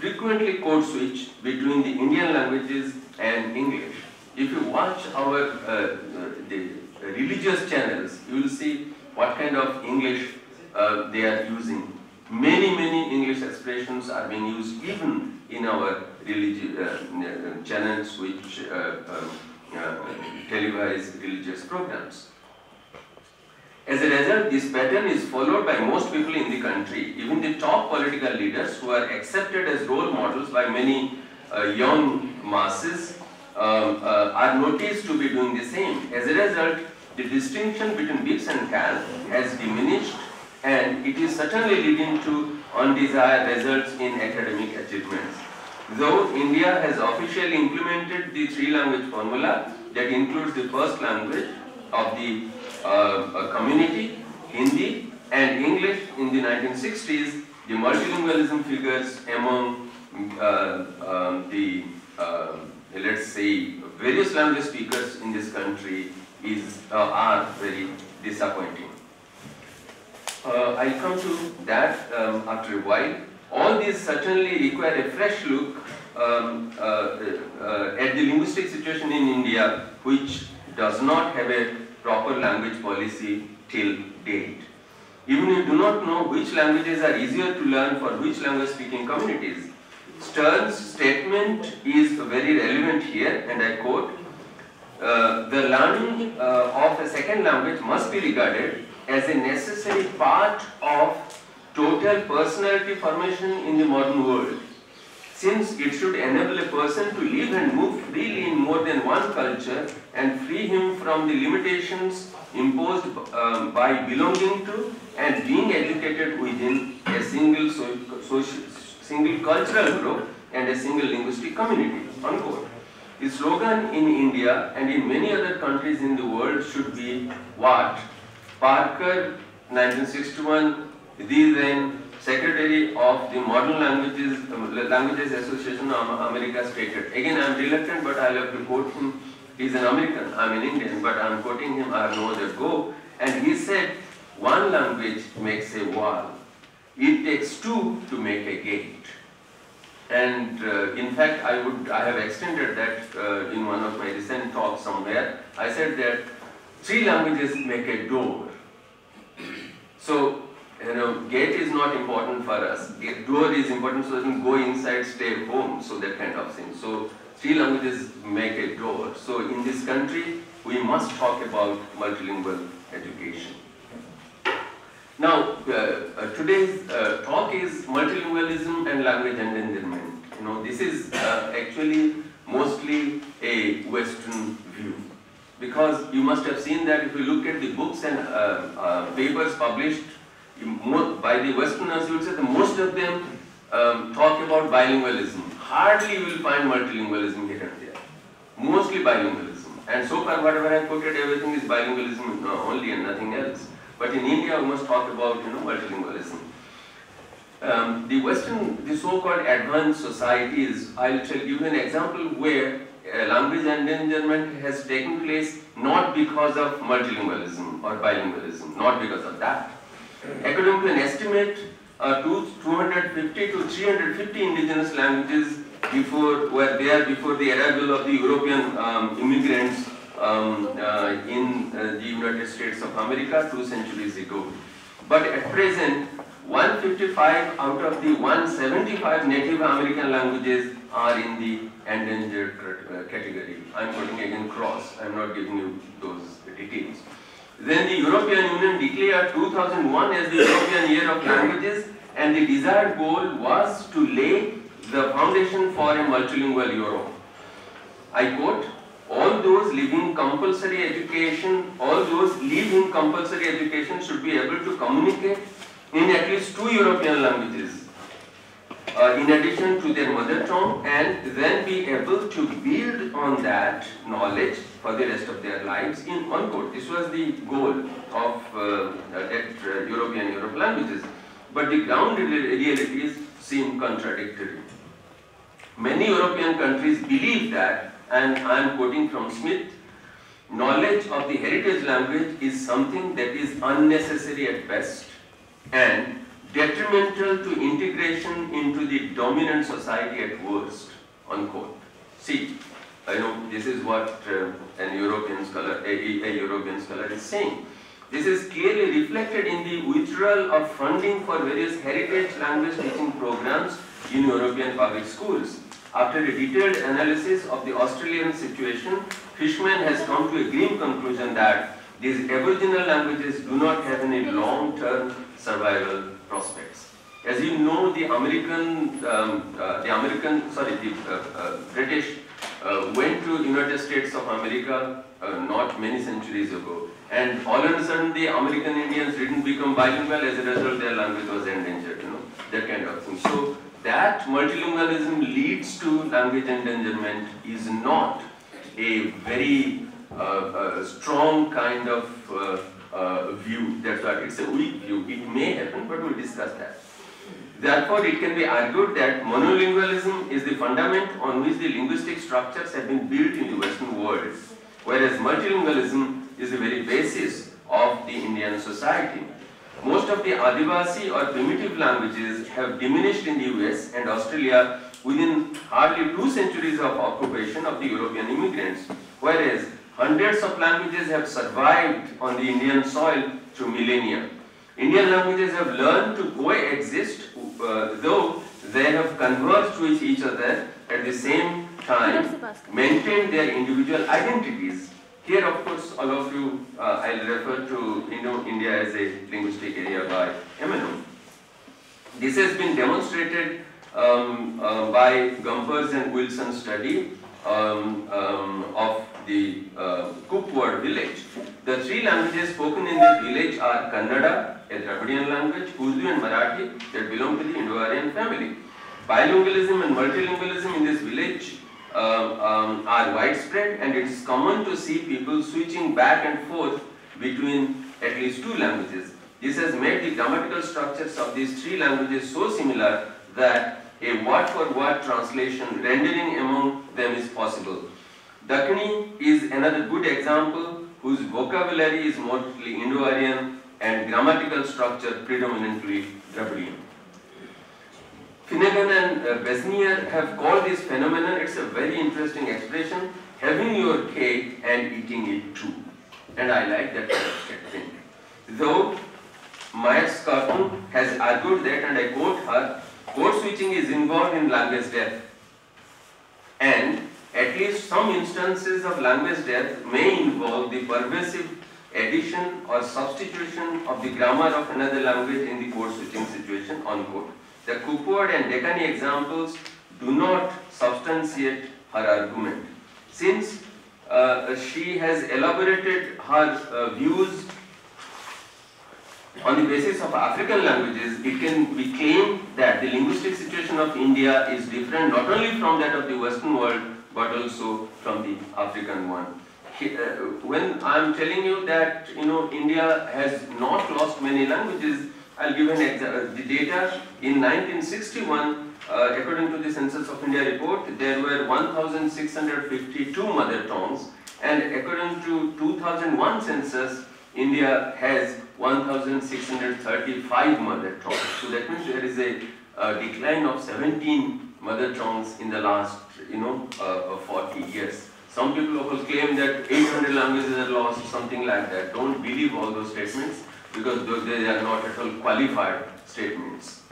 frequently code switch between the Indian languages and English. If you watch our uh, uh, the religious channels, you will see what kind of English uh, they are using. Many, many English expressions are being used even in our religious uh, channels which uh, um, uh, televise religious programs. As a result, this pattern is followed by most people in the country, even the top political leaders who are accepted as role models by many uh, young masses um, uh, are noticed to be doing the same. As a result, the distinction between BICS and CAL has diminished and it is certainly leading to undesired results in academic achievements. Though India has officially implemented the three language formula that includes the first language of the uh, community, Hindi and English in the 1960s, the multilingualism figures among uh, um, the, uh, let's say, various language speakers in this country is, uh, are very disappointing. Uh, I'll come to that um, after a while. All these certainly require a fresh look um, uh, at the linguistic situation in India, which does not have a proper language policy till date. Even if you do not know which languages are easier to learn for which language speaking communities, Stern's statement is very relevant here and I quote, uh, the learning uh, of a second language must be regarded as a necessary part of total personality formation in the modern world. Since it should enable a person to live and move freely in more than one culture and free him from the limitations imposed um, by belonging to and being educated within a single so, social, single cultural group and a single linguistic community. Unquote. The slogan in India and in many other countries in the world should be what? Parker, 1961, the then Secretary of the Modern Languages, uh, Languages Association of America stated. Again, I am reluctant, but I have to quote him. He is an American, I am an Indian, but I am quoting him, I have no other go. And he said, one language makes a wall. It takes two to make a gate. And uh, in fact, I would I have extended that uh, in one of my recent talks somewhere. I said that three languages make a door. So, you know, gate is not important for us. Gate, door is important so that we can go inside, stay home, so that kind of thing. So, three languages make a door. So, in this country, we must talk about multilingual education. Now, uh, uh, today's uh, talk is multilingualism and language endangerment. You know, this is uh, actually mostly a Western view. Because you must have seen that if you look at the books and papers published by the Westerners, you would say that most of them um, talk about bilingualism. Hardly you will find multilingualism here and there. Mostly bilingualism. And so far, whatever I quoted, everything is bilingualism only and nothing else. But in India, we must talk about you know multilingualism. Um, the Western, the so-called advanced societies, I'll tell you an example where uh, language endangerment has taken place not because of multilingualism or bilingualism, not because of that. According to an estimate, uh, two, 250 to 350 indigenous languages before were there before the arrival of the European um, immigrants um, uh, in uh, the United States of America two centuries ago. But at present, 155 out of the 175 Native American languages are in the endangered uh, category. I'm putting again cross, I'm not giving you those details. Then the European Union declared 2001 as the European Year of Languages and the desired goal was to lay the foundation for a multilingual Europe. I quote, all those living compulsory education, all those living compulsory education should be able to communicate in at least two European languages uh, in addition to their mother tongue and then be able to build on that knowledge for the rest of their lives in one quote. This was the goal of uh, that uh, European Europe languages. But the ground realities seem contradictory. Many European countries believe that, and I am quoting from Smith, knowledge of the heritage language is something that is unnecessary at best and detrimental to integration into the dominant society at worst, unquote. See, I know this is what uh, an European scholar, a, a, European scholar is saying. This is clearly reflected in the withdrawal of funding for various heritage language teaching programs in European public schools. After a detailed analysis of the Australian situation, Fishman has come to a grim conclusion that these aboriginal languages do not have any long-term survival prospects. As you know, the American, um, uh, the American, sorry, the uh, uh, British uh, went to United States of America uh, not many centuries ago, and all of a sudden the American Indians didn't become bilingual. As a result, their language was endangered. You know that kind of thing. So that multilingualism leads to language endangerment is not a very uh, strong kind of uh, view. That's what it's a weak view. It may happen, but we'll discuss that. Therefore, it can be argued that monolingualism is the fundament on which the linguistic structures have been built in the Western world, whereas multilingualism is the very basis of the Indian society. Most of the Adivasi or primitive languages have diminished in the US and Australia within hardly two centuries of occupation of the European immigrants, whereas Hundreds of languages have survived on the Indian soil through millennia. Indian languages have learned to coexist, uh, though they have converged with each other at the same time, maintained their individual identities. Here, of course, all of you, uh, I'll refer to Indo-India as a linguistic area by Emeneau. This has been demonstrated um, uh, by Gumperz and Wilson's study um, um, of the uh, Kupwar village. The three languages spoken in this village are Kannada, a Dravidian language, Urdu and Marathi that belong to the Indo-Aryan family. Bilingualism and multilingualism in this village um, are widespread and it is common to see people switching back and forth between at least two languages. This has made the grammatical structures of these three languages so similar that a word-for-word translation rendering among them is possible. Dakhini is another good example whose vocabulary is mostly Indo-Aryan and grammatical structure predominantly Dravidian. Finegan and uh, Besnier have called this phenomenon, it's a very interesting expression, having your cake and eating it too. and I like that statement. Though Myers-Scotton has argued that, and I quote her, code switching is involved in language death. And at least some instances of language death may involve the pervasive addition or substitution of the grammar of another language in the code switching situation, unquote. The Kupwar and Deccani examples do not substantiate her argument. Since uh, she has elaborated her uh, views on the basis of African languages, it can be claimed that the linguistic situation of India is different not only from that of the Western world, but also from the African one. Uh, when I am telling you that you know India has not lost many languages, I'll give an example. The data in 1961, uh, according to the Census of India report, there were 1,652 mother tongues, and according to 2001 census, India has 1,635 mother tongues. So that means there is a, a decline of 17 mother tongues in the last, you know, uh, 40 years. Some people will claim that 800 languages are lost, something like that. Don't believe all those statements because they are not at all qualified statements.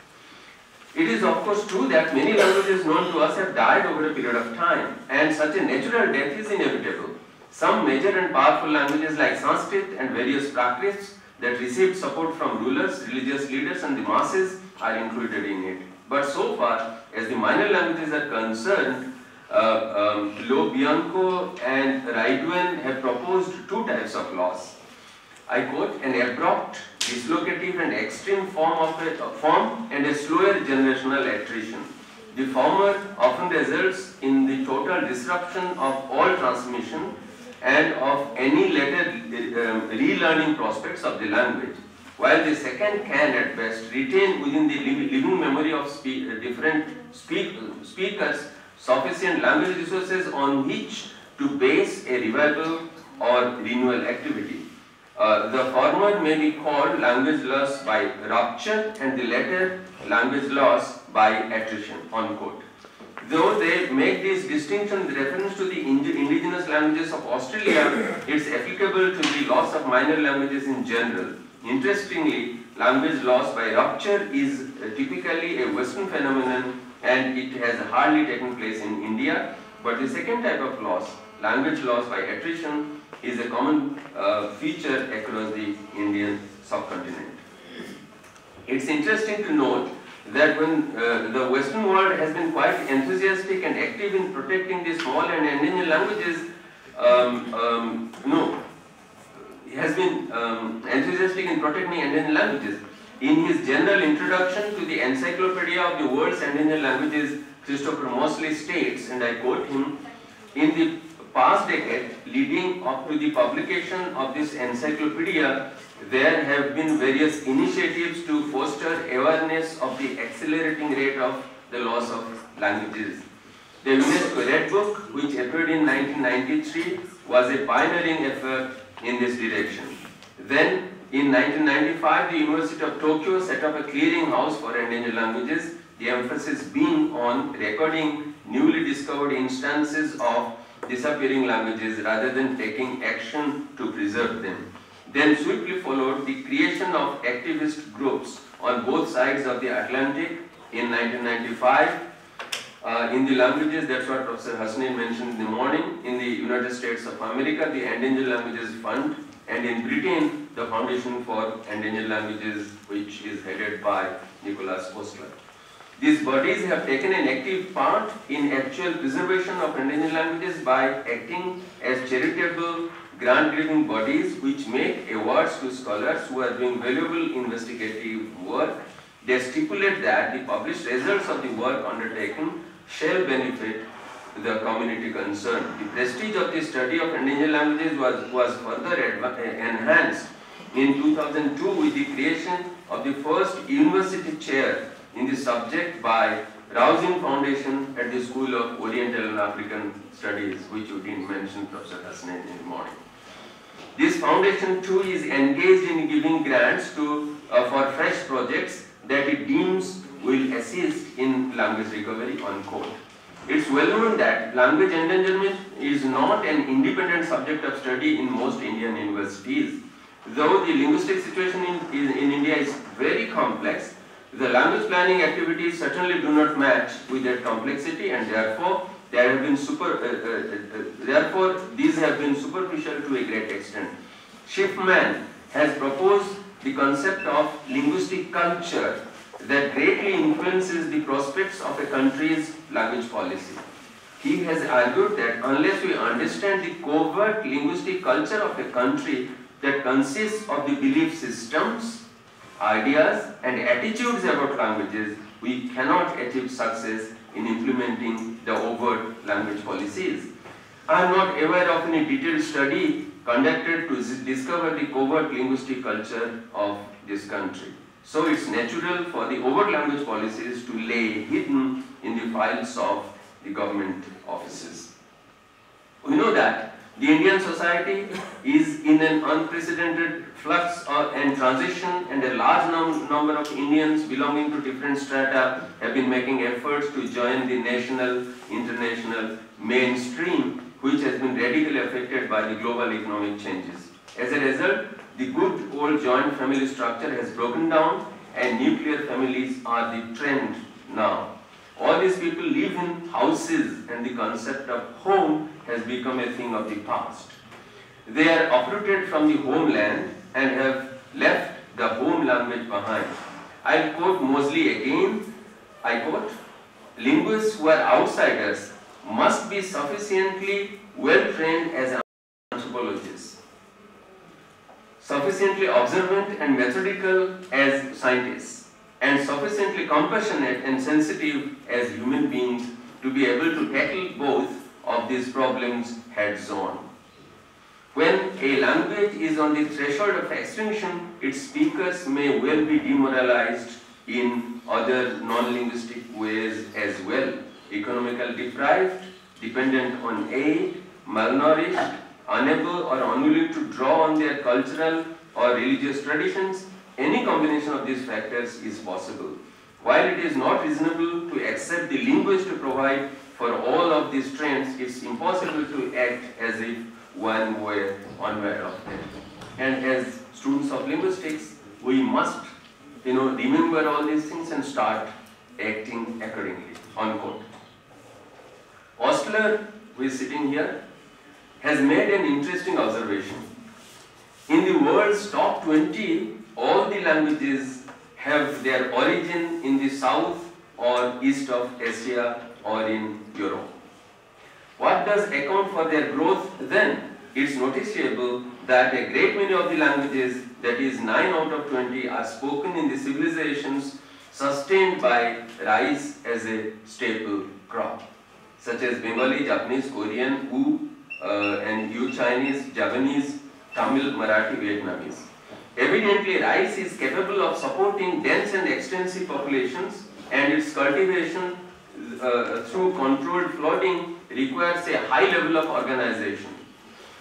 It is of course true that many languages known to us have died over a period of time and such a natural death is inevitable. Some major and powerful languages like Sanskrit and various Prakrits that received support from rulers, religious leaders and the masses are included in it. But so far as the minor languages are concerned, uh, um, Lo Bianco and Rhydwen have proposed two types of loss. I quote, an abrupt, dislocative and extreme form of a uh, form and a slower generational attrition. The former often results in the total disruption of all transmission and of any later um, relearning prospects of the language, while the second can at best retain within the living memory of speak, uh, different speak, speakers sufficient language resources on which to base a revival or renewal activity. Uh, the former may be called language loss by rupture and the latter language loss by attrition, unquote. Though they make this distinction with reference to the indigenous languages of Australia, it's applicable to the loss of minor languages in general. Interestingly, language loss by rupture is typically a Western phenomenon and it has hardly taken place in India. But the second type of loss, language loss by attrition, is a common uh, feature across the Indian subcontinent. It's interesting to note that when uh, the Western world has been quite enthusiastic and active in protecting the small and endangered languages, um, um, no, has been um, enthusiastic in protecting endangered languages. In his general introduction to the Encyclopedia of the World's Endangered Languages, Christopher Moseley states, and I quote him, in the past decade leading up to the publication of this encyclopedia, there have been various initiatives to foster awareness of the accelerating rate of the loss of languages. The UNESCO Red Book, which appeared in 1993, was a pioneering effort in this direction. Then, in 1995, the University of Tokyo set up a clearinghouse for endangered languages, the emphasis being on recording newly discovered instances of disappearing languages rather than taking action to preserve them. Then swiftly followed the creation of activist groups on both sides of the Atlantic in 1995 uh, in the languages, that's what Professor Hasnain mentioned in the morning, in the United States of America, the Endangered Languages Fund, and in Britain, the Foundation for Endangered Languages, which is headed by Nicholas Ostler. These bodies have taken an active part in actual preservation of indigenous languages by acting as charitable grant-giving bodies which make awards to scholars who are doing valuable investigative work. They stipulate that the published results of the work undertaken shall benefit the community concerned. The prestige of the study of indigenous languages was, was further enhanced in 2002 with the creation of the first university chair in the subject by Rausing Foundation at the School of Oriental and African Studies, which you didn't mention, Professor Hasnain, in the morning. This foundation too is engaged in giving grants to uh, for fresh projects that it deems will assist in language recovery, unquote. It's well known that language endangerment is not an independent subject of study in most Indian universities. Though the linguistic situation in, in, in India is very complex, the language planning activities certainly do not match with their complexity and therefore there have been super, uh, uh, uh, therefore these have been superficial to a great extent. Schiffman has proposed the concept of linguistic culture that greatly influences the prospects of a country's language policy. He has argued that unless we understand the covert linguistic culture of a country that consists of the belief systems, ideas and attitudes about languages, we cannot achieve success in implementing the overt language policies. I am not aware of any detailed study conducted to discover the covert linguistic culture of this country. So it's natural for the overt language policies to lay hidden in the files of the government offices. We know that the Indian society is in an unprecedented flux and transition and a large num number of Indians belonging to different strata have been making efforts to join the national, international mainstream which has been radically affected by the global economic changes. As a result, the good old joint family structure has broken down and nuclear families are the trend now. All these people live in houses and the concept of home has become a thing of the past. They are uprooted from the homeland and have left the home language behind. I'll quote Moseley again. I quote, linguists who are outsiders must be sufficiently well trained as anthropologists, sufficiently observant and methodical as scientists, and sufficiently compassionate and sensitive as human beings to be able to tackle both of these problems heads on. When a language is on the threshold of extinction, its speakers may well be demoralized in other non-linguistic ways as well. Economically deprived, dependent on aid, malnourished, unable or unwilling to draw on their cultural or religious traditions, any combination of these factors is possible. While it is not reasonable to accept the linguist to provide for all of these trends, it's impossible to act as if one were unaware of them. And as students of linguistics, we must, you know, remember all these things and start acting accordingly. Unquote. Ostler, who is sitting here, has made an interesting observation. In the world's top 20, all the languages have their origin in the south or east of Asia or in Europe. What does account for their growth then? It's noticeable that a great many of the languages, that is 9 out of 20, are spoken in the civilizations sustained by rice as a staple crop, such as Bengali, Japanese, Korean, Wu, uh, and Yue Chinese, Japanese, Tamil, Marathi, Vietnamese. Evidently, rice is capable of supporting dense and extensive populations and its cultivation uh, through controlled flooding requires a high level of organization.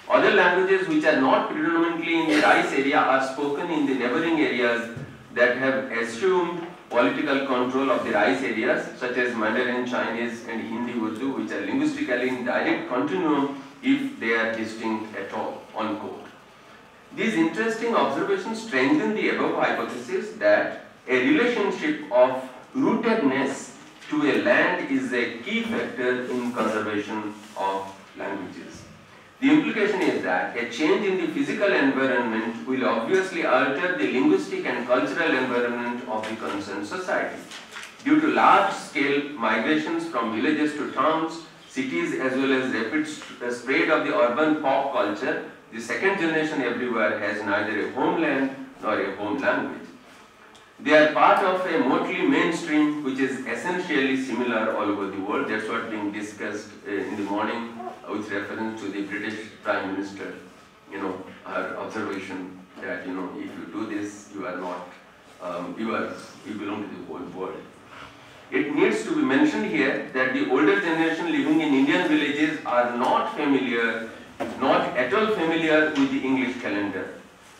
Other languages which are not predominantly in the rice area are spoken in the neighboring areas that have assumed political control of the rice areas such as Mandarin Chinese and Hindi Urdu which are linguistically in direct continuum if they are distinct at all, unquote. These interesting observations strengthen the above hypothesis that a relationship of rootedness to a land is a key factor in conservation of languages. The implication is that a change in the physical environment will obviously alter the linguistic and cultural environment of the concerned society. Due to large-scale migrations from villages to towns, cities as well as rapid uh, spread of the urban pop culture, the second generation everywhere has neither a homeland nor a home language. They are part of a motley mainstream which is essentially similar all over the world. That's what being discussed uh, in the morning with reference to the British Prime Minister, you know, her observation that, you know, if you do this, you are not, um, you are, you belong to the whole world. It needs to be mentioned here that the older generation living in Indian villages are not familiar, not at all familiar with the English calendar.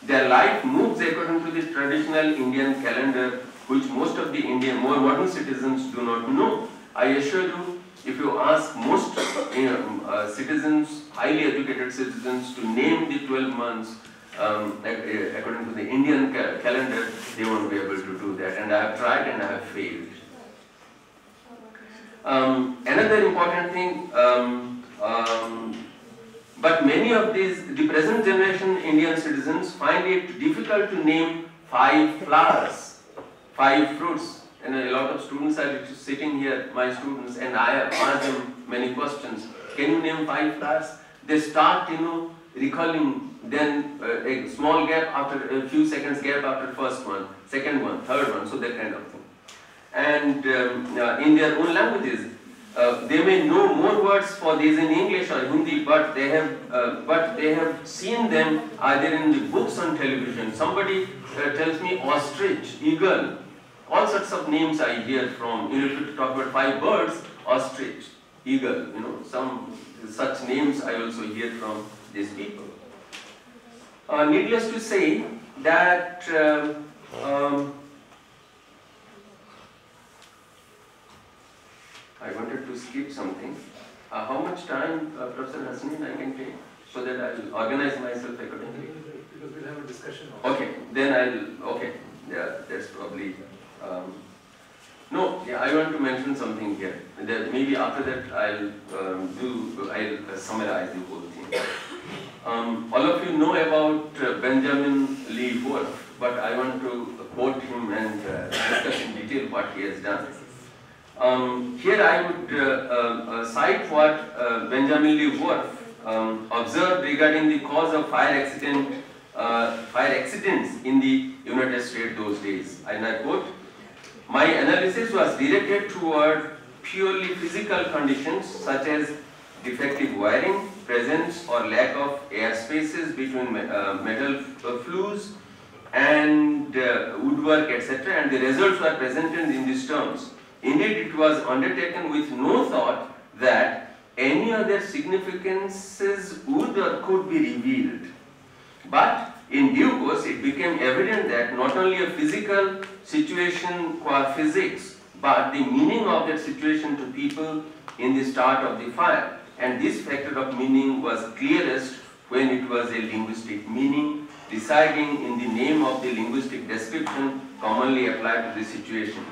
Their life moves according to the traditional Indian calendar which most of the Indian, more modern citizens do not know. I assure you, if you ask most you know, uh, citizens, highly educated citizens, to name the 12 months um, uh, according to the Indian ca- calendar, they won't be able to do that. And I have tried and I have failed. Um, another important thing, um, um, but many of these, the present generation Indian citizens find it difficult to name five flowers, five fruits. And a lot of students are sitting here, my students, and I asked them many questions. Can you name five flowers? They start, you know, recalling then uh, a small gap after a few seconds gap after first one, second one, third one, so that kind of thing. And um, uh, in their own languages, uh, they may know more words for these in English or Hindi, but they have, uh, but they have seen them either in the books on television. Somebody uh, tells me ostrich, eagle, all sorts of names I hear from. You know, if you talk about five birds, ostrich, eagle, you know, some such names I also hear from these people. Uh, needless to say that um, I wanted to skip something. Uh, how much time, uh, Professor Hasnain, I can take so that I will organize myself accordingly? Because we'll have a discussion. Okay, then I'll, okay, yeah, that's probably, um, no, yeah, I want to mention something here. That maybe after that I'll um, do, I'll uh, summarize the whole thing. Um, all of you know about uh, Benjamin Lee Whorf, but I want to quote him and uh, discuss in detail what he has done. Um, here I would uh, uh, uh, cite what uh, Benjamin Lee Whorf um, observed regarding the cause of fire accident, uh, fire accidents in the United States those days. And I quote, my analysis was directed toward purely physical conditions such as defective wiring, presence or lack of air spaces between uh, metal flues and woodwork etc. and the results were presented in these terms. Indeed, it was undertaken with no thought that any other significances would or could be revealed. But in due course, it became evident that not only a physical situation qua physics, but the meaning of that situation to people in the start of the fire. And this factor of meaning was clearest when it was a linguistic meaning, residing in the name of the linguistic description commonly applied to the situation.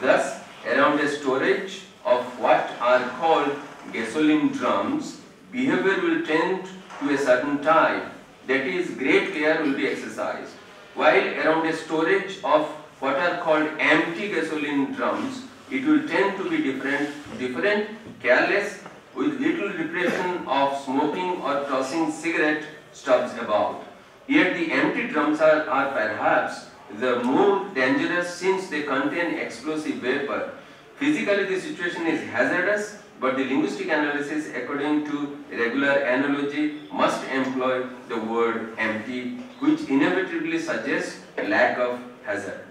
Thus, around a storage of what are called gasoline drums, behavior will tend to a certain type, that is, great care will be exercised. While around a storage of what are called empty gasoline drums, it will tend to be different, different, careless, with little repression of smoking or tossing cigarette stubs about. Yet the empty drums are, are perhaps the more dangerous since they contain explosive vapor. Physically the situation is hazardous, but the linguistic analysis according to regular analogy must employ the word empty, which inevitably suggests lack of hazard.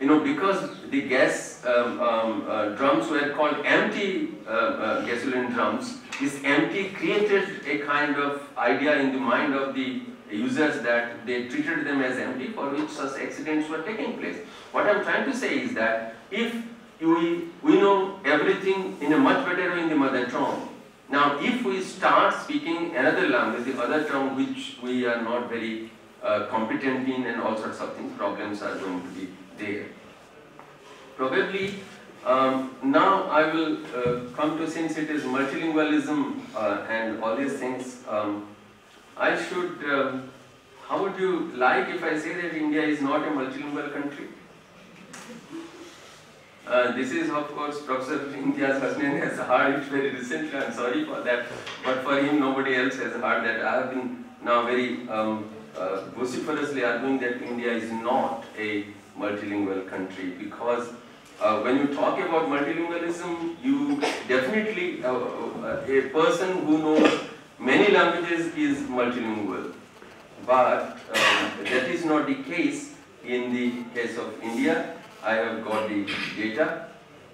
You know, because the gas um, um, uh, drums were called empty uh, uh, gasoline drums, this empty created a kind of idea in the mind of the users that they treated them as empty for which such accidents were taking place. What I'm trying to say is that if we, we know everything in a much better way in the mother tongue, now if we start speaking another language, the other tongue which we are not very uh, competent in and all sorts of things, problems are going to be there. Probably um, now I will uh, come to since it is multilingualism uh, and all these things, um, I should, um, how would you like if I say that India is not a multilingual country? Uh, this is of course Professor Imtiaz Hasnain has heard it very recently, I'm sorry for that, but for him nobody else has heard that. I have been now very um, uh, vociferously arguing that India is not a multilingual country because uh, when you talk about multilingualism, you definitely, uh, uh, a person who knows many languages is multilingual. But um, that is not the case in the case of India. I have got the data.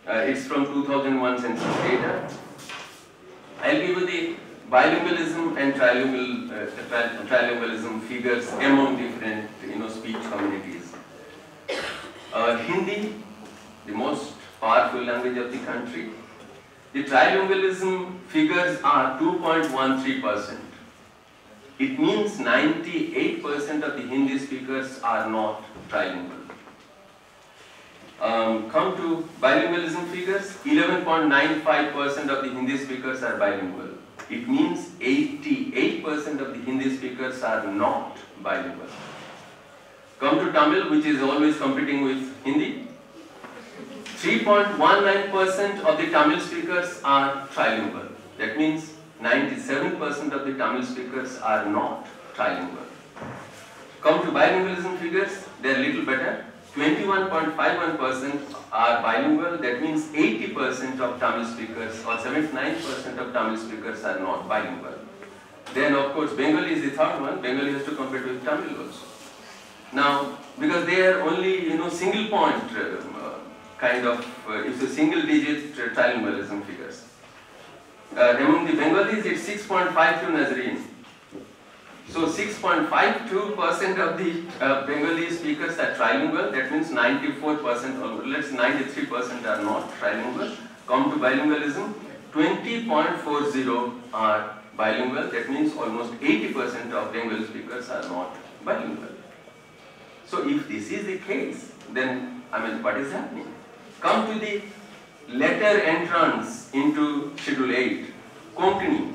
Uh, it's from 2001 census data. I'll give you the bilingualism and trilingual, uh, tri- trilingualism figures among different you know, speech communities. Uh, Hindi, the most powerful language of the country, the trilingualism figures are 2.13%. It means 98% of the Hindi speakers are not trilingual. Um, come to bilingualism figures, 11.95% of the Hindi speakers are bilingual. It means 88% of the Hindi speakers are not bilingual. Come to Tamil, which is always competing with Hindi. 3.19% of the Tamil speakers are trilingual. That means 97% of the Tamil speakers are not trilingual. Come to bilingualism figures, they are little better. 21.51% are bilingual, that means 80% of Tamil speakers or 79% of Tamil speakers are not bilingual. Then of course Bengali is the third one, Bengali has to compete with Tamil also. Now, because they are only, you know, single point uh, kind of, uh, it's a single digit trilingualism figures. Uh, among the Bengalis, it's 6.52 Nazarene. So 6.52% of the uh, Bengali speakers are trilingual, that means 94% or let's 93% are not trilingual. Come to bilingualism, 20.40 are bilingual, that means almost 80% of Bengali speakers are not bilingual. So if this is the case, then I mean what is happening? Come to the letter entrance into Schedule 8, Konkani.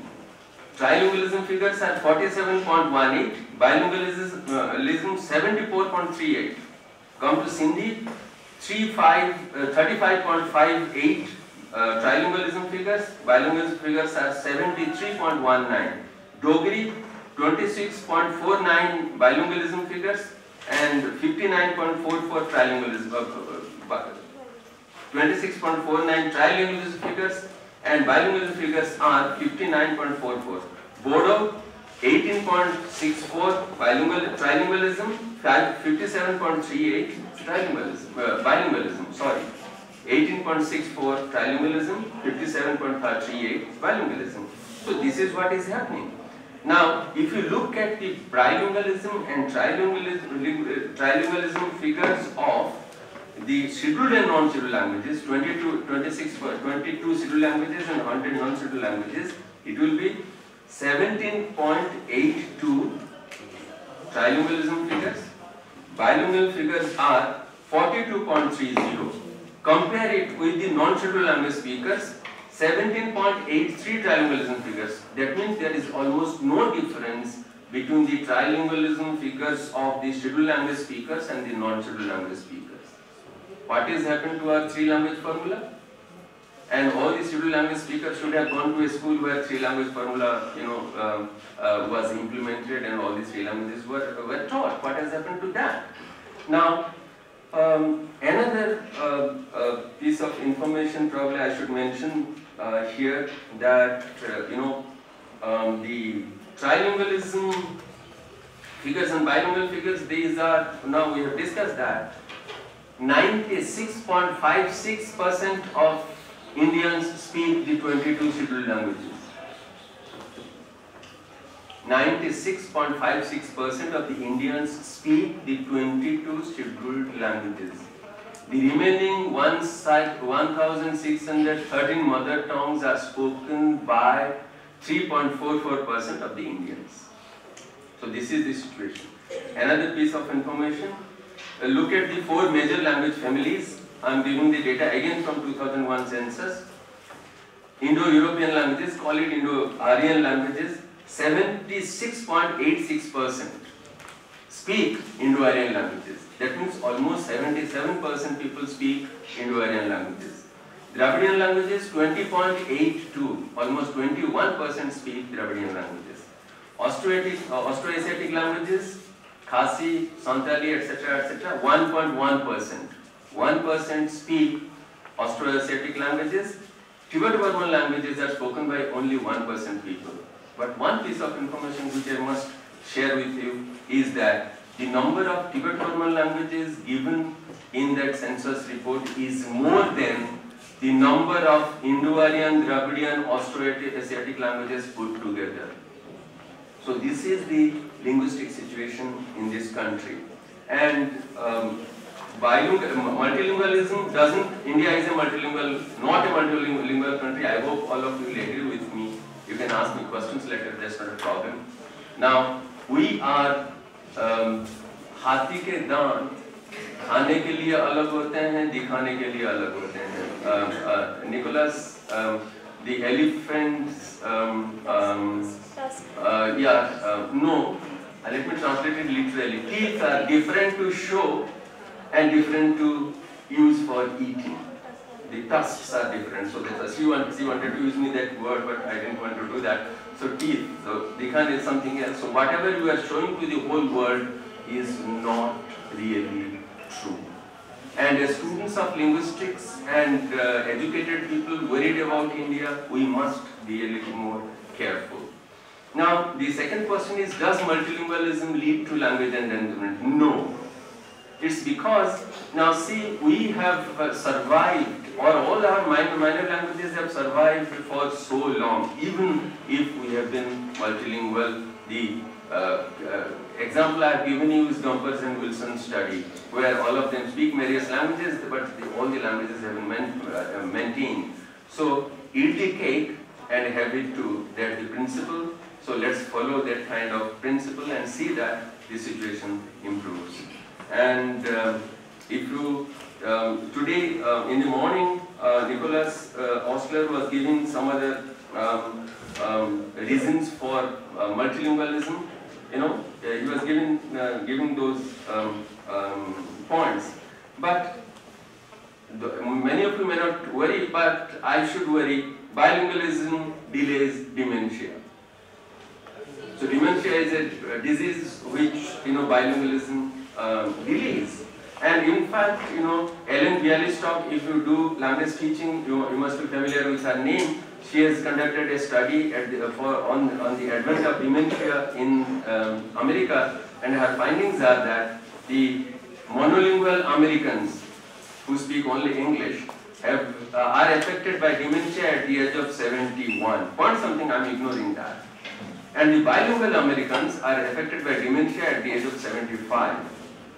Trilingualism figures are 47.18, bilingualism uh, 74.38. Come to Sindhi, 35, uh, 35.58 uh, trilingualism figures, bilingualism figures are 73.19. Dogri, 26.49 bilingualism figures and 59.44 trilingualism, uh, uh, 26.49 trilingualism figures and bilingualism figures are 59.44. Bodo 18.64 bilingual trilingualism, 57.38 trilingualism, uh, bilingualism, sorry. 18.64 trilingualism, 57.38 bilingualism. So this is what is happening. Now, if you look at the bilingualism and trilingualism, trilingualism figures of the scheduled and non-scheduled languages, 22, 26, 22 scheduled languages and 100 non-scheduled languages, it will be 17.82 trilingualism figures. Bilingual figures are 42.30. Compare it with the non-scheduled language speakers, 17.83 trilingualism figures. That means there is almost no difference between the trilingualism figures of the scheduled language speakers and the non-scheduled language speakers. What has happened to our three language formula? And all the scheduled language speakers should have gone to a school where three language formula, you know, uh, uh, was implemented and all these three languages were, were taught. What has happened to that? Now, um, another uh, uh, piece of information probably I should mention uh, here that, uh, you know, um, the trilingualism figures and bilingual figures, these are, now we have discussed that, 96.56% of Indians speak the 22 scheduled languages. 96.56% of the Indians speak the 22 scheduled languages. The remaining 1,613 mother tongues are spoken by 3.44% of the Indians. So this is the situation. Another piece of information, look at the four major language families. I am giving the data again from 2001 census. Indo-European languages, call it Indo-Aryan languages, 76.86% speak Indo-Aryan languages. That means almost 77% people speak Indo-Aryan languages. Dravidian languages 20.82, almost 21% speak Dravidian languages. Austroasiatic, uh, Austroasiatic languages, Khasi, Santali, etc., etc., 1.1%. 1% speak Austroasiatic languages. Tibeto-Burman languages are spoken by only 1% people. But one piece of information which I must share with you is that the number of Tibeto-Burman languages given in that census report is more than the number of Indo-Aryan, Dravidian, Austroasiatic languages put together. So this is the linguistic situation in this country. And um, bilingual, multilingualism doesn't, India is a multilingual, not a multilingual country. I hope all of you will agree with me. You can ask me questions later, that's not a problem. Now, we are um, हाथी के दांत खाने के लिए अलग होते हैं दिखाने के लिए अलग होते हैं Nicholas the elephants um, um, uh, yeah uh, no. Let me translate it literally. Teeth are different to show and different to use for eating. The tusks are different. So the she, want, she wanted to use me that word but I didn't want to do that. So teeth. So dikhan is something else. So whatever you are showing to the whole world is not really true. And as students of linguistics and uh, educated people worried about India, we must be a little more careful. Now, the second question is, does multilingualism lead to language endangerment? No. It's because, now see, we have uh, survived, or all our minor, minor languages have survived for so long, even if we have been multilingual, the uh, uh, example I have given you is Gumperz and Wilson study, where all of them speak various languages, but the, all the languages have been uh, maintained. So eat the cake and have it too. That's the principle. So let's follow that kind of principle and see that the situation improves. And uh, if you, um, today uh, in the morning, uh, Nicholas uh, Ostler was giving some other um, um, reasons for multilingualism you know, uh, he was giving, uh, giving those um, um, points. But the, many of you may not worry, but I should worry. Bilingualism delays dementia. So dementia is a, disease which, you know, bilingualism um, delays. And in fact, you know, Ellen Bialystok, if you do language teaching, you, you must be familiar with her name. She has conducted a study the, for, on, on the advent of dementia in um, America and her findings are that the monolingual Americans who speak only English have, uh, are affected by dementia at the age of 71. Point something, I'm ignoring that. And the bilingual Americans are affected by dementia at the age of 75.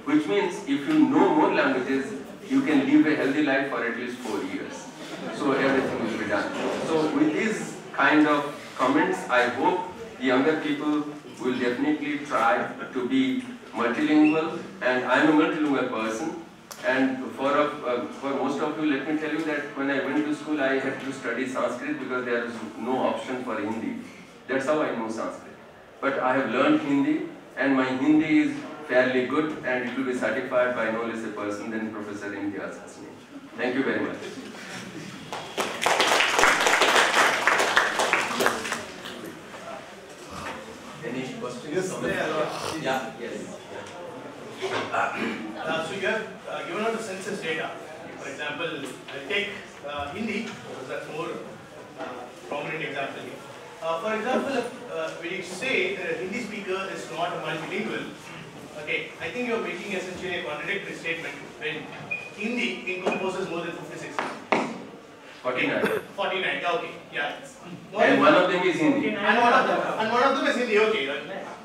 Which means if you know more languages, you can live a healthy life for at least four years. So everything will be done. So with these kind of comments, I hope the younger people will definitely try to be multilingual and I'm a multilingual person and for, uh, for most of you, let me tell you that when I went to school, I had to study Sanskrit because there is no option for Hindi. That's how I know Sanskrit. But I have learned Hindi and my Hindi is fairly good and it will be certified by no less a person than Professor Imtiaz Hasnain. Thank you very much. Any questions? Yes, there Yeah, yes. Uh, so you have uh, given out the census data. For example, I take uh, Hindi, because that's more uh, prominent example. Uh, for example, uh, when you say that a Hindi speaker is not a multilingual, okay, I think you're making essentially a contradictory statement when Hindi encompasses more than 56. 49. 49, okay, yeah. More and one of them is Hindi. And one of them, and one of them is Hindi, okay.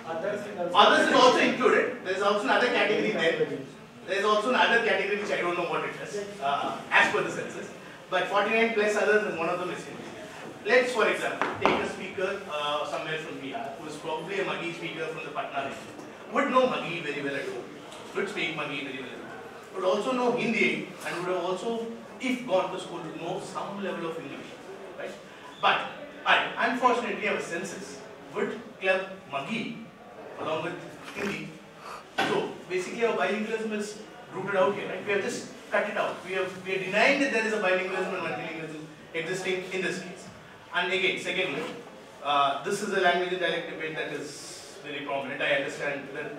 Others is also included. There is also another category there. There is also another category which I don't know what it is, uh, as per the census. But 49 plus others and one of them is Hindi. Let's, for example, take a speaker uh, somewhere from Bihar who is probably a Magahi speaker from the Patna region. Would know Magahi very well at home. Would speak Magahi very well. Would also know Hindi and would have also, if gone to school, know some level of English. Right? But I unfortunately have a census. Would club Magahi along with Hindi. So basically our bilingualism is rooted out here, right? We have just cut it out. We have we are denying that there is a bilingualism and multilingualism existing in this case. And again, secondly, uh, this is a language and dialect debate that is very prominent. I understand that.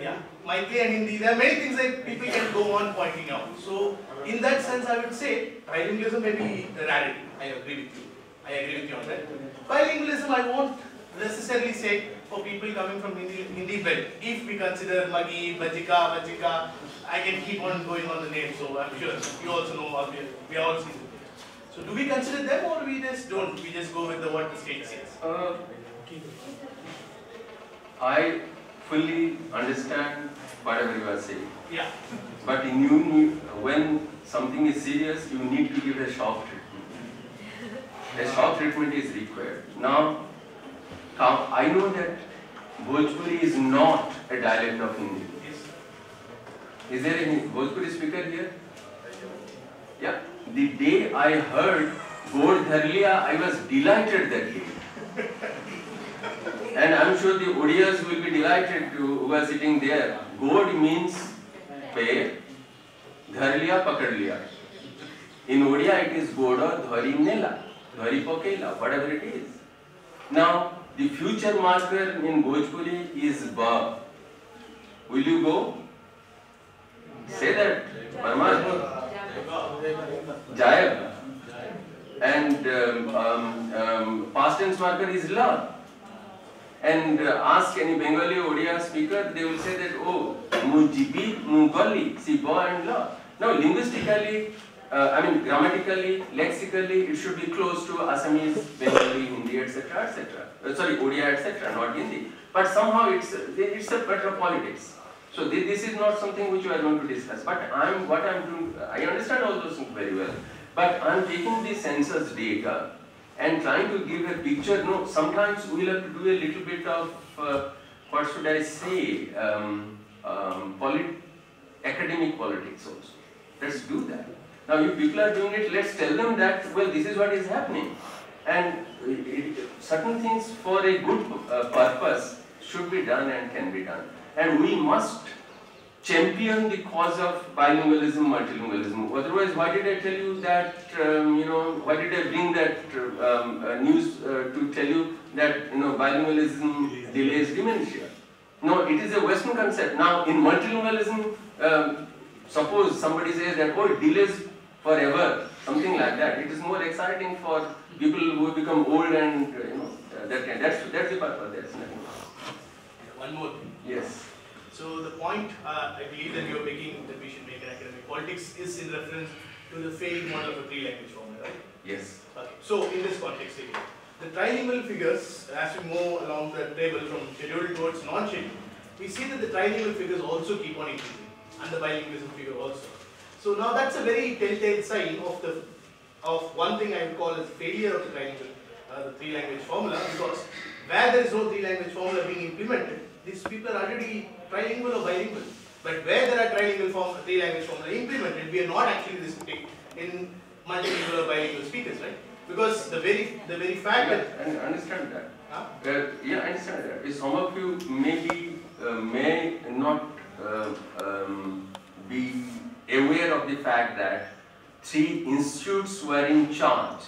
Yeah, Maithili and Hindi. There are many things that people can go on pointing out. So, in that sense, I would say bilingualism may be a rarity. I agree with you. I agree with you on that. Bilingualism, I won't necessarily say for people coming from Hindi, Hindi belt. If we consider Magahi, Bajjika, Bajjika, I can keep on going on the name. So I'm sure you also know all we, we are all seen. So do we consider them or we just don't? We just go with the what the state says? Uh, I fully understand whatever you are saying. Yeah. But in you, need- when something is serious, you need to give a shock treatment. A shock treatment is required. Now, now I know that Bhojpuri is not a dialect of Hindi. Is there any Bhojpuri speaker here? Yeah. The day I heard God Dharliya, I was delighted that day. And I'm sure the Odiyas will be delighted to, who are sitting there. God means pair, Dharliya Pakadliya. In Odia it is Goda Dhari Nela, Dhari Pokela, whatever it is. Now, the future marker in Bhojpuri is Ba. Will you go? Say that, Parmat. Jayab. And um, um, um, past tense marker is La. And uh, ask any Bengali Odia speaker, they will say that, oh, Mujibi, Mugoli, see Ba and La. Now, linguistically, uh, I mean, grammatically, lexically, it should be close to Assamese, Bengali, Hindi, etc., etc. Uh, sorry, Odia, etc., not Hindi. But somehow it's it's a matter of politics. So thi- this is not something which we are going to discuss. But I'm what I'm doing. I understand all those things very well. But I'm taking the census data and trying to give a picture. No, sometimes we'll have to do a little bit of uh, what should I say? Um, um, polit- academic politics also. Let's do that. Now, if people are doing it, let's tell them that, well, this is what is happening. And certain things for a good uh, purpose should be done and can be done. And we must champion the cause of bilingualism, multilingualism. Otherwise, why did I tell you that, um, you know, why did I bring that um, uh, news uh, to tell you that, you know, bilingualism delays dementia? No, it is a Western concept. Now, in multilingualism, um, suppose somebody says that, oh, it delays forever, something like that. It is more exciting for people who become old and, uh, you know, uh, that kind. That's, that's the purpose. That's nothing. One more thing. Yes. So the point uh, I believe that you're making that we should make an academic politics is in reference to the failed model of a three-language formula, right? Yes. Okay. So in this context again, the trilingual figures, as we move along the table from scheduled towards non-scheduled, we see that the trilingual figures also keep on increasing, and the bilingualism figure also. So now that's a very telltale sign of the of one thing I would call as failure of the uh, the three-language formula, because where there is no three-language formula being implemented, these people are already trilingual or bilingual. But where there are trilingual form, three-language formula implemented, we are not actually resulting in multilingual or bilingual speakers, right? Because the very the very fact that I understand that. Huh? Uh, yeah, I understand that. Some of you maybe uh, may not uh, um, be aware of the fact that three institutes were in charge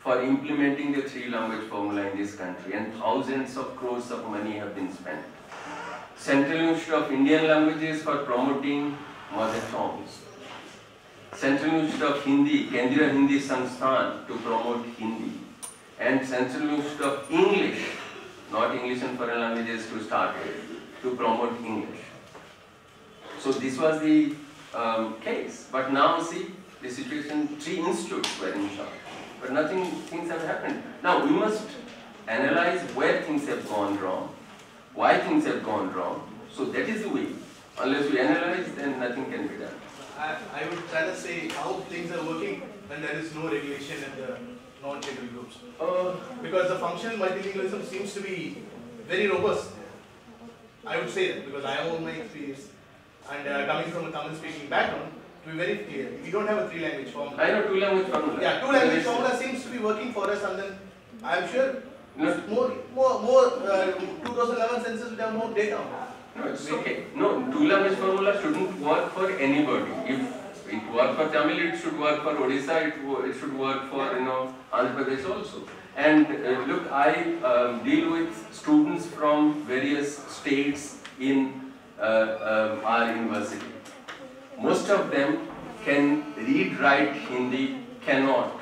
for implementing the three language formula in this country and thousands of crores of money have been spent. Central Institute of Indian Languages for promoting mother tongues. Central Institute of Hindi, Kendriya Hindi Sansthan to promote Hindi. And Central Institute of English, not English and foreign languages to start with, to promote English. So this was the um, case. But now see, the situation, three institutes were in shock. But nothing, things have happened. Now we must analyze where things have gone wrong, why things have gone wrong. So that is the way. Unless we analyze, then nothing can be done. I, I would to say how things are working when there is no regulation in the non-scheduled groups. Uh, because the functional multilingualism seems to be very robust. I would say that because I own my experience and uh, coming from a Tamil speaking background, to be very clear, we don't have a three language formula. I know two language formula. Yeah, two language formula seems to be working for us and then I'm sure No. more, more, more uh, 2011 census would have more data. No, it's okay. No, two language formula shouldn't work for anybody. If it work for Tamil, it should work for Odisha, it, it should work for, you know, Andhra Pradesh also. And uh, look, I um, deal with students from various states in uh, um, our university. Most of them can read, write Hindi, cannot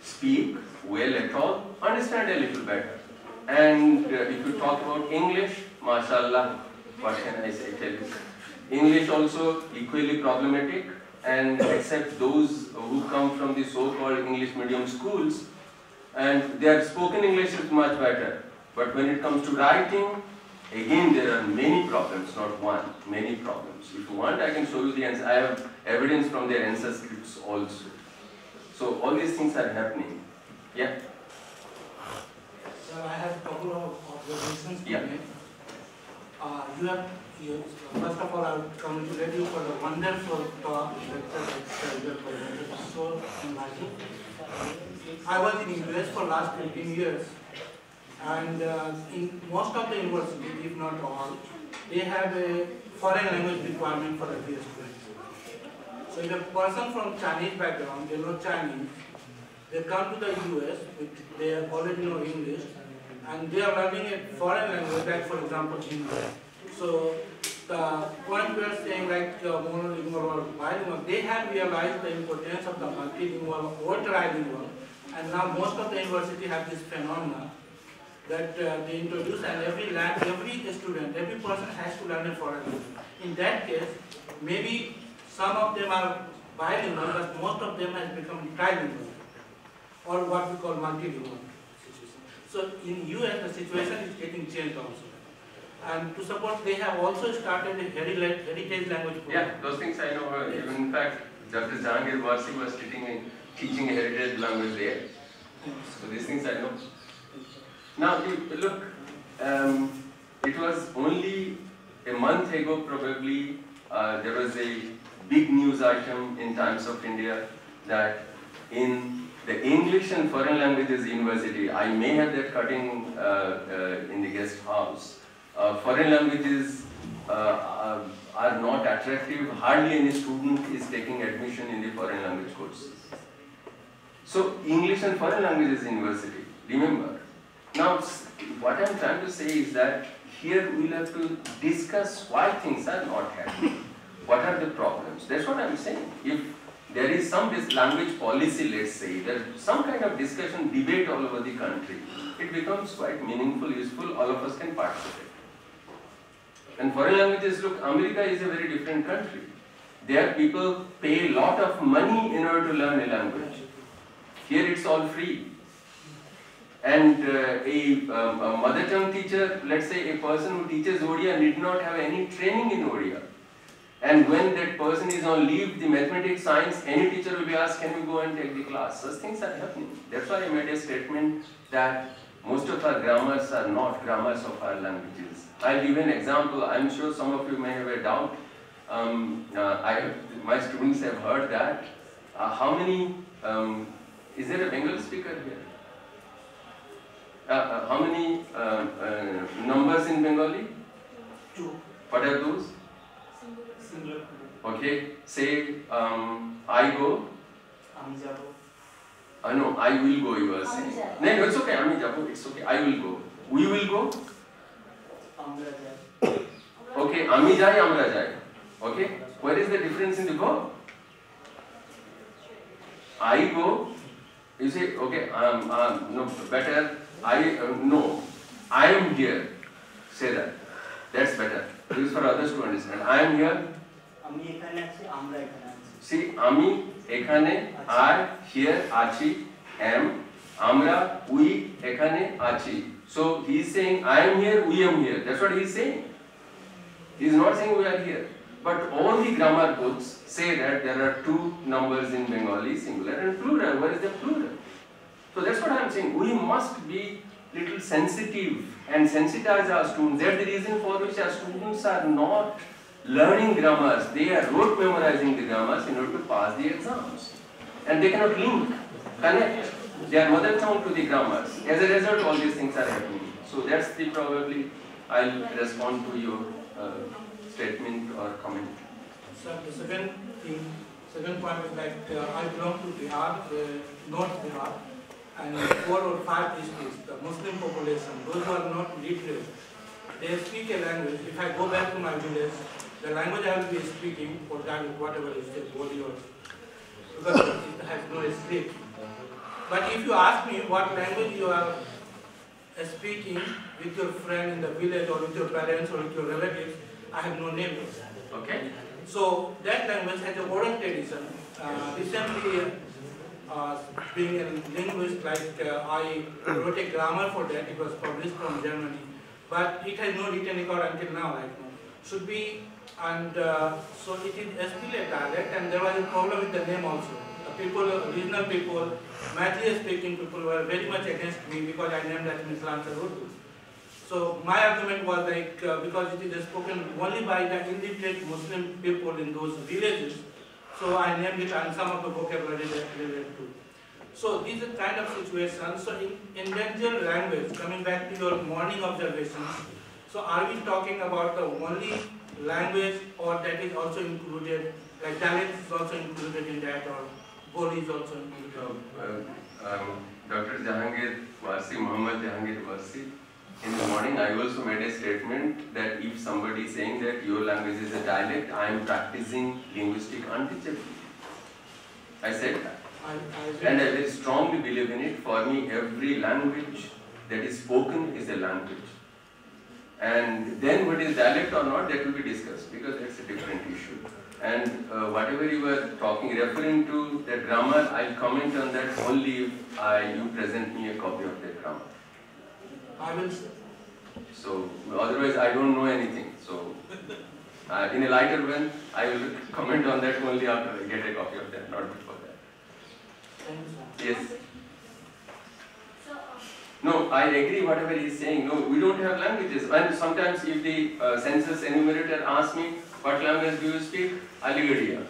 speak well at all, understand a little better. And uh, if you talk about English, mashallah, what can I say, tell you? English also equally problematic and except those who come from the so-called English medium schools and their spoken English is much better. But when it comes to writing, Again, there are many problems, not one, many problems. If you want, I can show you the answer. I have evidence from their answer scripts also. So all these things are happening. Yeah? Sir, I have a couple of observations to Yeah. make. Uh, you have, you, first of all, I would congratulate you for the wonderful talk, lecture, that you have. So enlightening. I was in US for last 15 years, and uh, in most of the universities, if not all, they have a foreign language requirement for every student. So if a person from Chinese background, they know Chinese, they come to the US, which they already know English, and they are learning a foreign language, like for example Hindi. So the point we are saying like uh, monolingual or bilingual, they have realized the importance of the multilingual or trilingual, and now most of the university have this phenomena that uh, they introduce, and every land, every student, every person has to learn a foreign language. In that case, maybe some of them are bilingual, but most of them has become trilingual, or what we call multilingual. Situation. So in US, the situation is getting changed also. And to support, they have also started a heri- heritage language program. Yeah, those things I know. uh, Even in fact, Dr. Jahangir Warsi was teaching, teaching a heritage language there. So these things I know. Now, look, um, it was only a month ago probably, uh, there was a big news item in Times of India that in the English and Foreign Languages University, I may have that cutting uh, uh, in the guest house, uh, foreign languages uh, are, are not attractive, hardly any student is taking admission in the foreign language courses. So English and Foreign Languages University, remember. Now what I'm trying to say is that here we'll have to discuss why things are not happening. What are the problems? That's what I'm saying. If there is some language policy, let's say, there's some kind of discussion, debate all over the country, it becomes quite meaningful, useful, all of us can participate. And foreign languages, look, America is a very different country. There people pay a lot of money in order to learn a language. Here it's all free. And uh, a, um, a mother tongue teacher, let's say a person who teaches Odia need not have any training in Odia. And when that person is on leave, the mathematics, science, any teacher will be asked, can you go and take the class? Such things are happening. That's why I made a statement that most of our grammars are not grammars of our languages. I'll give an example. I'm sure some of you may have a doubt. Um, uh, I, my students have heard that. Uh, how many, um, is there a Bengali speaker here? Uh, uh, how many uh, uh, numbers in Bengali? Two. What are those? Singular. Okay. Say, um, I go. Ami jabo. Uh, no, I will go, you are saying. No, it's okay. Ami jabo. It's okay. I will go. We will go. Okay. Ami jai, amra jai. Okay. Where is the difference in the go? I go. You say, okay, um, um, no, better I, uh, no, I am here. Say that. That's better. This is for others to understand. I am here. আমি এখানে আছি আমরা এখানে আছি See, আমি এখানে I here আছি am আমরা we এখানে আছি. So he is saying I am here, we am here. That's what he is saying. He is not saying we are here. But all the grammar books say that there are two numbers in Bengali, singular and plural. Where is the plural? so that's what I am saying. We must be little sensitive and sensitize our students. That's the reason for which our students are not learning grammars. They are rote memorizing the grammars in order to pass the exams. And they cannot link, connect their mother tongue to the grammars. As a result, all these things are happening. So that's the probably, I'll respond to your uh, statement or comment. So the second thing, second point is that uh, I belong to Bihar, uh, North Bihar, and four or five districts, the Muslim population, those who are not literate, they speak a language. If I go back to my village, the language I will be speaking, for that whatever is the body or because it has no script. But if you ask me what language you are speaking with your friend in the village or with your parents or with your relatives, I have no neighbors. Okay. So that language has a oral tradition. Uh, recently, uh, being a linguist, like uh, I wrote a grammar for that. It was published from Germany. but it has no written record until now, like, no. Should be, and uh, so it is still a dialect, and there was a problem with the name also. The people, regional people, Maithili speaking people were very much against me because I named as Mislansar Urdu. So my argument was like, uh, because it is spoken only by the illiterate Muslim people in those villages, so I named it and some of the vocabulary that to. So these are kind of situations. So in endangered language, coming back to your morning observations, so are we talking about the only language or that is also included, like dialect is also included in that or Boli is also included? Uh, um, Dr. Jahangir Warsi, Muhammad Jahangir Warsi, in the morning I also made a statement that if somebody is saying that your language is a dialect, I am practicing linguistic untouchability. I said that. And I very strongly believe in it. For me, every language that is spoken is a language. And then what is dialect or not, that will be discussed because that's a different issue. And uh, whatever you were talking, referring to the grammar, I'll comment on that only if I, you present me a copy of that grammar. I will So otherwise, I don't know anything. So uh, in a lighter vein, I will comment on that only after I get a copy of that, not before that. Yes. No, I agree whatever he is saying. No, we don't have languages. And sometimes if the uh, census enumerator asks me, what language do you speak? Aligardia.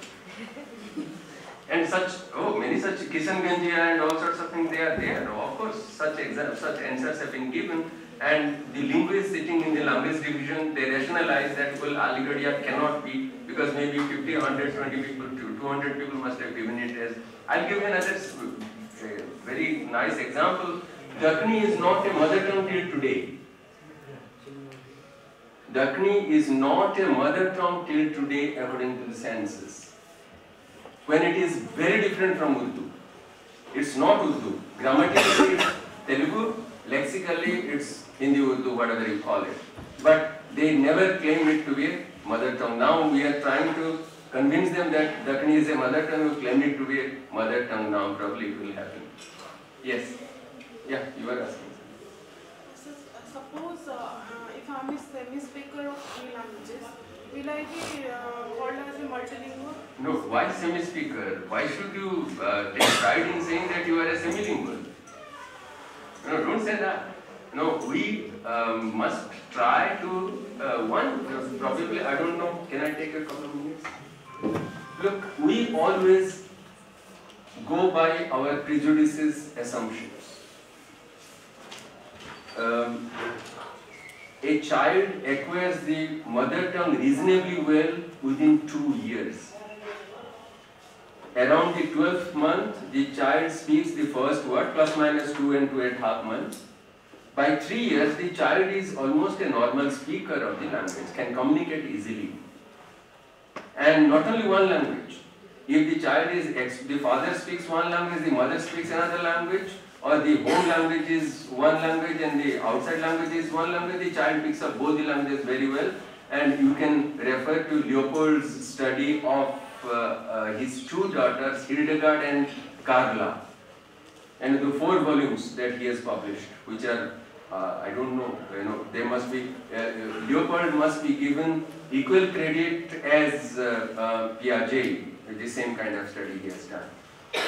And such, oh, many such Kishanganjia and all sorts of things, they are there. Of course, such such answers have been given. And the linguists sitting in the language division, they rationalize that, well, Aligardia cannot be, because maybe 50, 120 people, 200 people must have given it as. I'll give another very nice example. Dakhni is not a mother tongue till today. Dakhni is not a mother tongue till today according to the census. When it is very different from Urdu. It's not Urdu. Grammatically it's Telugu, lexically it's Hindi Urdu, whatever you call it. But they never claim it to be a mother tongue. Now we are trying to convince them that Dakhni is a mother tongue, we claim it to be a mother tongue now, probably it will happen. Yes. Yeah, you were asking. Uh, suppose uh, if I am a semi-speaker of three languages, will I be uh, called as a multilingual? No, why semi-speaker? Why should you uh, take pride in saying that you are a semilingual? No, don't say that. No, we um, must try to, uh, one, probably, I don't know, can I take a couple of minutes? Look, we always go by our prejudices, assumptions. Um, a child acquires the mother tongue reasonably well within two years. Around the 12th month, the child speaks the first word, plus minus two and two and a half months. By three years, the child is almost a normal speaker of the language, can communicate easily. And not only one language. If the child is, the father speaks one language, the mother speaks another language, or the home language is one language and the outside language is one language, the child picks up both the languages very well. And you can refer to Leopold's study of his two daughters, Hildegard and Karla, and the four volumes that he has published, which are, uh, I don't know, you know, they must be, uh, Leopold must be given equal credit as uh, uh, Piaget, the same kind of study he has done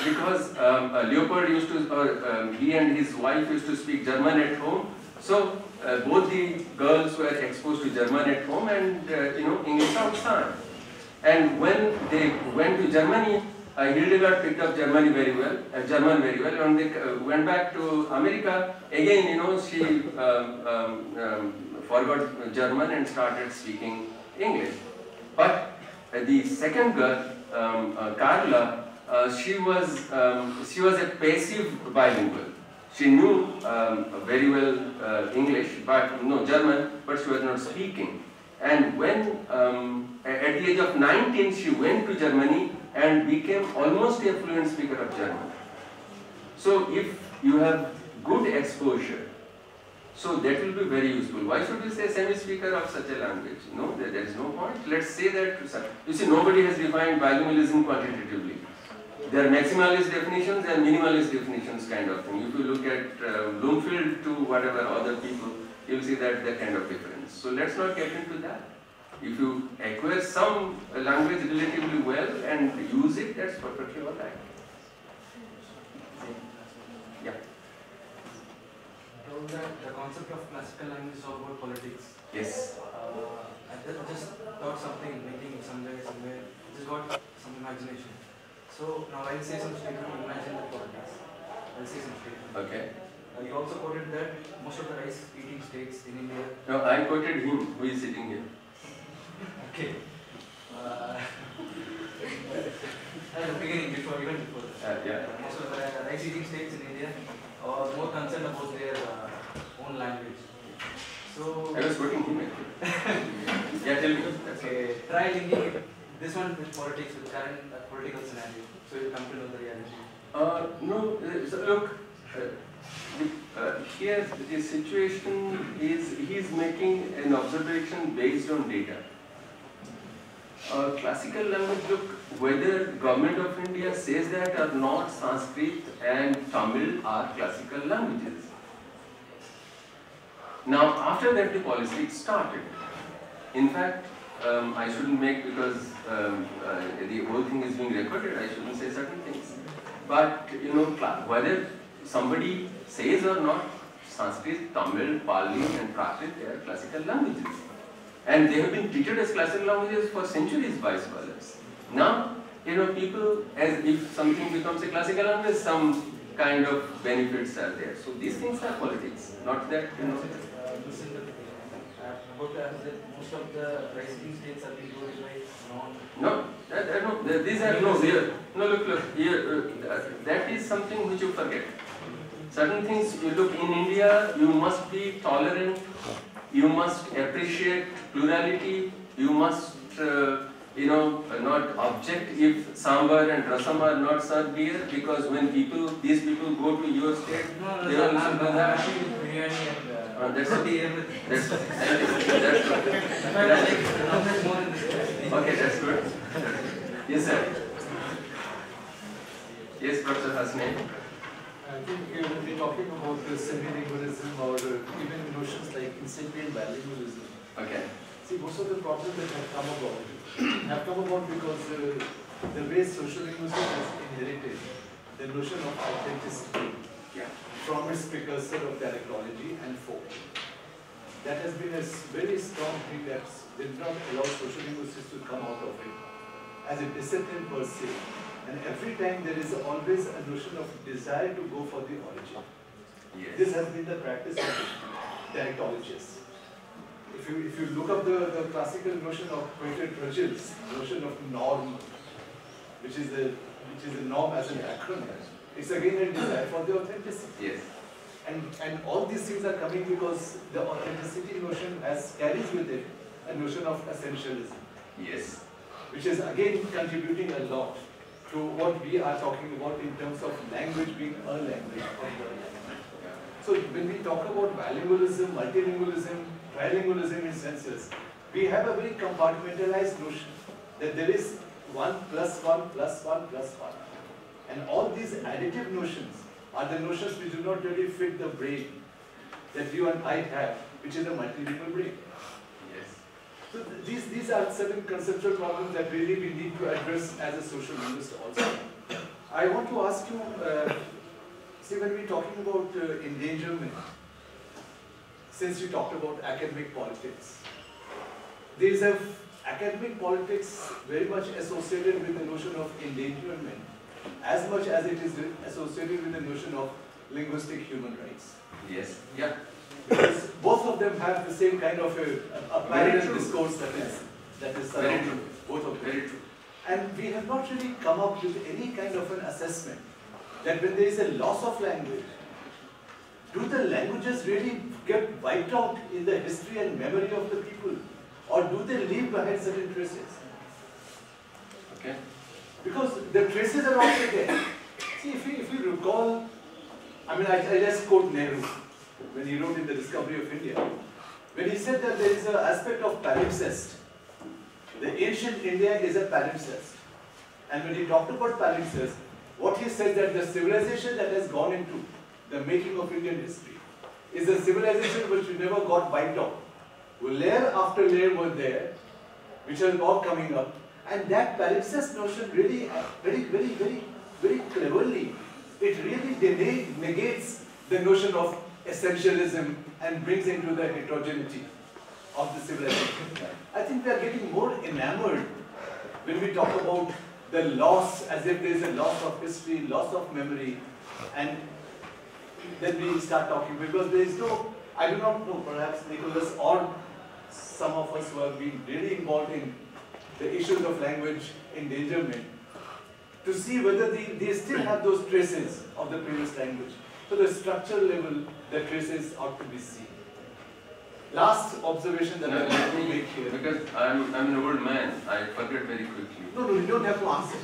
because um, uh, Leopold used to, uh, um, he and his wife used to speak German at home. So uh, both the girls were exposed to German at home and you know English outside. And when they went to Germany, uh, Hildegard picked up Germany very well, uh, German very well. When they uh, went back to America, again, you know, she um, um, um, forgot German and started speaking English. But the second girl, um, Karla, uh, she was um, she was a passive bilingual. She knew um, very well uh, English, but no German, but she was not speaking. And when um, at the age of 19, she went to Germany and became almost a fluent speaker of German. So if you have good exposure, so that will be very useful. Why should you say semi-speaker of such a language? No, there, there is no point. Let's say that, you see, nobody has defined bilingualism quantitatively. There are maximalist definitions and minimalist definitions kind of thing. If you look at uh, Bloomfield to whatever other people, you'll see that the kind of difference. So let's not get into that. If you acquire some language relatively well and use it, that's perfectly all right. Yeah. Told that the concept of classical language is all about politics. Yes. Uh, I ju- just thought something, making somewhere, somewhere, just got some imagination. So now I'll say some statement, imagine the politics. I'll say some statement. Okay. Uh, you also quoted that most of the rice eating states in India. No, I quoted him who is sitting here. Okay. Uh, at the beginning, before even before that. Uh, yeah. Most of the rice eating states in India are more concerned about their uh, own language. So I was quoting him actually. yeah, tell me. Okay, try linking this one with politics, with current uh, political scenario, so you come to know the reality. Uh, no, uh, so look, uh, here the situation is he is making an observation based on data. Uh, classical language, look, whether government of India says that or not, Sanskrit and Tamil are classical languages. Now, after that, the politics started. In fact, um, I shouldn't make because um, uh, the whole thing is being recorded. I shouldn't say certain things. But you know, whether somebody says or not, Sanskrit, Tamil, Pali, and Prakrit they are classical languages, and they have been treated as classical languages for centuries by scholars. Now, you know, people as if something becomes a classical language, some kind of benefits are there. So these things are politics, not that you know. Most of the rice eating states are being by non. No, that, no, these are no, here. No, look, look, here, uh, that is something which you forget. Certain things, you look, in India, you must be tolerant, you must appreciate plurality, you must, uh, you know, not object if sambar and rasam are not served here, because when people, these people go to your state, No, they no, also do that. uh, that's That's, you. that's okay. In fact, I like non-veg more in this country. Okay, that's good. Yes, sir. Yes, Professor Hasnain. I think when we're talking about uh, semi-lingualism or uh, even notions like incipient bilingualism, Okay. see most of the problems that have come about have come about because uh, the way sociolinguistics has inherited the notion of authenticity from its precursor of dialectology and folk. That has been a very strong thing that did not allow sociolinguistics to come out of it as a discipline per se. And every time there is always a notion of desire to go for the origin. Yes. This has been the practice of dialectologists. If you, if you look up the, the classical notion of Peter Trudgill's notion of norm, which is the which is the norm as an acronym, it's again a desire for the authenticity. Yes. And and all these things are coming because the authenticity notion has carries with it a notion of essentialism, Yes. which is again contributing a lot to what we are talking about in terms of language being a language. So when we talk about bilingualism, multilingualism, trilingualism in senses, we have a very compartmentalized notion that there is one plus one plus one plus one. And all these additive notions are the notions which do not really fit the brain that you and I have, which is a multilingual brain. So th- these, these are certain conceptual problems that really we need to address as a sociolinguist also. I want to ask you, uh, see when we're talking about uh, endangerment, since you talked about academic politics, there is a academic politics very much associated with the notion of endangerment as much as it is associated with the notion of linguistic human rights. Yes. Yeah. Because both of them have the same kind of a, a, Very parallel discourse that is that is Very surrounding true. both of them. Very true. And we have not really come up with any kind of an assessment that when there is a loss of language, do the languages really get wiped out in the history and memory of the people? Or do they leave behind certain traces? Okay. Because the traces are also there. See, if you, if you recall, I mean, I, I just quote Nehru when he wrote in The Discovery of India, when he said that there is an aspect of palimpsest. The ancient India is a palimpsest. And when he talked about palimpsest, what he said that the civilization that has gone into the making of Indian history is a civilization which never got wiped out. Layer after layer were there, which are all coming up, and that palimpsest notion really, very, very, very, very cleverly, it really negates the notion of essentialism and brings into the heterogeneity of the civilization. I think we are getting more enamored when we talk about the loss, as if there is a loss of history, loss of memory, and then we start talking because there is no, I do not know, perhaps Nicholas or some of us who have been really involved in the issues of language endangerment, to see whether they, they still have those traces of the previous language. So the structural level, the traces ought to be seen. Last observation that I want to make here. Because I'm, I'm an old man, I forget very quickly. No, no, you don't have to answer.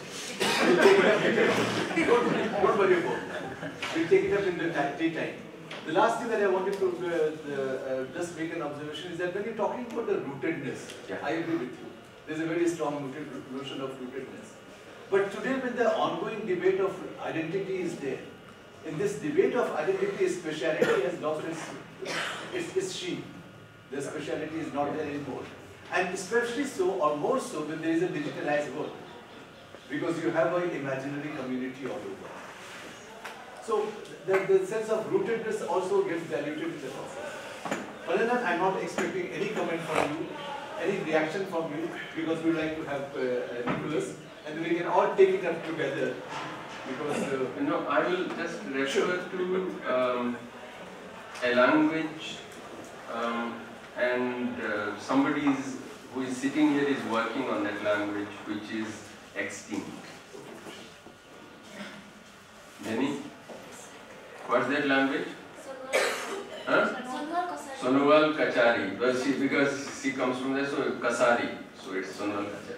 We'll take it up later. Don't, don't worry about that. We'll take it up in the ti- daytime. The last thing that I wanted to uh, uh, just make an observation is that when you're talking about the rootedness, I agree with you. There's a very strong notion of rootedness. But today when the ongoing debate of identity is there, in this debate of identity, speciality has lost its, its, its sheen. The speciality is not there anymore. And especially so, or more so, when there is a digitalized world. Because you have an imaginary community all over. So the, the sense of rootedness also gets diluted in the process. Other than I'm not expecting any comment from you, any reaction from you, because we'd like to have uh, uh, Nicholas, and we can all take it up together. Because uh, You know, I will just refer to um, a language um, and uh, somebody who is sitting here is working on that language which is extinct. Jenny? What's that language? Huh? Sonowal Kachari. Well, she, because she comes from there, so Kasari. So it's Sonowal Kachari.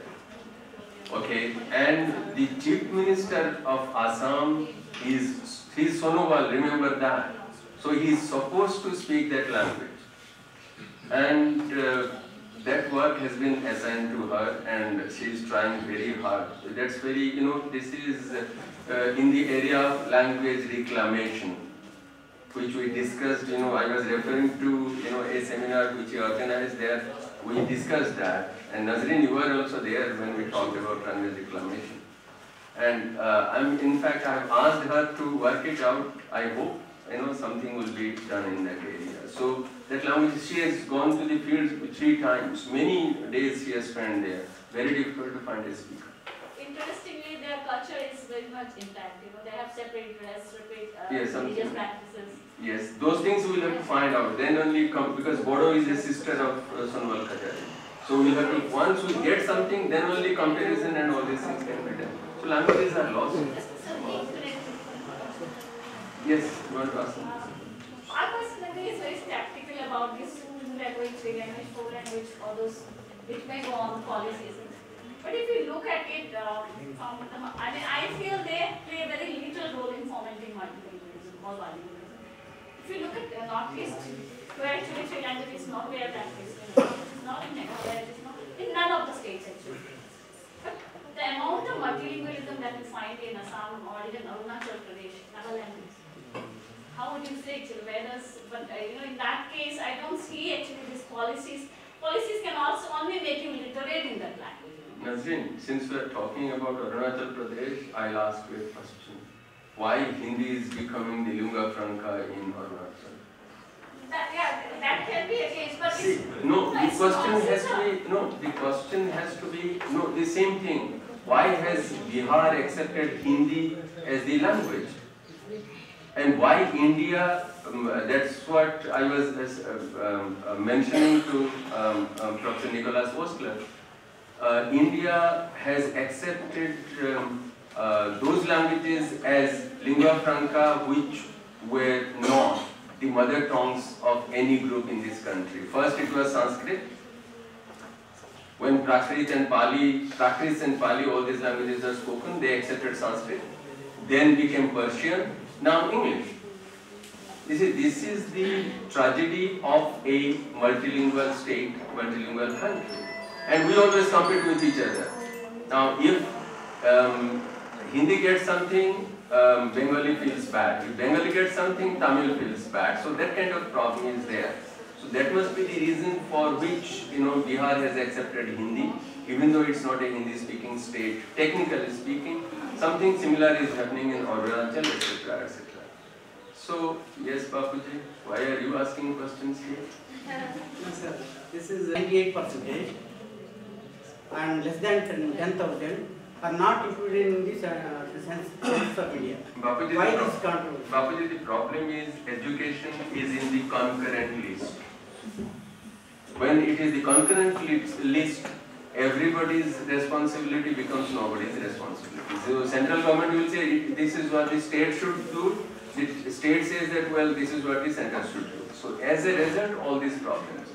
Okay, and the chief minister of Assam is, he is Sonowal, remember that. So he is supposed to speak that language. And uh, that work has been assigned to her and she is trying very hard. That's very, you know, this is uh, in the area of language reclamation which we discussed, you know, I was referring to, you know, a seminar which we organized there. We discussed that, and Nazreen, you were also there when we talked about language reclamation. And uh, I'm, in fact, I have asked her to work it out. I hope, you know, something will be done in that area. So that language, she has gone to the field three times. Many days she has spent there. Very difficult to find a speaker. Interestingly, their culture is very much intact. You know, they have separate dress, separate uh, Yes, religious practices. Yes, those things we will have to find out. Then only come because Bodo is a sister of uh, Sonowal Kachari. So we have to once we get something, then only comparison and all these things can be done. So languages are lost. Yes, you want to ask something? I personally is very skeptical about this two language, three language, four language, all those which may go on policies. But if you look at it, uh, from the, I mean, I feel they play a very little role in fomenting multilingualism or bilingualism. If you look at the Northeast, where actually three languages is not where practiced, you know, it's not in Meghalaya, it's not in none of the states actually. But the amount of multilingualism that you find in Assam or even Arunachal Pradesh, Nagaland, how would you say actually, where does, but uh, you know, in that case, I don't see actually these policies. Policies can also only make you literate in that language. Nazreen, since we are talking about Arunachal Pradesh, I'll ask you a question. Why Hindi is becoming the lingua franca in Arunachal? That, yeah, that can be a case, but it's, No, the question has to be, no, the question has to be, no, the same thing. Why has Bihar accepted Hindi as the language? And why India, um, uh, that's what I was uh, um, uh, mentioning to um, um, Professor Nicholas Ostler. Uh, India has accepted um, uh, those languages as lingua franca which were not the mother tongues of any group in this country. First it was Sanskrit. When Prakrit and Pali, Prakrit and Pali, all these languages are spoken, they accepted Sanskrit. Then became Persian, now English. You see, this is the tragedy of a multilingual state, multilingual country. And we always compete with each other. Now, if um, Hindi gets something, um, Bengali feels bad. If Bengali gets something, Tamil feels bad. So that kind of problem is there. So that must be the reason for which you know Bihar has accepted Hindi, even though it's not a Hindi-speaking state. Technically speaking, something similar is happening in Arunachal, etc., etc. So yes, Bapuji, why are you asking questions here? No, sir. This is 98 percentage and less than 10,000 are not included in this uh, census of India. Bapuji, Why this controversy? Bapuji, the problem is education is in the concurrent list. When it is the concurrent list, list everybody's responsibility becomes nobody's responsibility. So central government will say this is what the state should do. The state says that well this is what the center should do. So as a result, all these problems.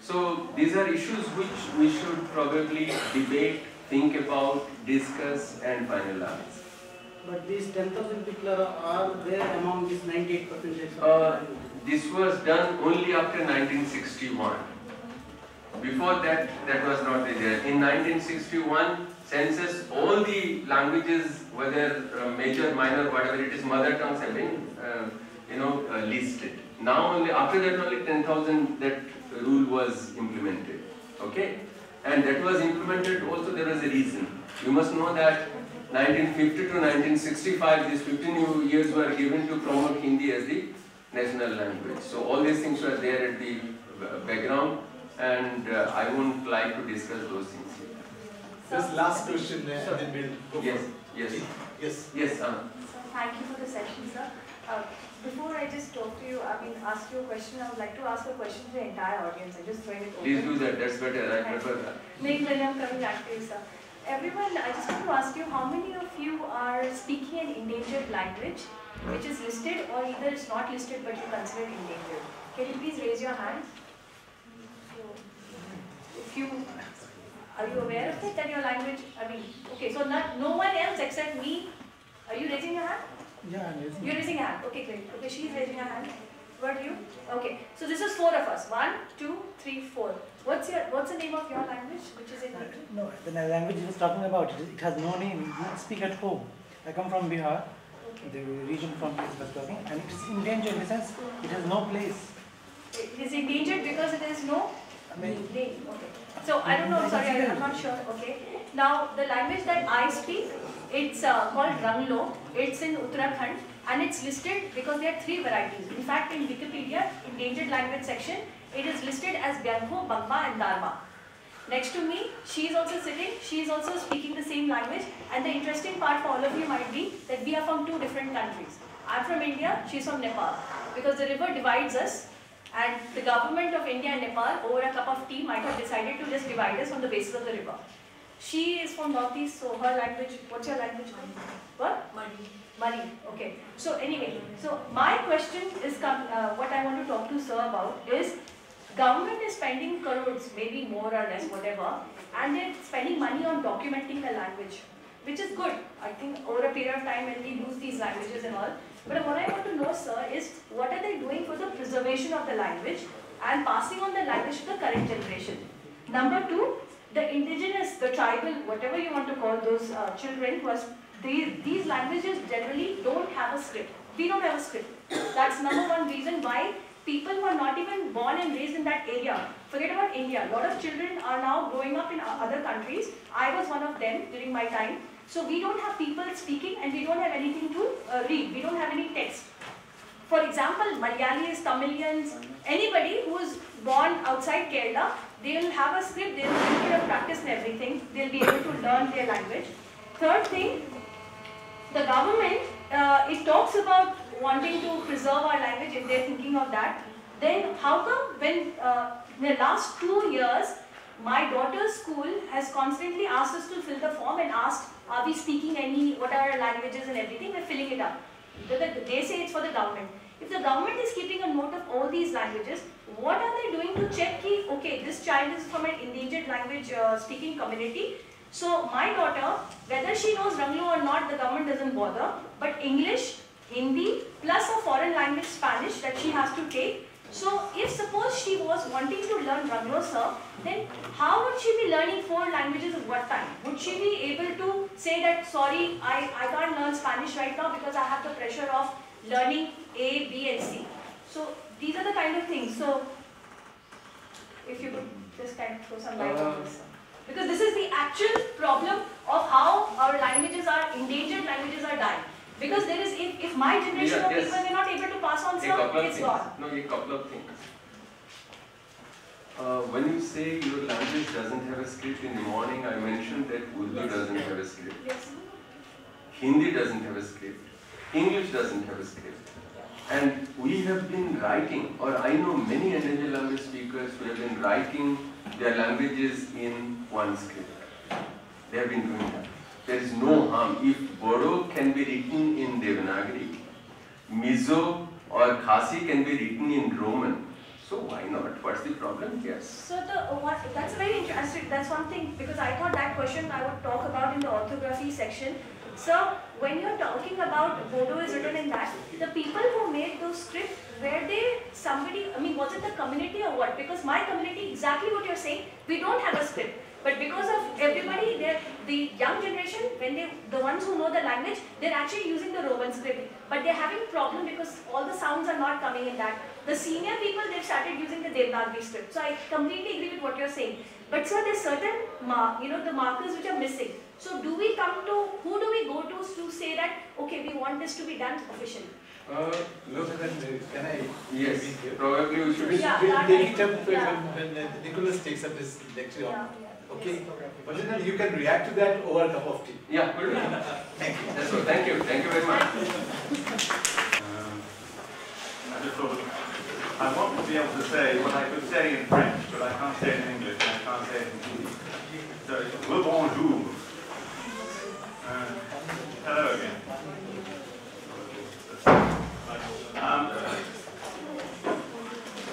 So these are issues which we should probably debate, think about, discuss, and finalize. But these 10,000 people are, there among this 98 percentage. of Uh, this was done only after 1961. Before that, that was not there. In 1961 census, all the languages, whether uh, major, minor, whatever it is, mother tongues have been, uh, you know, uh, listed. Now only after that only 10,000 that rule was implemented. Okay, and that was implemented. Also there was a reason. You must know that 1950 to 1965, these 15 years were given to promote Hindi as the national language. So all these things were there at the background, and uh, I won't like to discuss those things here. This last question, uh, and then we'll go Yes, for- yes, Yes. yes. Uh, So thank you for the session, sir. Uh, before I just talk to you, I mean, ask you a question, I would like to ask a question to the entire audience. I just throwing it open. please do that. That's better. I Thank prefer that. Then I'm coming back to you, sir. Everyone, I just want to ask you, how many of you are speaking an endangered language, which is listed or either it's not listed but you consider it endangered? Can you please raise your hand? If you, are you aware of it, that your language, I mean, okay, so not, no one else except me, are you raising your hand? Yeah, I'm. You're raising a hand. Okay, great. Okay, she's raising her hand. What are you? Okay. So this is four of us. One, two, three, four. What's your What's the name of your language? Which is in uh, No, the language he was talking about, it, has no name. We speak at home. I come from Bihar, the region from which he was talking, and it's endangered in the sense it has no place. Uh, it is endangered because it has no mean- name. Okay. So I don't know. Sorry, I, I'm not sure. Okay. Now the language that I speak, it's uh, called Ranglo. It's in Uttarakhand and it's listed because there are three varieties. In fact, in Wikipedia, endangered language section, it is listed as Byangho, Bangma and Dharma. Next to me, she is also sitting, she is also speaking the same language and the interesting part for all of you might be that we are from two different countries. I'm from India, she's from Nepal because the river divides us and the government of India and Nepal over a cup of tea might have decided to just divide us on the basis of the river. She is from Northeast, so her language, what's your language? What? Mari. Mari, okay. So anyway, so my question is, com- uh, what I want to talk to sir about is, government is spending crores, maybe more or less, whatever, and they're spending money on documenting the language, which is good. I think over a period of time when we lose these languages and all. But what I want to know, sir, is what are they doing for the preservation of the language and passing on the language to the current generation? Number two, the indigenous, the tribal, whatever you want to call those uh, children, was these, these languages generally don't have a script. We don't have a script. That's number one reason why people who are not even born and raised in that area, forget about India, a lot of children are now growing up in other countries. I was one of them during my time. So we don't have people speaking and we don't have anything to uh, read. We don't have any text. For example, Malayalis, Tamilians, anybody who is born outside Kerala, they will have a script, they will be able to practice and everything, they'll be able to learn their language. Third thing, the government, uh, it talks about wanting to preserve our language if they're thinking of that. Then how come when uh, in the last two years, my daughter's school has constantly asked us to fill the form and asked, are we speaking any, what are our languages and everything, we're filling it up. The- the- They say it's for the government. If the government is keeping a note of all these languages, what are they doing to check ki, okay, this child is from an endangered language uh, speaking community. So my daughter, whether she knows Ranglo or not, the government doesn't bother. But English, Hindi, plus a foreign language Spanish that she has to take, So if suppose she was wanting to learn Ranglo sir, then how would she be learning four languages at what time? Would she be able to say that, sorry, I, I can't learn Spanish right now because I have the pressure of learning A, B and C. So these are the kind of things. So if you could just kind of throw some light on this. Because this is the actual problem of how our languages are, endangered languages are dying. Because there is, if, if my generation Yeah, of yes. people were not able to pass on, A sir, couple of it's things. gone. No, a couple of things. Uh, when you say your language doesn't have a script in the morning, I mentioned that Urdu doesn't have a script. Yes. Hindi doesn't have a script. English doesn't have a script. And we have been writing, or I know many endangered language speakers who have been writing their languages in one script. They have been doing that. There is no harm. If Bodo can be written in Devanagari, Mizo or Khasi can be written in Roman, so why not? What's the problem? Yes. So the what that's very interesting. That's one thing because I thought that question I would talk about in the orthography section. So when you're talking about Bodo is written in that, the people who made those scripts, were they somebody? I mean, was it the community or what? Because my community, exactly what you're saying, we don't have a script. But because of everybody, the young generation, when they, the ones who know the language, they're actually using the Roman script. But they're having problem because all the sounds are not coming in that. The senior people, they've started using the Devanagari script. So I completely agree with what you're saying. But sir, there's certain, mar you know, the markers which are missing. So do we come to, who do we go to to say that, okay, we want this to be done officially? Uh, look, then, uh, can I? Yes, maybe probably we should- We'll- Yeah, we'll take it up when, yeah. when uh, Nicholas takes up his lecture. Yeah, Okay, but then you can react to that over a cup of tea. Yeah, good. Thank you. That's all. Thank you. Thank you very much. Um, I just thought, I want to be able to say what I could say in French, but I can't say it in English, and I can't say it in Hindi. So, le bonjour. Uh, hello again. Um,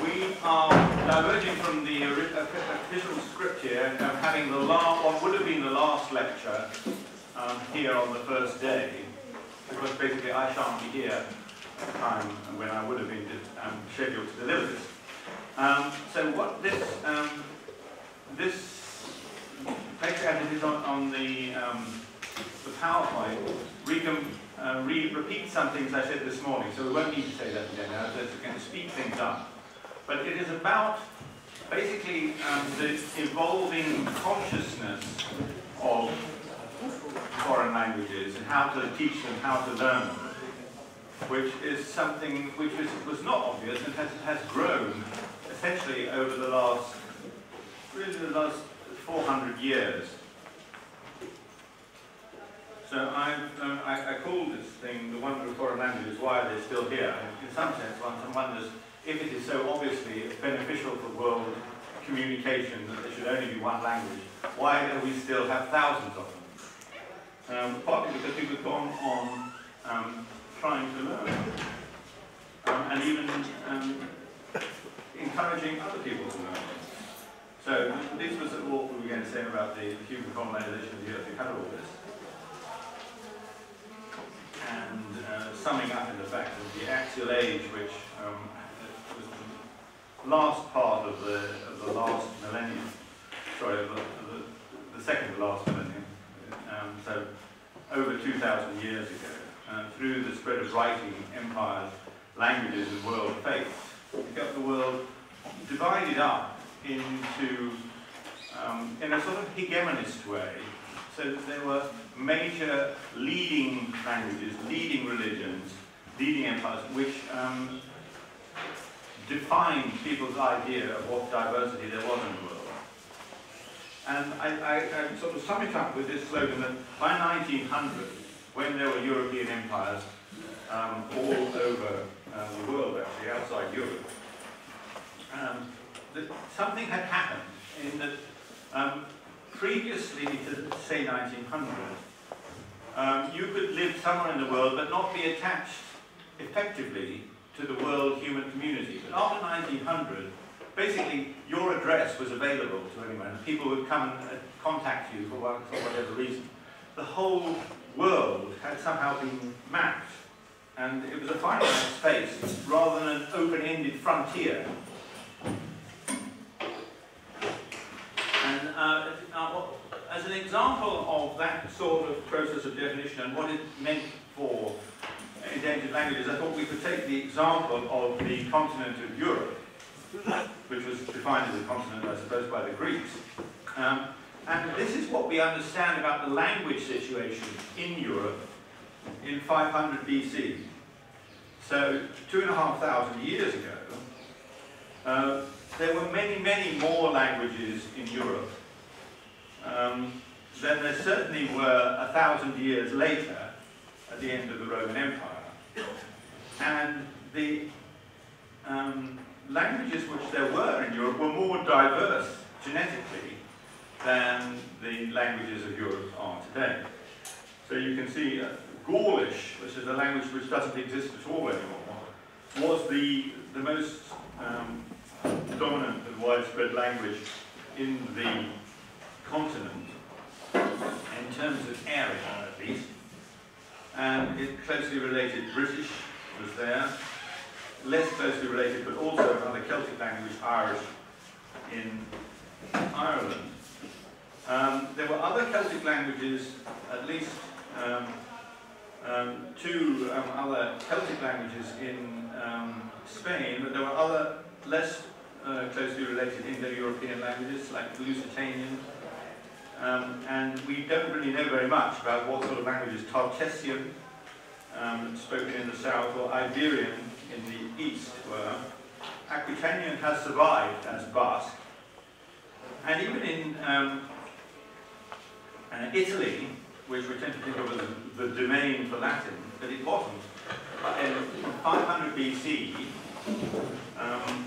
we are diverging from the official script here and having the last, what would have been the last lecture um, here on the first day, because basically I shan't be here at the time when I would have been um, scheduled to deliver this. So what this, um, this lecture is on, the, um, the PowerPoint, we uh, re repeat some things I said this morning, so we won't need to say that again now, so it's going to speed things up. But it is about basically um, the evolving consciousness of foreign languages and how to teach them, how to learn them, which is something which was, was not obvious and has, has grown essentially over the last, really the last 400 years. So I've, um, I, I call this thing the wonder of foreign languages, why are they still here? In some sense, one wonders if it is so obviously beneficial for world communication that there should only be one language, why do we still have thousands of them? Um, partly because people have gone on um, trying to learn um, and even um, encouraging other people to learn. So this was what we were going to say about the human colonization of the earth. We had all this. And uh, summing up in the fact that the axial age, which um, was the last part of the, of the last millennium, sorry, of the, of the, the second to last millennium, um, so over 2,000 years ago, uh, through the spread of writing, empires, languages, and world faiths, we got the world divided up into, um, in a sort of hegemonist way, so that there were major leading languages, leading religions, leading empires, which um, defined people's idea of what diversity there was in the world. And I, I, I sort of sum it up with this slogan that by 1900, when there were European empires um, all over uh, the world, actually, outside Europe, um, that something had happened in that um, previously to, say, 1900, um, you could live somewhere in the world but not be attached effectively to the world human community. But after 1900, basically your address was available to anyone, and people would come and uh, contact you for, one, for whatever reason. The whole world had somehow been mapped And it was a finite space rather than an open-ended frontier. And uh, uh, as an example of that sort of process of definition and what it meant for endangered languages, I thought we could take the example of the continent of Europe, which was defined as a continent, I suppose, by the Greeks. Um, and this is what we understand about the language situation in Europe in 500 BC. So, two and a half thousand years ago, uh, there were many, many more languages in Europe um, than there certainly were a thousand years later at the end of the Roman Empire. And the um, languages which there were in Europe were more diverse genetically than the languages of Europe are today. So you can see uh, Gaulish, which is a language which doesn't exist at all anymore, was the, the most um, dominant and widespread language in the continent, in terms of area at least. And it closely related British was there, less closely related but also another Celtic language, Irish, in Ireland. Um, there were other Celtic languages, at least um, um, two um, other Celtic languages in um, Spain, but there were other less uh, closely related Indo-European languages like Lusitanian. Um, and we don't really know very much about what sort of languages Tartessian, um, spoken in the south, or Iberian in the east were. Aquitanian has survived as Basque. And even in um, uh, Italy, which we tend to think of as the domain for Latin, but it wasn't. In 500 BC, um,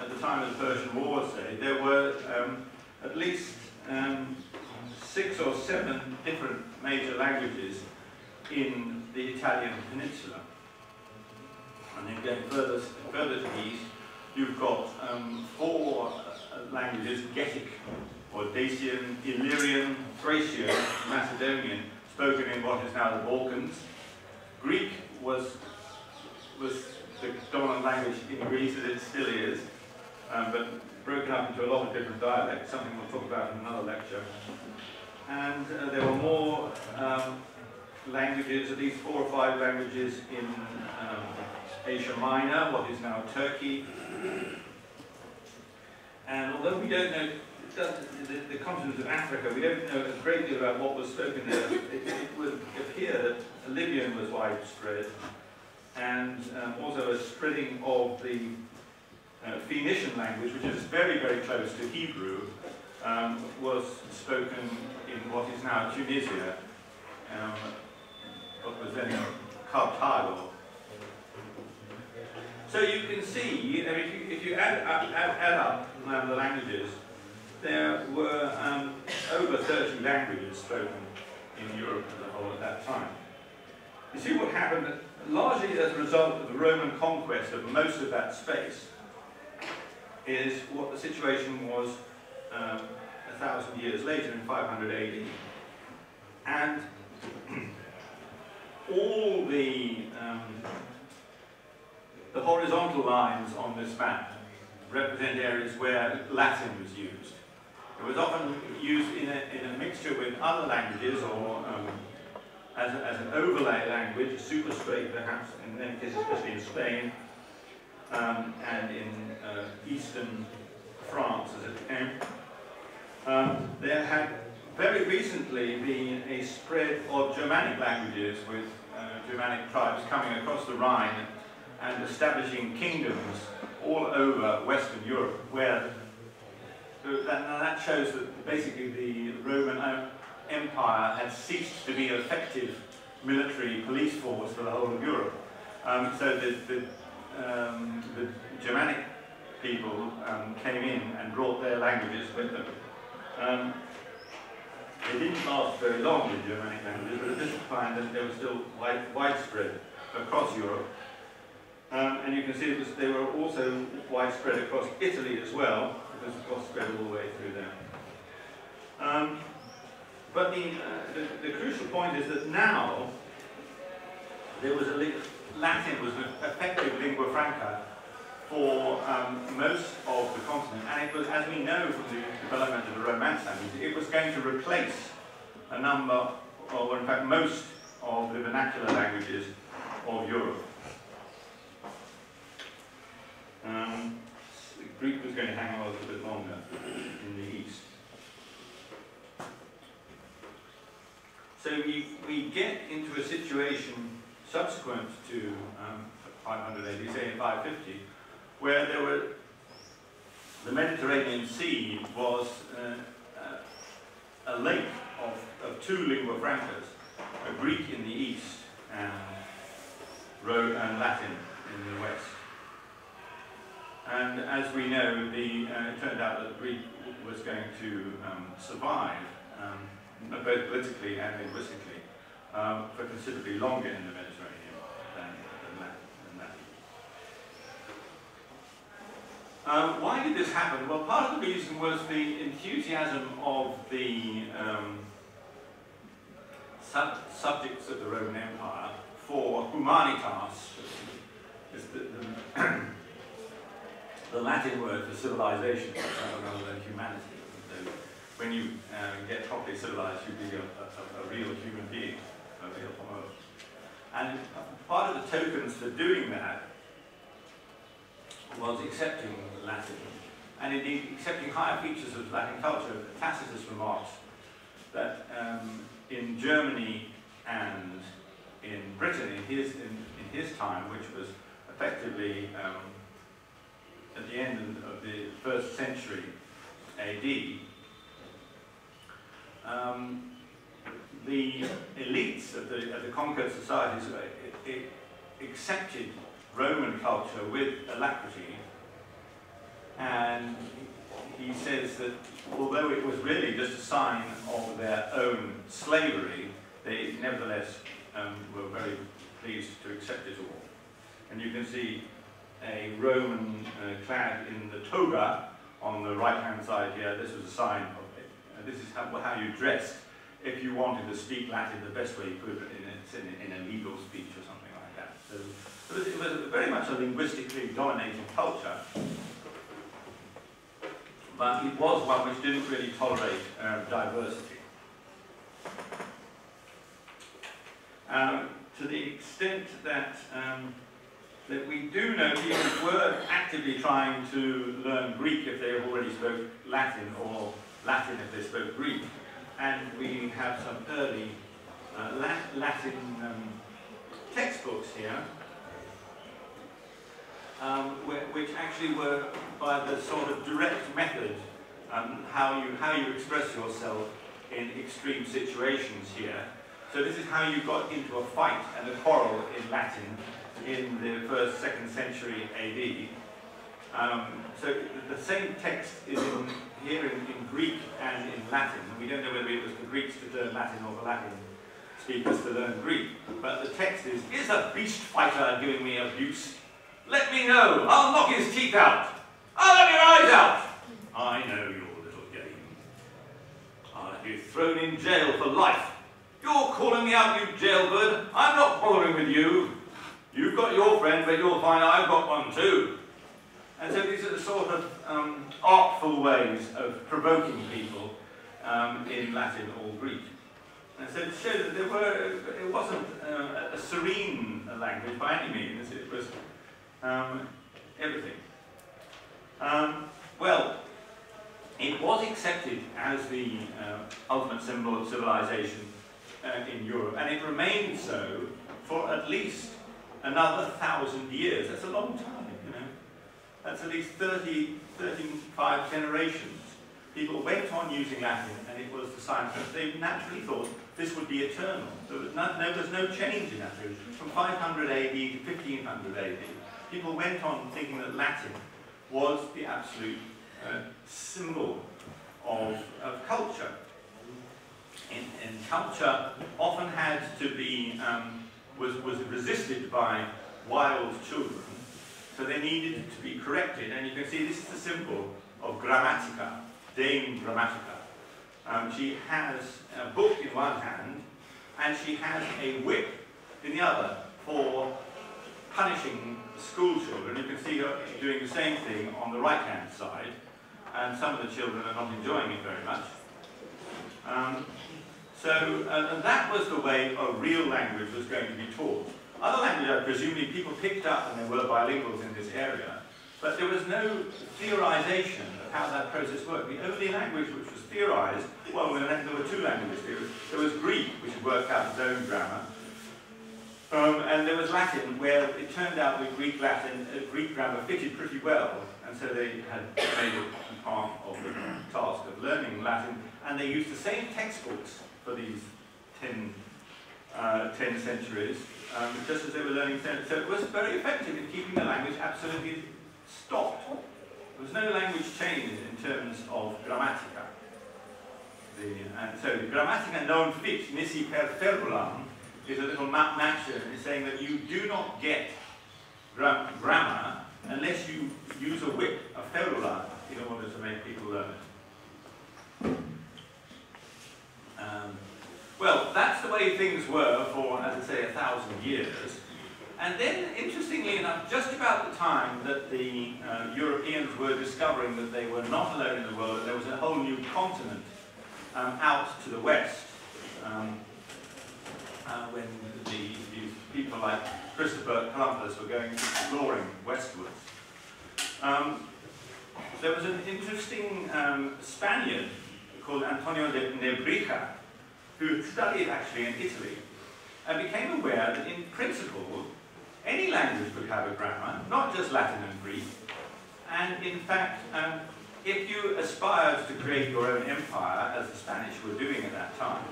at the time of the Persian War, say, there were um, at least um, six or seven different major languages in the Italian peninsula. And then going further, further to the east, you've got um, four uh, languages, Getic, or Dacian, Illyrian, Thracian, Macedonian, spoken in what is now the Balkans. Greek was, was the dominant language in Greece, as it still is, um, but broken up into a lot of different dialects, something we'll talk about in another lecture. And uh, there were more um, languages, at least four or five languages in um, Asia Minor, what is now Turkey. And although we don't know the, the, continent of Africa, we don't know a great deal about what was spoken there. It, it would appear that Libyan was widespread, and um, also a spreading of the uh, Phoenician language, which is very, very close to Hebrew, um, was spoken in what is now Tunisia, um, what was then Carthago. So you can see, I mean, if you, if you add, add, add up um, the languages, there were um, over 30 languages spoken in Europe as a whole at that time. You see what happened, largely as a result of the Roman conquest of most of that space, is what the situation was um, a thousand years later in 500 AD. And all the, um, the horizontal lines on this map represent areas where Latin was used. It was often used in a, in a mixture with other languages or um, as, a, as an overlay language, superstrate perhaps, in many cases, especially in Spain um, and in uh, eastern France as it became. Um, there had very recently been a spread of Germanic languages with uh, Germanic tribes coming across the Rhine and establishing kingdoms all over Western Europe where that, that shows that basically the Roman Empire had ceased to be an effective military police force for the whole of Europe. Um, so the, the, um, the, Germanic people um, came in and brought their languages with them. Um, they didn't last very long, the Germanic languages, but at this time they were still wide, widespread across Europe. Um, and you can see was, they were also widespread across Italy as well, because of course spread all the way through there. Um, but the, uh, the, the, crucial point is that now there was a Latin was an effective lingua franca for um, most of the continent, and it was, as we know from the development of the Romance language, it was going to replace a number, or in fact most, of the vernacular languages of Europe. Um, Greek was going to hang on a little bit longer in the east. So we, we get into a situation subsequent to um, 500 AD, say in 550, where there were the Mediterranean Sea was uh, a lake of, of two lingua francas, a Greek in the east and, and Latin in the west. And as we know, the, uh, it turned out that Greek was going to um, survive, um, both politically and linguistically, um, for considerably longer in the Mediterranean than, than Latin. Than Latin. Um, why did this happen? Well, part of the reason was the enthusiasm of the um, sub subjects of the Roman Empire for humanitas, is the, the, the Latin word for civilization rather than humanity. So when you uh, get properly civilized, you be a, a, a, real human being, a real homo. And part of the tokens for doing that was accepting Latin, and indeed accepting higher features of Latin culture. Tacitus remarks that um, in Germany and in Britain, in his, in, in his time, which was effectively um, at the end of the first century AD, um, the elites of the, of the conquered societies uh, it, it accepted Roman culture with alacrity, and he says that although it was really just a sign of their own slavery, they nevertheless um, were very pleased to accept it all. And you can see a Roman uh, clad in the toga on the right-hand side here. This was a sign of it. Uh, this is how, how you dressed if you wanted to speak Latin the best way you could in a, in a legal speech or something like that. So it was, very much a linguistically dominated culture, but it was one which didn't really tolerate uh, diversity. Um, to the extent that um, that we do know people were actively trying to learn Greek if they already spoke Latin, or Latin if they spoke Greek. And we have some early uh, Latin um, textbooks here, um, which actually were by the sort of direct method um, how you how you express yourself in extreme situations here. So this is how you got into a fight and a quarrel in Latin in the first, second century AD. Um, so the same text is in, here in, in, Greek and in Latin. And we don't know whether it was the Greeks to learn Latin or the Latin speakers to learn Greek. But the text is, is a beast fighter giving me abuse? Let me know. I'll knock his teeth out. I'll have your eyes out. I know your little game. I'll have you thrown in jail for life. You're calling me out, you jailbird. I'm not bothering with you. You've got your friend, but you'll find I've got one too. And so these are the sort of um, artful ways of provoking people um, in Latin or Greek. And so it shows that there were, it wasn't uh, a serene language by any means, it was um, everything. Um, well, it was accepted as the uh, ultimate symbol of civilization uh, in Europe, and it remained so for at least another thousand years. That's a long time, you know. That's at least 30, 35 generations. People went on using Latin, and it was the sign that they naturally thought this would be eternal. There was no, there was no change in that. From 500 AD to 1500 AD, people went on thinking that Latin was the absolute uh, symbol of, of culture. And, and, culture often had to be um, was, was resisted by wild children, so they needed to be corrected. And you can see this is the symbol of Grammatica, Dame Grammatica. Um, she has a book in one hand, and she has a whip in the other for punishing school children. You can see her doing the same thing on the right-hand side, and some of the children are not enjoying it very much. Um, so, and that was the way a real language was going to be taught. Other languages, presumably, people picked up and there were bilinguals in this area, but there was no theorization of how that process worked. The only language which was theorized, well, there were two languages. There was, there was Greek, which worked out its own grammar, um, and there was Latin, where it turned out that Greek Latin, uh, Greek grammar fitted pretty well, and so they had made it part of the task of learning Latin, and they used the same textbooks for these 10, uh, 10 centuries, um, just as they were learning. So it was very effective in keeping the language absolutely stopped. There was no language change in terms of grammatica. The, and so grammatica non fit nisi per ferulam is a little ma maxim saying that you do not get gra grammar unless you use a whip, a ferula, in order to make people learn it. Um, well, that's the way things were for, as I say, a thousand years. And then, interestingly enough, just about the time that the uh, Europeans were discovering that they were not alone in the world, there was a whole new continent um, out to the west, um, uh, when the, people like Christopher Columbus were going exploring westwards. Um, there was an interesting um, Spaniard called Antonio de Nebrija, who studied actually in Italy, and became aware that in principle, any language could have a grammar, not just Latin and Greek, and in fact, um, if you aspired to create your own empire, as the Spanish were doing at that time,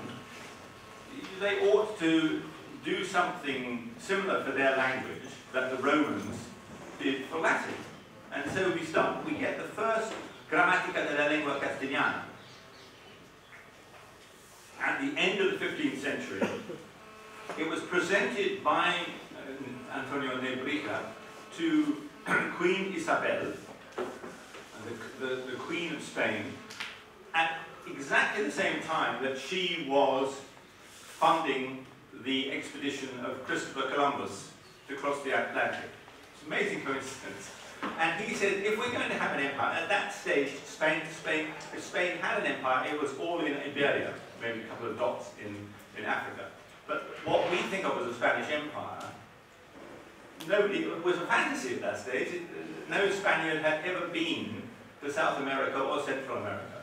they ought to do something similar for their language that the Romans did for Latin. And so we start, we get the first Grammatica de la Lengua Castellana. At the end of the 15th century, it was presented by uh, Antonio Nebrija to Queen Isabel, the, the, the Queen of Spain, at exactly the same time that she was funding the expedition of Christopher Columbus to cross the Atlantic. It's an amazing coincidence. And he said, if we're going to have an empire, at that stage, Spain, Spain, if Spain had an empire, it was all in Iberia, maybe a couple of dots in, in Africa. But what we think of as a Spanish empire, nobody, was a fantasy at that stage. No Spaniard had ever been to South America or Central America.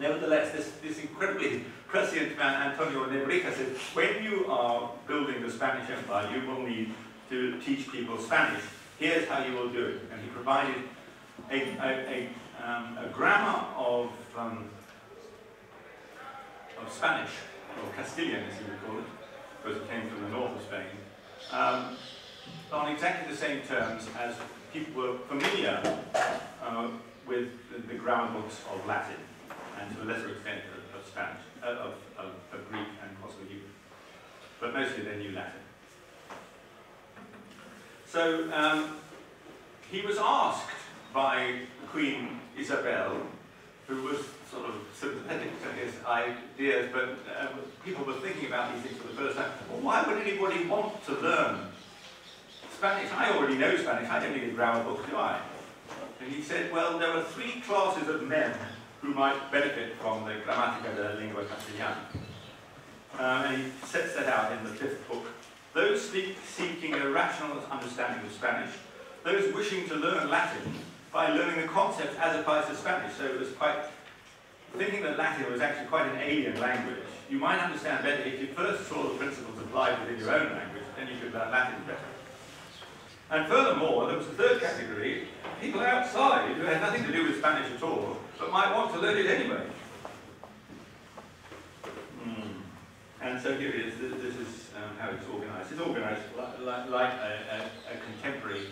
Nevertheless, this, this incredibly prescient man, Antonio Nebrija, said, when you are building the Spanish Empire, you will need to teach people Spanish. Here's how you will do it. And he provided a, a, a, um, a grammar of, um, of Spanish, or Castilian as you would call it, because it came from the north of Spain, um, on exactly the same terms as people were familiar uh, with the, the, grammar books of Latin, and to a lesser extent of, of Spanish, uh, of, of, of, Greek and possibly Hebrew. But mostly they knew Latin. So um, he was asked by Queen Isabel, who was sort of sympathetic to his ideas, but uh, people were thinking about these things for the first time. Well, why would anybody want to learn Spanish? I already know Spanish. I don't need a grammar book, do I? And he said, well, there are three classes of men who might benefit from the Grammatica de la Lengua Castellana. Um, and he sets that out in the fifth book. Those seeking a rational understanding of Spanish, those wishing to learn Latin by learning the concepts as applies to Spanish. So it was quite, thinking that Latin was actually quite an alien language. You might understand better if you first saw the principles applied within your own language, then you could learn Latin better. And furthermore, there was a third category, people outside who had nothing to do with Spanish at all, but might want to learn it anyway. Mm. And so here it is, this is um, how it's organized. It's organized like, like, like a, a, a, contemporary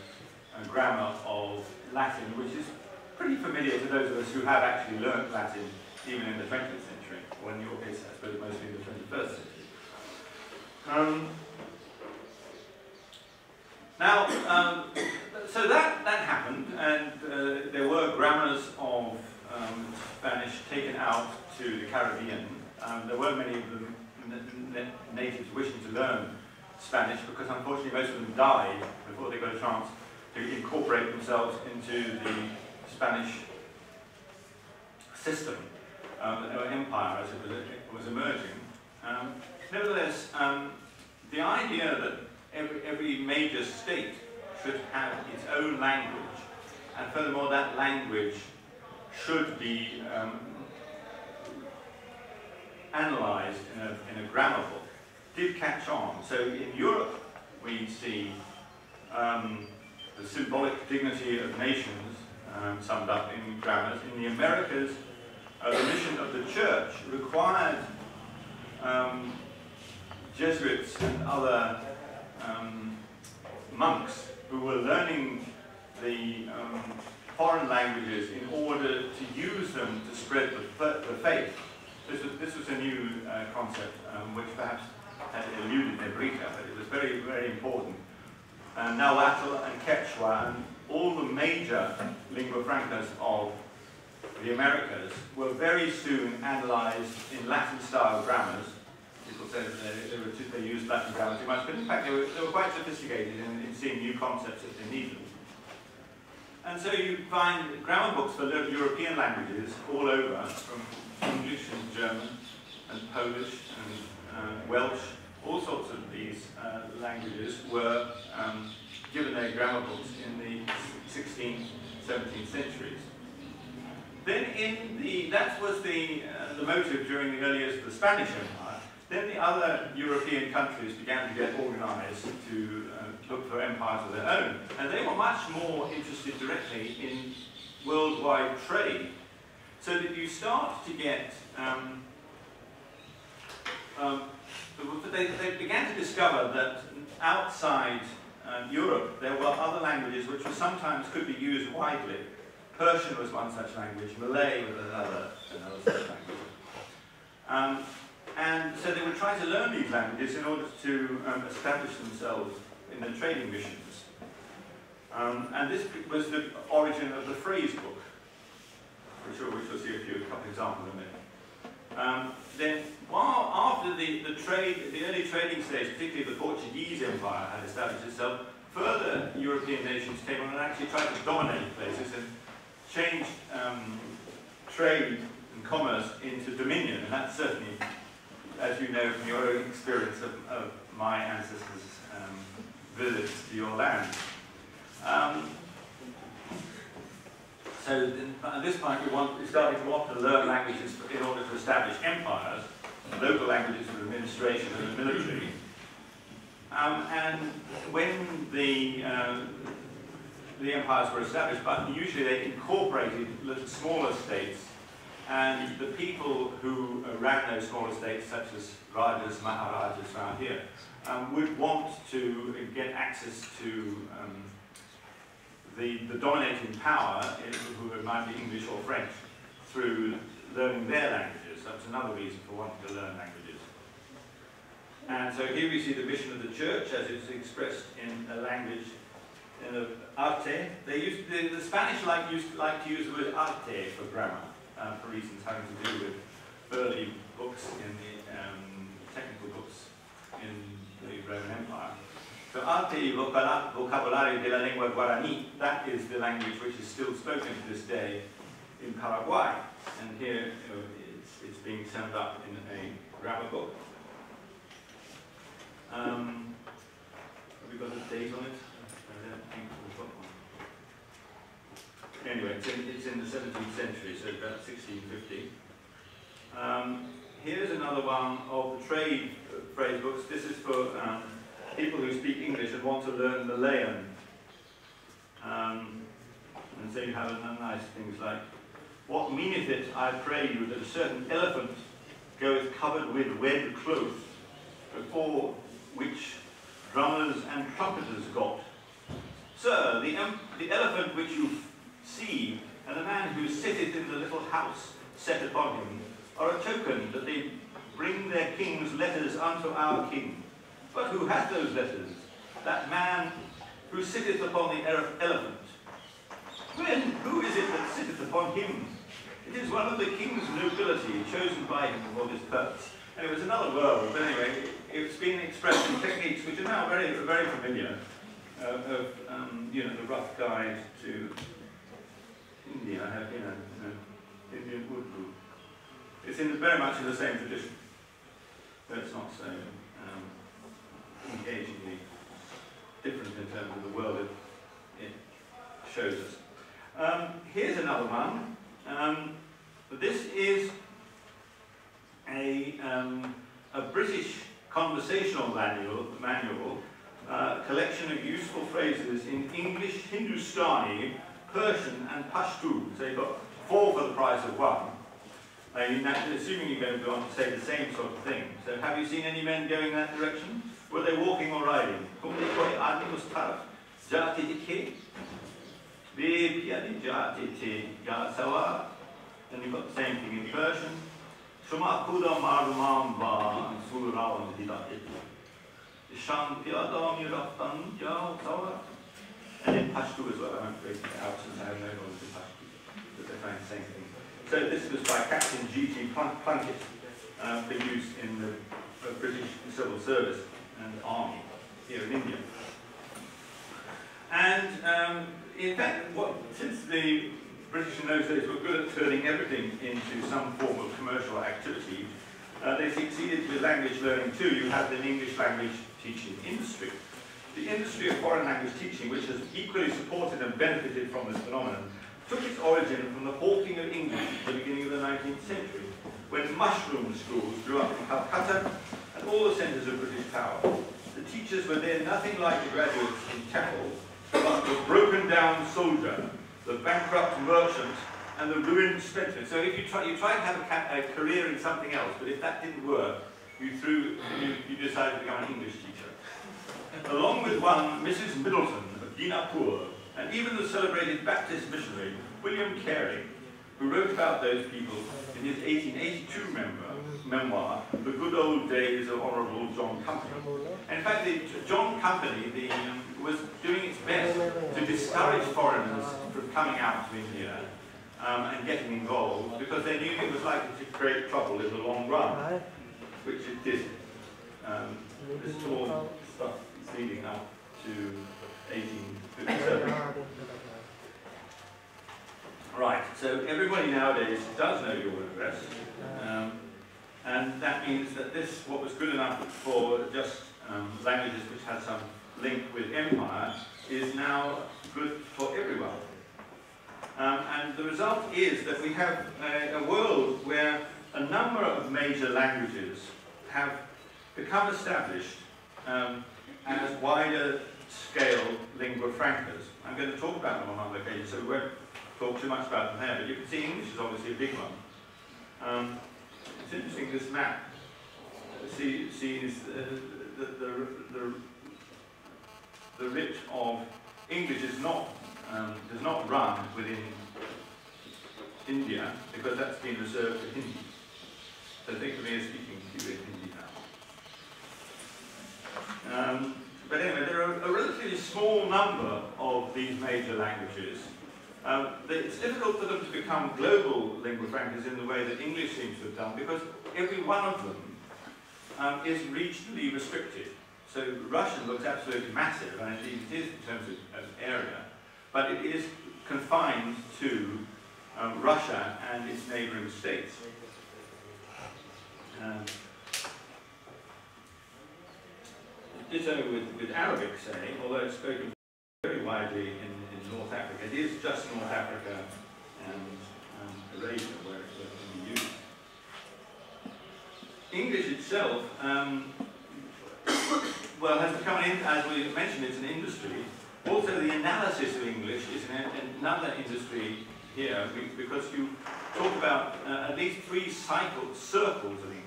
uh, grammar of Latin, which is pretty familiar to those of us who have actually learned Latin even in the 20th century, or in your case, I suppose, mostly in the 21st century. Um, now, um, so that, that happened, and uh, there were grammars of um, Spanish taken out to the Caribbean. Um, there weren't many of them natives wishing to learn Spanish because unfortunately most of them died before they got a chance to incorporate themselves into the Spanish system, um, or empire as it was, it was emerging. Um, nevertheless, um, the idea that every, every major state should have its own language, and furthermore that language should be um, analysed in a, in a grammar book, did catch on. So in Europe, we see um, the symbolic dignity of nations um, summed up in grammars. In the Americas, uh, the mission of the church required um, Jesuits and other um, monks who were learning the um, foreign languages in order to use them to spread the, the faith. This was, this was a new uh, concept um, which perhaps had eluded Nebrija, but it was very, very important. And Nahuatl and Quechua and all the major lingua francas of the Americas were very soon analyzed in Latin-style grammars. People said they, they, were they used Latin grammar too much, but in fact they were, they were quite sophisticated in, in seeing new concepts as they needed. And so you find grammar books for European languages all over, from English and German and Polish and uh, Welsh, all sorts of these uh, languages were um, given their grammar books in the 16th, 17th centuries. Then in the, that was the, uh, the motive during the early years of the Spanish Empire. Then the other European countries began to get organized to uh, look for empires of their own. And they were much more interested directly in worldwide trade. So that you start to get, um, um, they, they began to discover that outside uh, Europe there were other languages which sometimes could be used widely. Persian was one such language, Malay was another, another such language. Um, and so they would try to learn these languages in order to um, establish themselves in their trading missions. Um, and this was the origin of the phrase book, which we'll, which we'll see a few a couple examples in a minute. Um, then, while after the, the trade, the early trading stage, particularly the Portuguese Empire had established itself, further European nations came on and actually tried to dominate places and changed um, trade and commerce into dominion, and that's certainly, as you know from your own experience of, of my ancestors' visits to your land. Um, so at this point we, want, started to want to learn languages in order to establish empires, local languages for administration and the military. Um, and when the uh, the empires were established, but usually they incorporated smaller states, and the people who ran those smaller states, such as Rajas, Maharajas around here, um, would want to get access to um, the, the dominating power, who might be English or French, through learning their languages. That's another reason for wanting to learn languages. And so here we see the mission of the church as it's expressed in a language in the arte. They used the, the Spanish like used like to use the word arte for grammar uh, for reasons having to do with early books in the um, technical books in the Roman Empire. So arte vocabulario de la lengua guarani, that is the language which is still spoken to this day in Paraguay. And here it's, it's, being summed up in a grammar book. Um, have we got a date on it? I don't think we've Anyway, it's in, it's in the 17th century, so about 1650. Um, here's another one of the trade phrase books. This is for um, people who speak English and want to learn Malayan. Um, and so you have nice things like, What meaneth it, I pray you, that a certain elephant goeth covered with red cloth, before which drummers and trumpeters got? Sir, the, the elephant which you see, and the man who sitteth in the little house set upon him, are a token that they bring their king's letters unto our king. But who hath those letters? That man who sitteth upon the elephant. When, who is it that sitteth upon him? It is one of the king's nobility, chosen by him for this purpose. And it was another world, but anyway, it's been expressed in techniques which are now very, very familiar uh, of, um, you know, the rough guide to India, you know, you know, Indian Urdu. It's in very much in the same tradition, but it's not so um, engagingly different in terms of the world it, it shows us. Um, here's another one. Um, this is a, um, a British conversational manual, manual uh, collection of useful phrases in English, Hindustani, Persian and Pashto. So you've got four for the price of one. I mean, that, assuming you're going to go on to say the same sort of thing. So have you seen any men going that direction? Were they walking or riding? Then you've got the same thing in Persian. Kuda sawar. And in Pashto as well. I won't break it out since I have no knowledge of Pashto. But they're the same thing. So this was by Captain G.T. Plunkett uh, for use in the uh, British Civil Service and Army here in India. And um, in fact, what, since the British in those days were good at turning everything into some form of commercial activity, uh, they succeeded with language learning too. You had an English language teaching industry. The industry of foreign language teaching, which has equally supported and benefited from this phenomenon, took its origin from the hawking of English at the beginning of the 19th century, when mushroom schools grew up in Calcutta and all the centres of British power. The teachers were then nothing like the graduates in Temple, but the broken down soldier, the bankrupt merchant, and the ruined spendthrift. So if you try, you try to have a, a, career in something else, but if that didn't work, you threw, you, you decided to become an English teacher. Along with one, Mrs. Middleton of Dinapur, and even the celebrated Baptist missionary, William Carey, who wrote about those people in his 1882 memoir, memoir The Good Old Days of Honourable John Company. In fact, the, John Company the, was doing its best to discourage foreigners from coming out to India um, and getting involved because they knew it was likely to create trouble in the long run, which it did. Um, this all stuff leading up to 1857. Right, so everybody nowadays does know your address, um, and that means that this, what was good enough for just um, languages which had some link with empire, is now good for everyone. Um, and the result is that we have a, a world where a number of major languages have become established um, as wider scale lingua francas. I'm going to talk about them on other occasions, so we won't talk too much about them here, but you can see English is obviously a big one. Um, it's interesting, this map see, sees uh, the, the, the, the writ of English is not, um, does not run within India, because that's been reserved for Hindi. So think of me as speaking to you in Hindi now. Um, but anyway, there are a relatively small number of these major languages. Um, it's difficult for them to become global lingua francas in the way that English seems to have done because every one of them um, is regionally restricted. So Russian looks absolutely massive, and indeed it is in terms of, of area, but it is confined to um, Russia and its neighbouring states. Um, ditto with, with Arabic, saying, although it's spoken very widely in, in North Africa. It is just North Africa and um, Arabia where it can be used. English itself, um, well, has become, as we mentioned, it's an industry. Also, the analysis of English is an, another industry here because you talk about uh, at least three cycles, circles of English.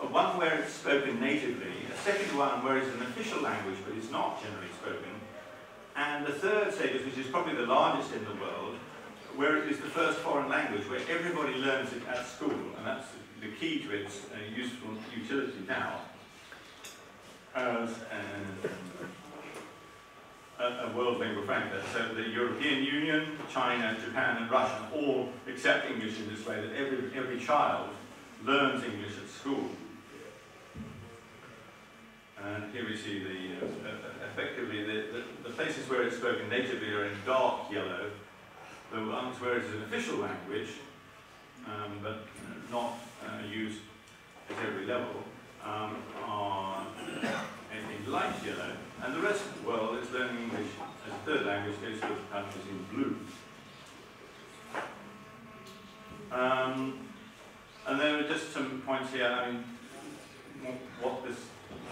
Uh, one where it's spoken natively, a second one where it's an official language but it's not generally spoken, and the third status, which is probably the largest in the world, where it is the first foreign language, where everybody learns it at school, and that's the key to its uh, useful utility now. As a, a world lingua franca. So the European Union, China, Japan, and Russia all accept English in this way, that every, every child learns English at school. And here we see the, uh, uh, effectively, the, the, the places where it's spoken natively are in dark yellow. The ones where it is an official language, um, but not uh, used at every level, um, are in, light yellow. And the rest of the world is learning English as a third language, those countries in blue. Um, and there are just some points here. I mean, what this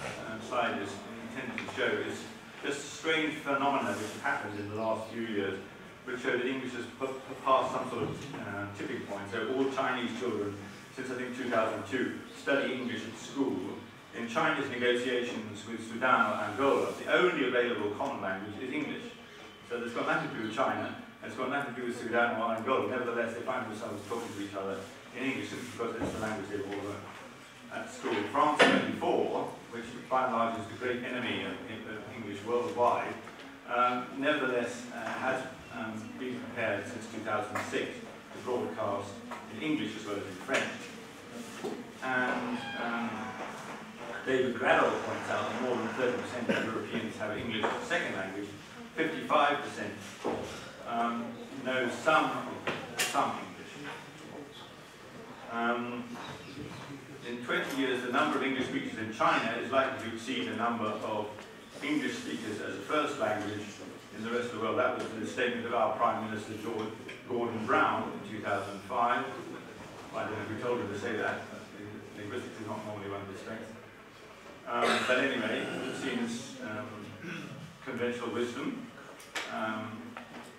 uh, slide is intended to show is just a strange phenomenon which has happened in the last few years, which show that English has passed some sort of uh, tipping point. So all Chinese children, since I think 2002, study English at school. In China's negotiations with Sudan or Angola, the only available common language is English. So there's got nothing to do with China, it's got nothing to do with Sudan or Angola. Nevertheless, they find themselves talking to each other in English simply because it's the language they've all learned at school. France 24, which by and large is the great enemy of, English worldwide, um, nevertheless uh, has um, been prepared since 2006 to broadcast in English as well as in French. And um, David Graddol points out that more than 30% of Europeans have English as a second language, 55% um, know some, some English. In 20 years, the number of English speakers in China is likely to exceed the number of English speakers as a first language in the rest of the world. That was the statement of our Prime Minister, George, Gordon Brown, in 2005. I don't know if we told him to say that. Linguistics is not normally one of his strengths. Um, but anyway, it seems um, conventional wisdom um,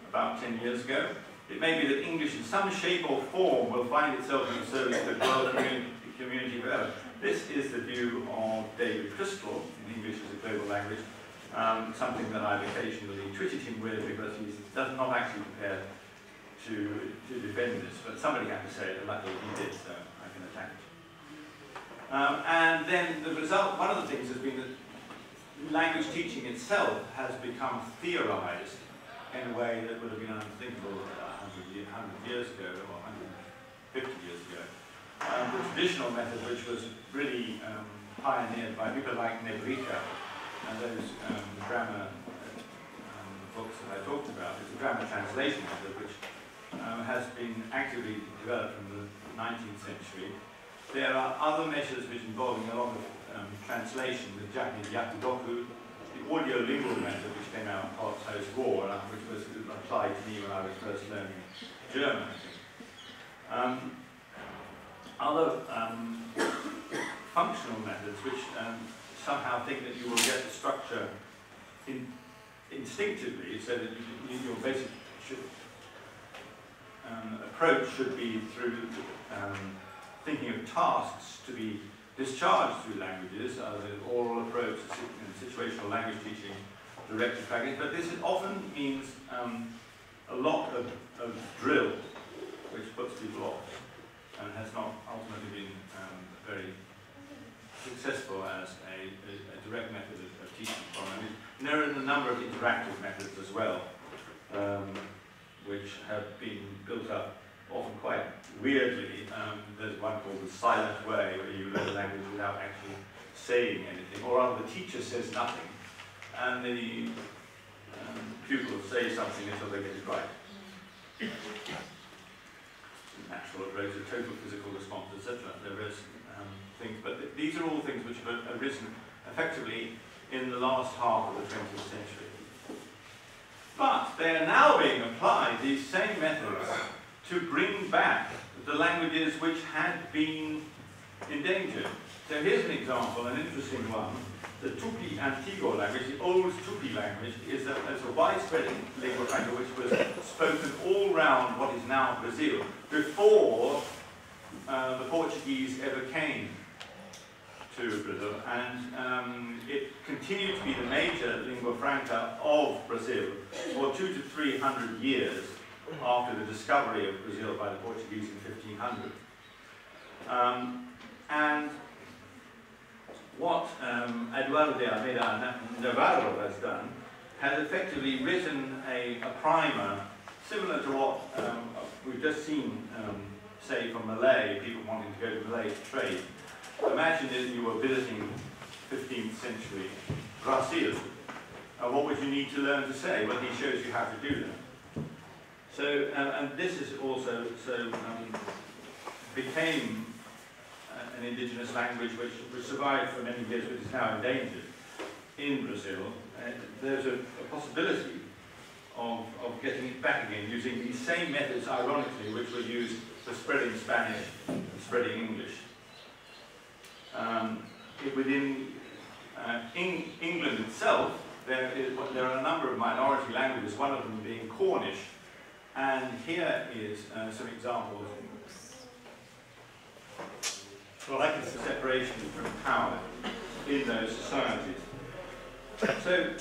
about 10 years ago. It may be that English in some shape or form will find itself in the service of the world community, community forever. This is the view of David Crystal in English as a global language, um, something that I've occasionally treated him with because he's does not actually prepared to, to defend this, but somebody had to say it, and luckily he did, so I can attack it. Um, and then the result, one of the things has been that language teaching itself has become theorized in a way that would have been unthinkable 100 years ago or 150 years ago. Um, the traditional method, which was really um, pioneered by people like Nebrija and those um, grammar um, books that I talked about, is the grammar translation method, which um, has been actively developed from the 19th century. There are other measures which involving a lot of um, translation with Japanese yakudoku, the audio-lingual method which came out post-war, which was applied to me when I was first learning German. Um, other um, functional methods which um, somehow think that you will get the structure in, instinctively, so that you, your basic um, approach should be through um, thinking of tasks to be discharged through languages, uh, the oral approach, situational language teaching, directed practice, but this often means um, a lot of, of drill, which puts people off and has not ultimately been um, very successful as a, a, a direct method of, of teaching from. I mean, there are a number of interactive methods as well, um, which have been built up often quite weirdly. Um, there's one called the silent way, where you learn a language without actually saying anything, or rather the teacher says nothing, and the um, pupils say something until they get it right natural approach, a total physical response, etc. There is um, things, but th these are all things which have arisen effectively in the last half of the 20th century. But they are now being applied, these same methods, to bring back the languages which had been endangered. So here's an example, an interesting one. The Tupi Antigo language, the old Tupi language, is a, is a widespread franca which was spoken all around what is now Brazil, before uh, the Portuguese ever came to Brazil. And um, it continued to be the major lingua franca of Brazil for two to three hundred years after the discovery of Brazil by the Portuguese in 1500. Um, and what um, Eduardo Almeida Navarro has done has effectively written a, a primer similar to what um, we've just seen um, say from Malay, people wanting to go to Malay to trade. Imagine that you were visiting 15th century Brazil. Uh, what would you need to learn to say? Well, he shows you how to do that. So, um, and this is also, so um, became uh, an indigenous language which, which survived for many years but is now endangered in Brazil. Uh, there's a, a possibility of, of getting it back again using these same methods, ironically, which were used for spreading Spanish and spreading English. Um, it- within uh, Eng- England itself, there, is, there are a number of minority languages, one of them being Cornish, and here is uh, some examples. Well, it's the separation from power in those societies. So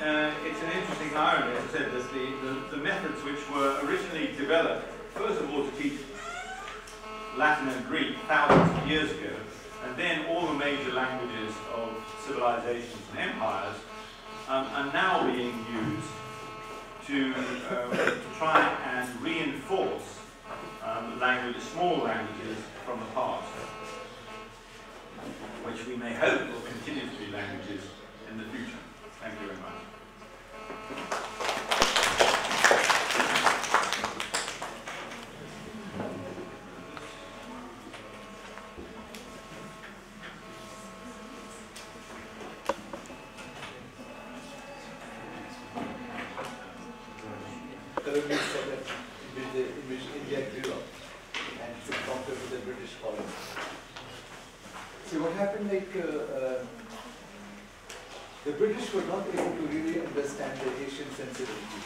uh, it's an interesting irony, as I said, that the, the, the methods which were originally developed, first of all to teach Latin and Greek thousands of years ago, and then all the major languages of civilizations and empires um, are now being used to, uh, to try and reinforce um, languages, small languages from the past, which we may hope will continue to be languages in the future. Thank you very much. colonies for that in which, they, in which India grew up and compared to the British colonies. See what happened like uh, uh, the British were not able to really understand the Asian sensibility.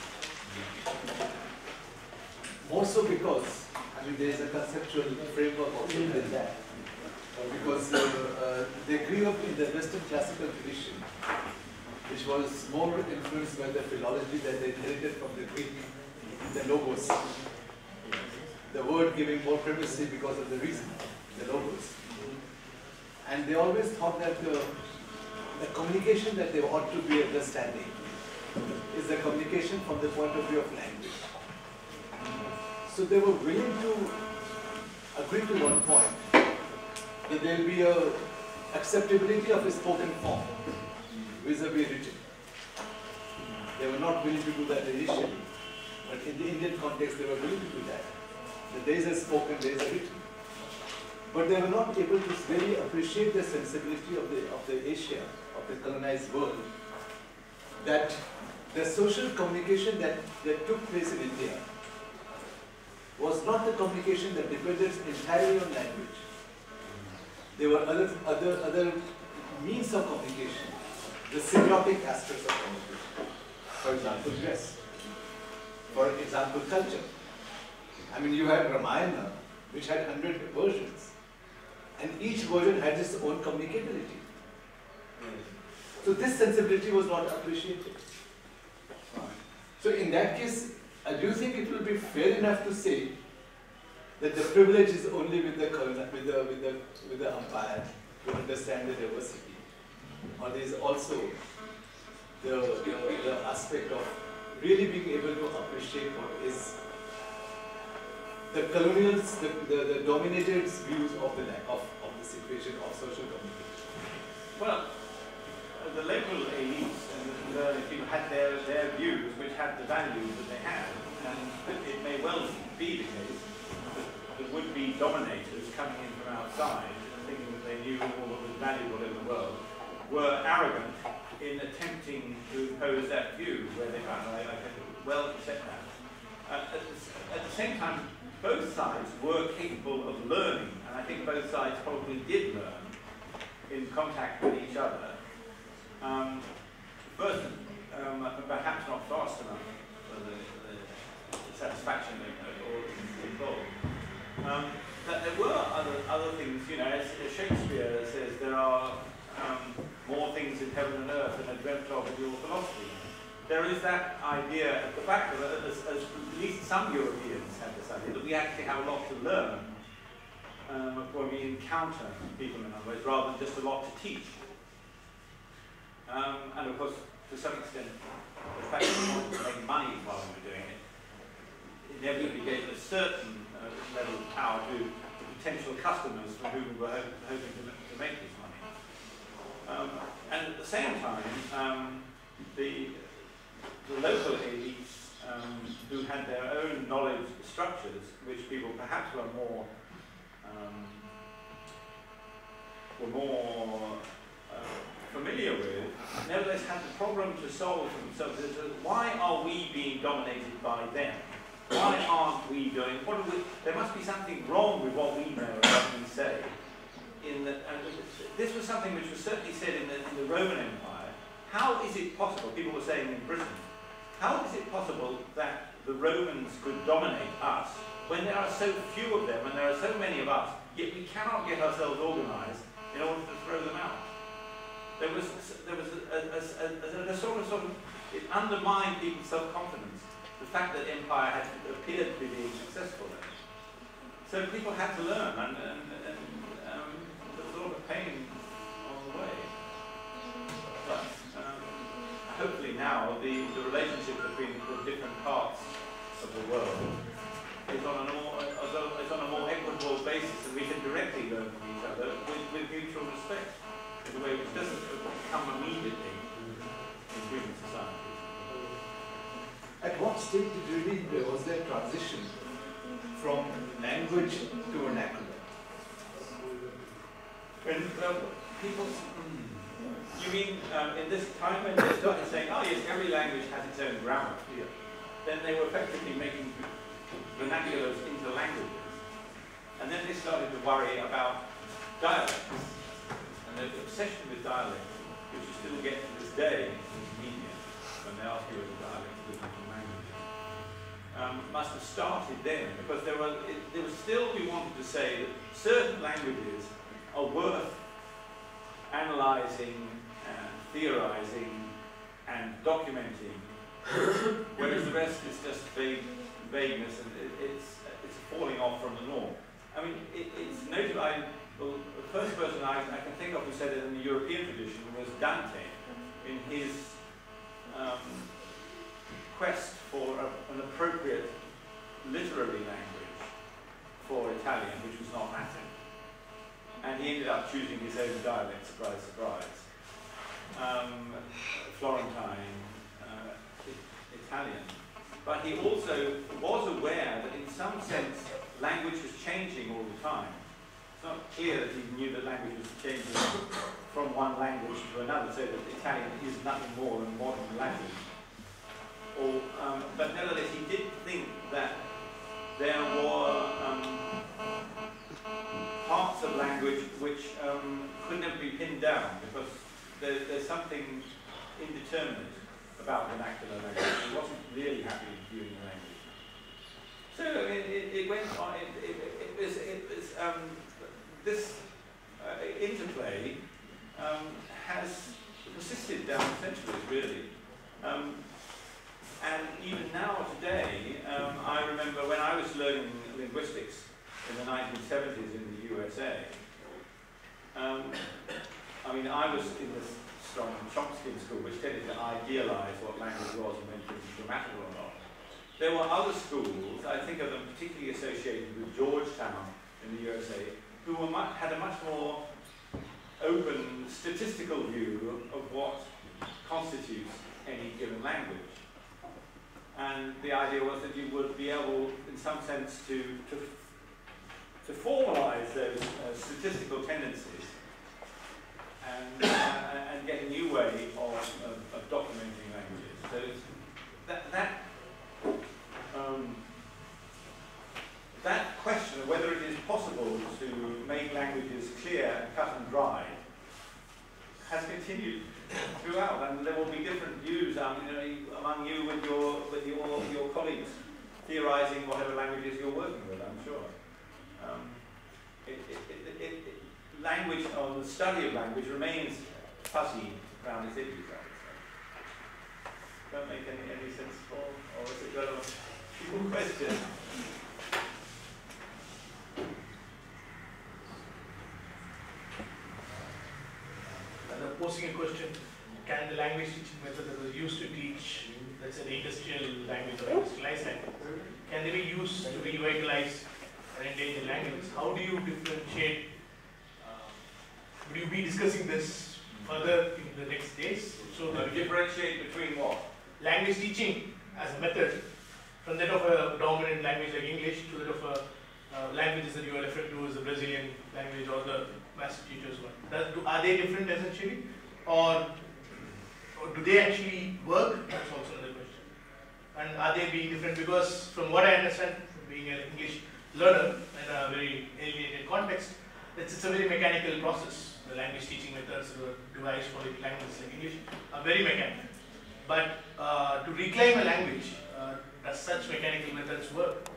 More so because, I mean, there is a conceptual framework also within that. Uh, because uh, uh, they grew up in the Western classical tradition, which was more influenced by the philology that they inherited from the Greek, the logos. The word giving more primacy because of the reason, the logos. And they always thought that uh, the communication that they ought to be understanding is the communication from the point of view of language. So they were willing to agree to one point that there will be a acceptability of a spoken form vis-a-vis written. They were not willing to do that initially, but in the Indian context they were willing to do that. That there is a spoken, there is a written. But they were not able to really appreciate the sensibility of the, of the Asia, of the colonized world, that the social communication that, that took place in India was not the communication that depended entirely on language. There were other, other, other means of communication, the semiotic aspects of communication. For example, dress. For example, culture. I mean, you had Ramayana, which had 100 versions, and each version had its own communicability. So this sensibility was not appreciated. So in that case, I do you think it will be fair enough to say that the privilege is only with the with the with the with the umpire to understand the diversity, or there is also the, the the aspect of really being able to appreciate what is the colonials, the, the, the dominators' views of the of, of the situation of social communication. Well, the local elites and the early people had their, their views, which had the values that they had, and it may well be the case that the would-be dominators coming in from outside, thinking that they knew all that was valuable in the world, were arrogant in attempting to impose that view where they found, I, I can well accept that. Uh, at, the, at the same time, both sides were capable of learning, and I think both sides probably did learn in contact with each other. Um, um, perhaps not fast enough for the, the, the satisfaction of, all involved. Um, there were other, other things, you know, as, as Shakespeare says, there are um, more things in heaven and earth than are dreamt of in your philosophy. There is that idea at the back of it, as, as at least some Europeans have this idea, that we actually have a lot to learn um, when we encounter people in other ways, rather than just a lot to teach. Um, and of course, to some extent, the fact that we wanted to make money while we were doing it inevitably gave a certain uh, level of power to the potential customers from whom we were ho- hoping to, to make this money. Um, and at the same time, um, the, the local elites um, who had their own knowledge structures, which people perhaps were more um, were more uh, familiar with, nevertheless had the problem to solve for themselves. Why are we being dominated by them? Why aren't we doing? What we? There must be something wrong with what we know and what we say. In the, this was something which was certainly said in the, in the Roman Empire. How is it possible? People were saying in Britain. How is it possible that the Romans could dominate us when there are so few of them and there are so many of us, yet we cannot get ourselves organized in order to throw them out? There was, there was a, a, a, a, sort of, sort of, it undermined people's self-confidence, the fact that empire had appeared to be being successful. So people had to learn, and, and, and um, there was a lot of pain on the way. But um, hopefully now the, the relationship between the different parts of the world is on, a more, is on, is on a more equitable basis and we can directly learn from each other with, with mutual respect a way which doesn't come immediately in human society. At what stage did really there was there transition from language to vernacular? When um, people, you mean um, in this time when they started saying, oh yes, every language has its own grammar, then they were effectively making vernaculars into languages. And then they started to worry about dialects the obsession with dialect, which you still get to this day in media when they ask you what a dialect in different languages. Um, must have started then because there were it, there was still we wanted to say that certain languages are worth analysing and theorising and documenting, whereas the rest is just vague, vagueness and it, it's it's falling off from the norm. I mean, it, it's notable. I, well, the first person I, I can think of who said it in the European tradition was Dante, in his um, quest for a, an appropriate literary language for Italian, which was not Latin. And he ended up choosing his own dialect, surprise, surprise. Um, Florentine, uh, Italian. But he also was aware that in some sense language was changing all the time. Not clear that he knew that language was changing from one language to another, so that Italian is nothing more than modern Latin. Or, um, but nevertheless, he did think that there were um, parts of language which um, could never be pinned down because there, there's something indeterminate about vernacular language. He wasn't really happy viewing the language. So it, it, it went on, it, it, was, it was um, this uh, interplay um, has persisted down the centuries, really. Um, and even now, today, um, I remember when I was learning linguistics in the 1970s in the USA, um, I mean, I was in this strong Chomsky school, which tended to idealize what language was and when things were grammatical or not. There were other schools, I think of them particularly associated with Georgetown in the USA, who much, had a much more open statistical view of what constitutes any given language. And the idea was that you would be able, in some sense, to, to, to formalize those uh, statistical tendencies and, uh, and get a new way of, of, of documenting languages. So that, that, um, that question of whether it is possible to make languages clear cut and dry has continued throughout, and there will be different views um, you know, among you with your with your your colleagues theorising whatever languages you're working with. I'm sure. Um, it, it, it, language or the study of language remains fuzzy around its edges. I would say. Don't make any any sense, Paul, or is it a people question? I'm posing a question, can the language teaching method that was used to teach, let's say the industrial language or industrialized language, can they be used to revitalize an endangered language, how do you differentiate? Uh, would you be discussing this further in the next days? So Uh, differentiate between what? Language teaching as a method from that of a dominant language like English to that of a uh, languages that you are referring to as the Brazilian language or the Massachusetts one. Does, do, are they different essentially, or, or do they actually work? That's also another question. And are they being different? Because from what I understand, from being an English learner in a very alienated context, it's, it's a very mechanical process. The language teaching methods were devised for languages like English are very mechanical. But uh, to reclaim a language, uh, does such mechanical methods work?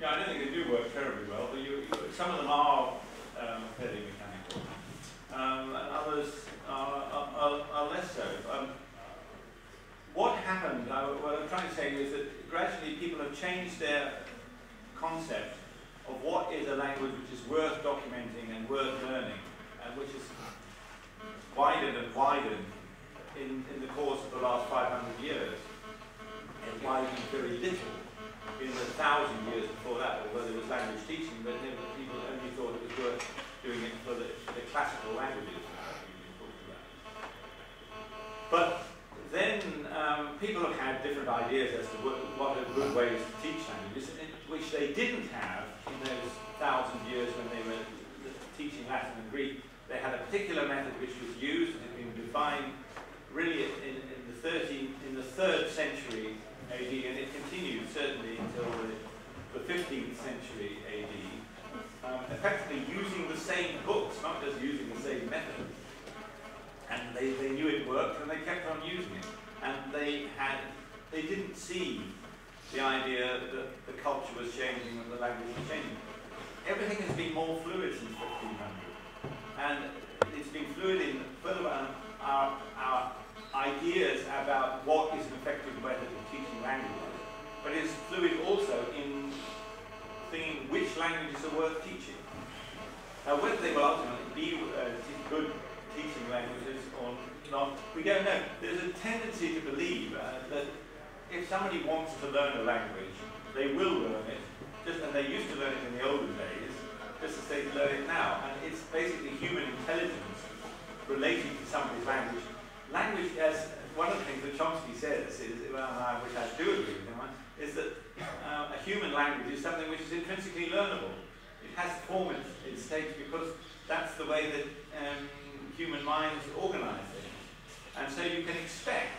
Yeah, I don't think they do work terribly well, but you, you, some of them are um, fairly mechanical, um, and others are, are, are, less so. Um, what happened, I, what I'm trying to say is that gradually people have changed their concept of what is a language which is worth documenting and worth learning, and which is widened and widened in, in the course of the last 500 years, and widened very little in the thousand years before that, although there was language teaching, but then people only thought it was worth doing it for the, the classical languages. But then um, people have had different ideas as to what, what are good ways to teach languages, which they didn't have in those thousand years when they were teaching Latin and Greek. They had a particular method which was used and had been defined really in, in the 13, in the third century AD, and it continued certainly until the, the 15th century AD, um, effectively using the same books, not just using the same method. And they, they knew it worked, and they kept on using it. And they had, they didn't see the idea that the culture was changing and the language was changing. Everything has been more fluid since 1500, and it's been fluid in further our, our ideas about what is an effective method of teaching language. but it's fluid also in thinking which languages are worth teaching. Now, whether they will ultimately be uh, good teaching languages or not, we don't know. There's a tendency to believe uh, that if somebody wants to learn a language, they will learn it, just and they used to learn it in the olden days, just as they learn it now. And it's basically human intelligence relating to somebody's language language, as one of the things that Chomsky says, is, well, uh, which I do agree with him is that uh, a human language is something which is intrinsically learnable. It has form in its state because that's the way that um, human minds organize things. And so you can expect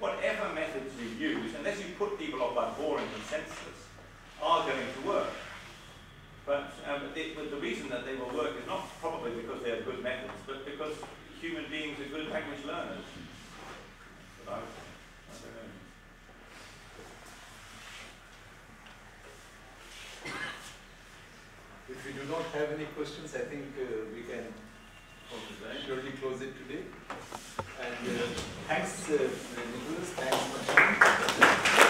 whatever methods you use, unless you put people off by boring senseless, are going to work. But, um, it, but the reason that they will work is not probably because they have good methods, but because human beings are good language learners. But I, I don't know. If we do not have any questions, I think uh, we can surely close it today. And uh, thanks, uh, Nicholas, thanks,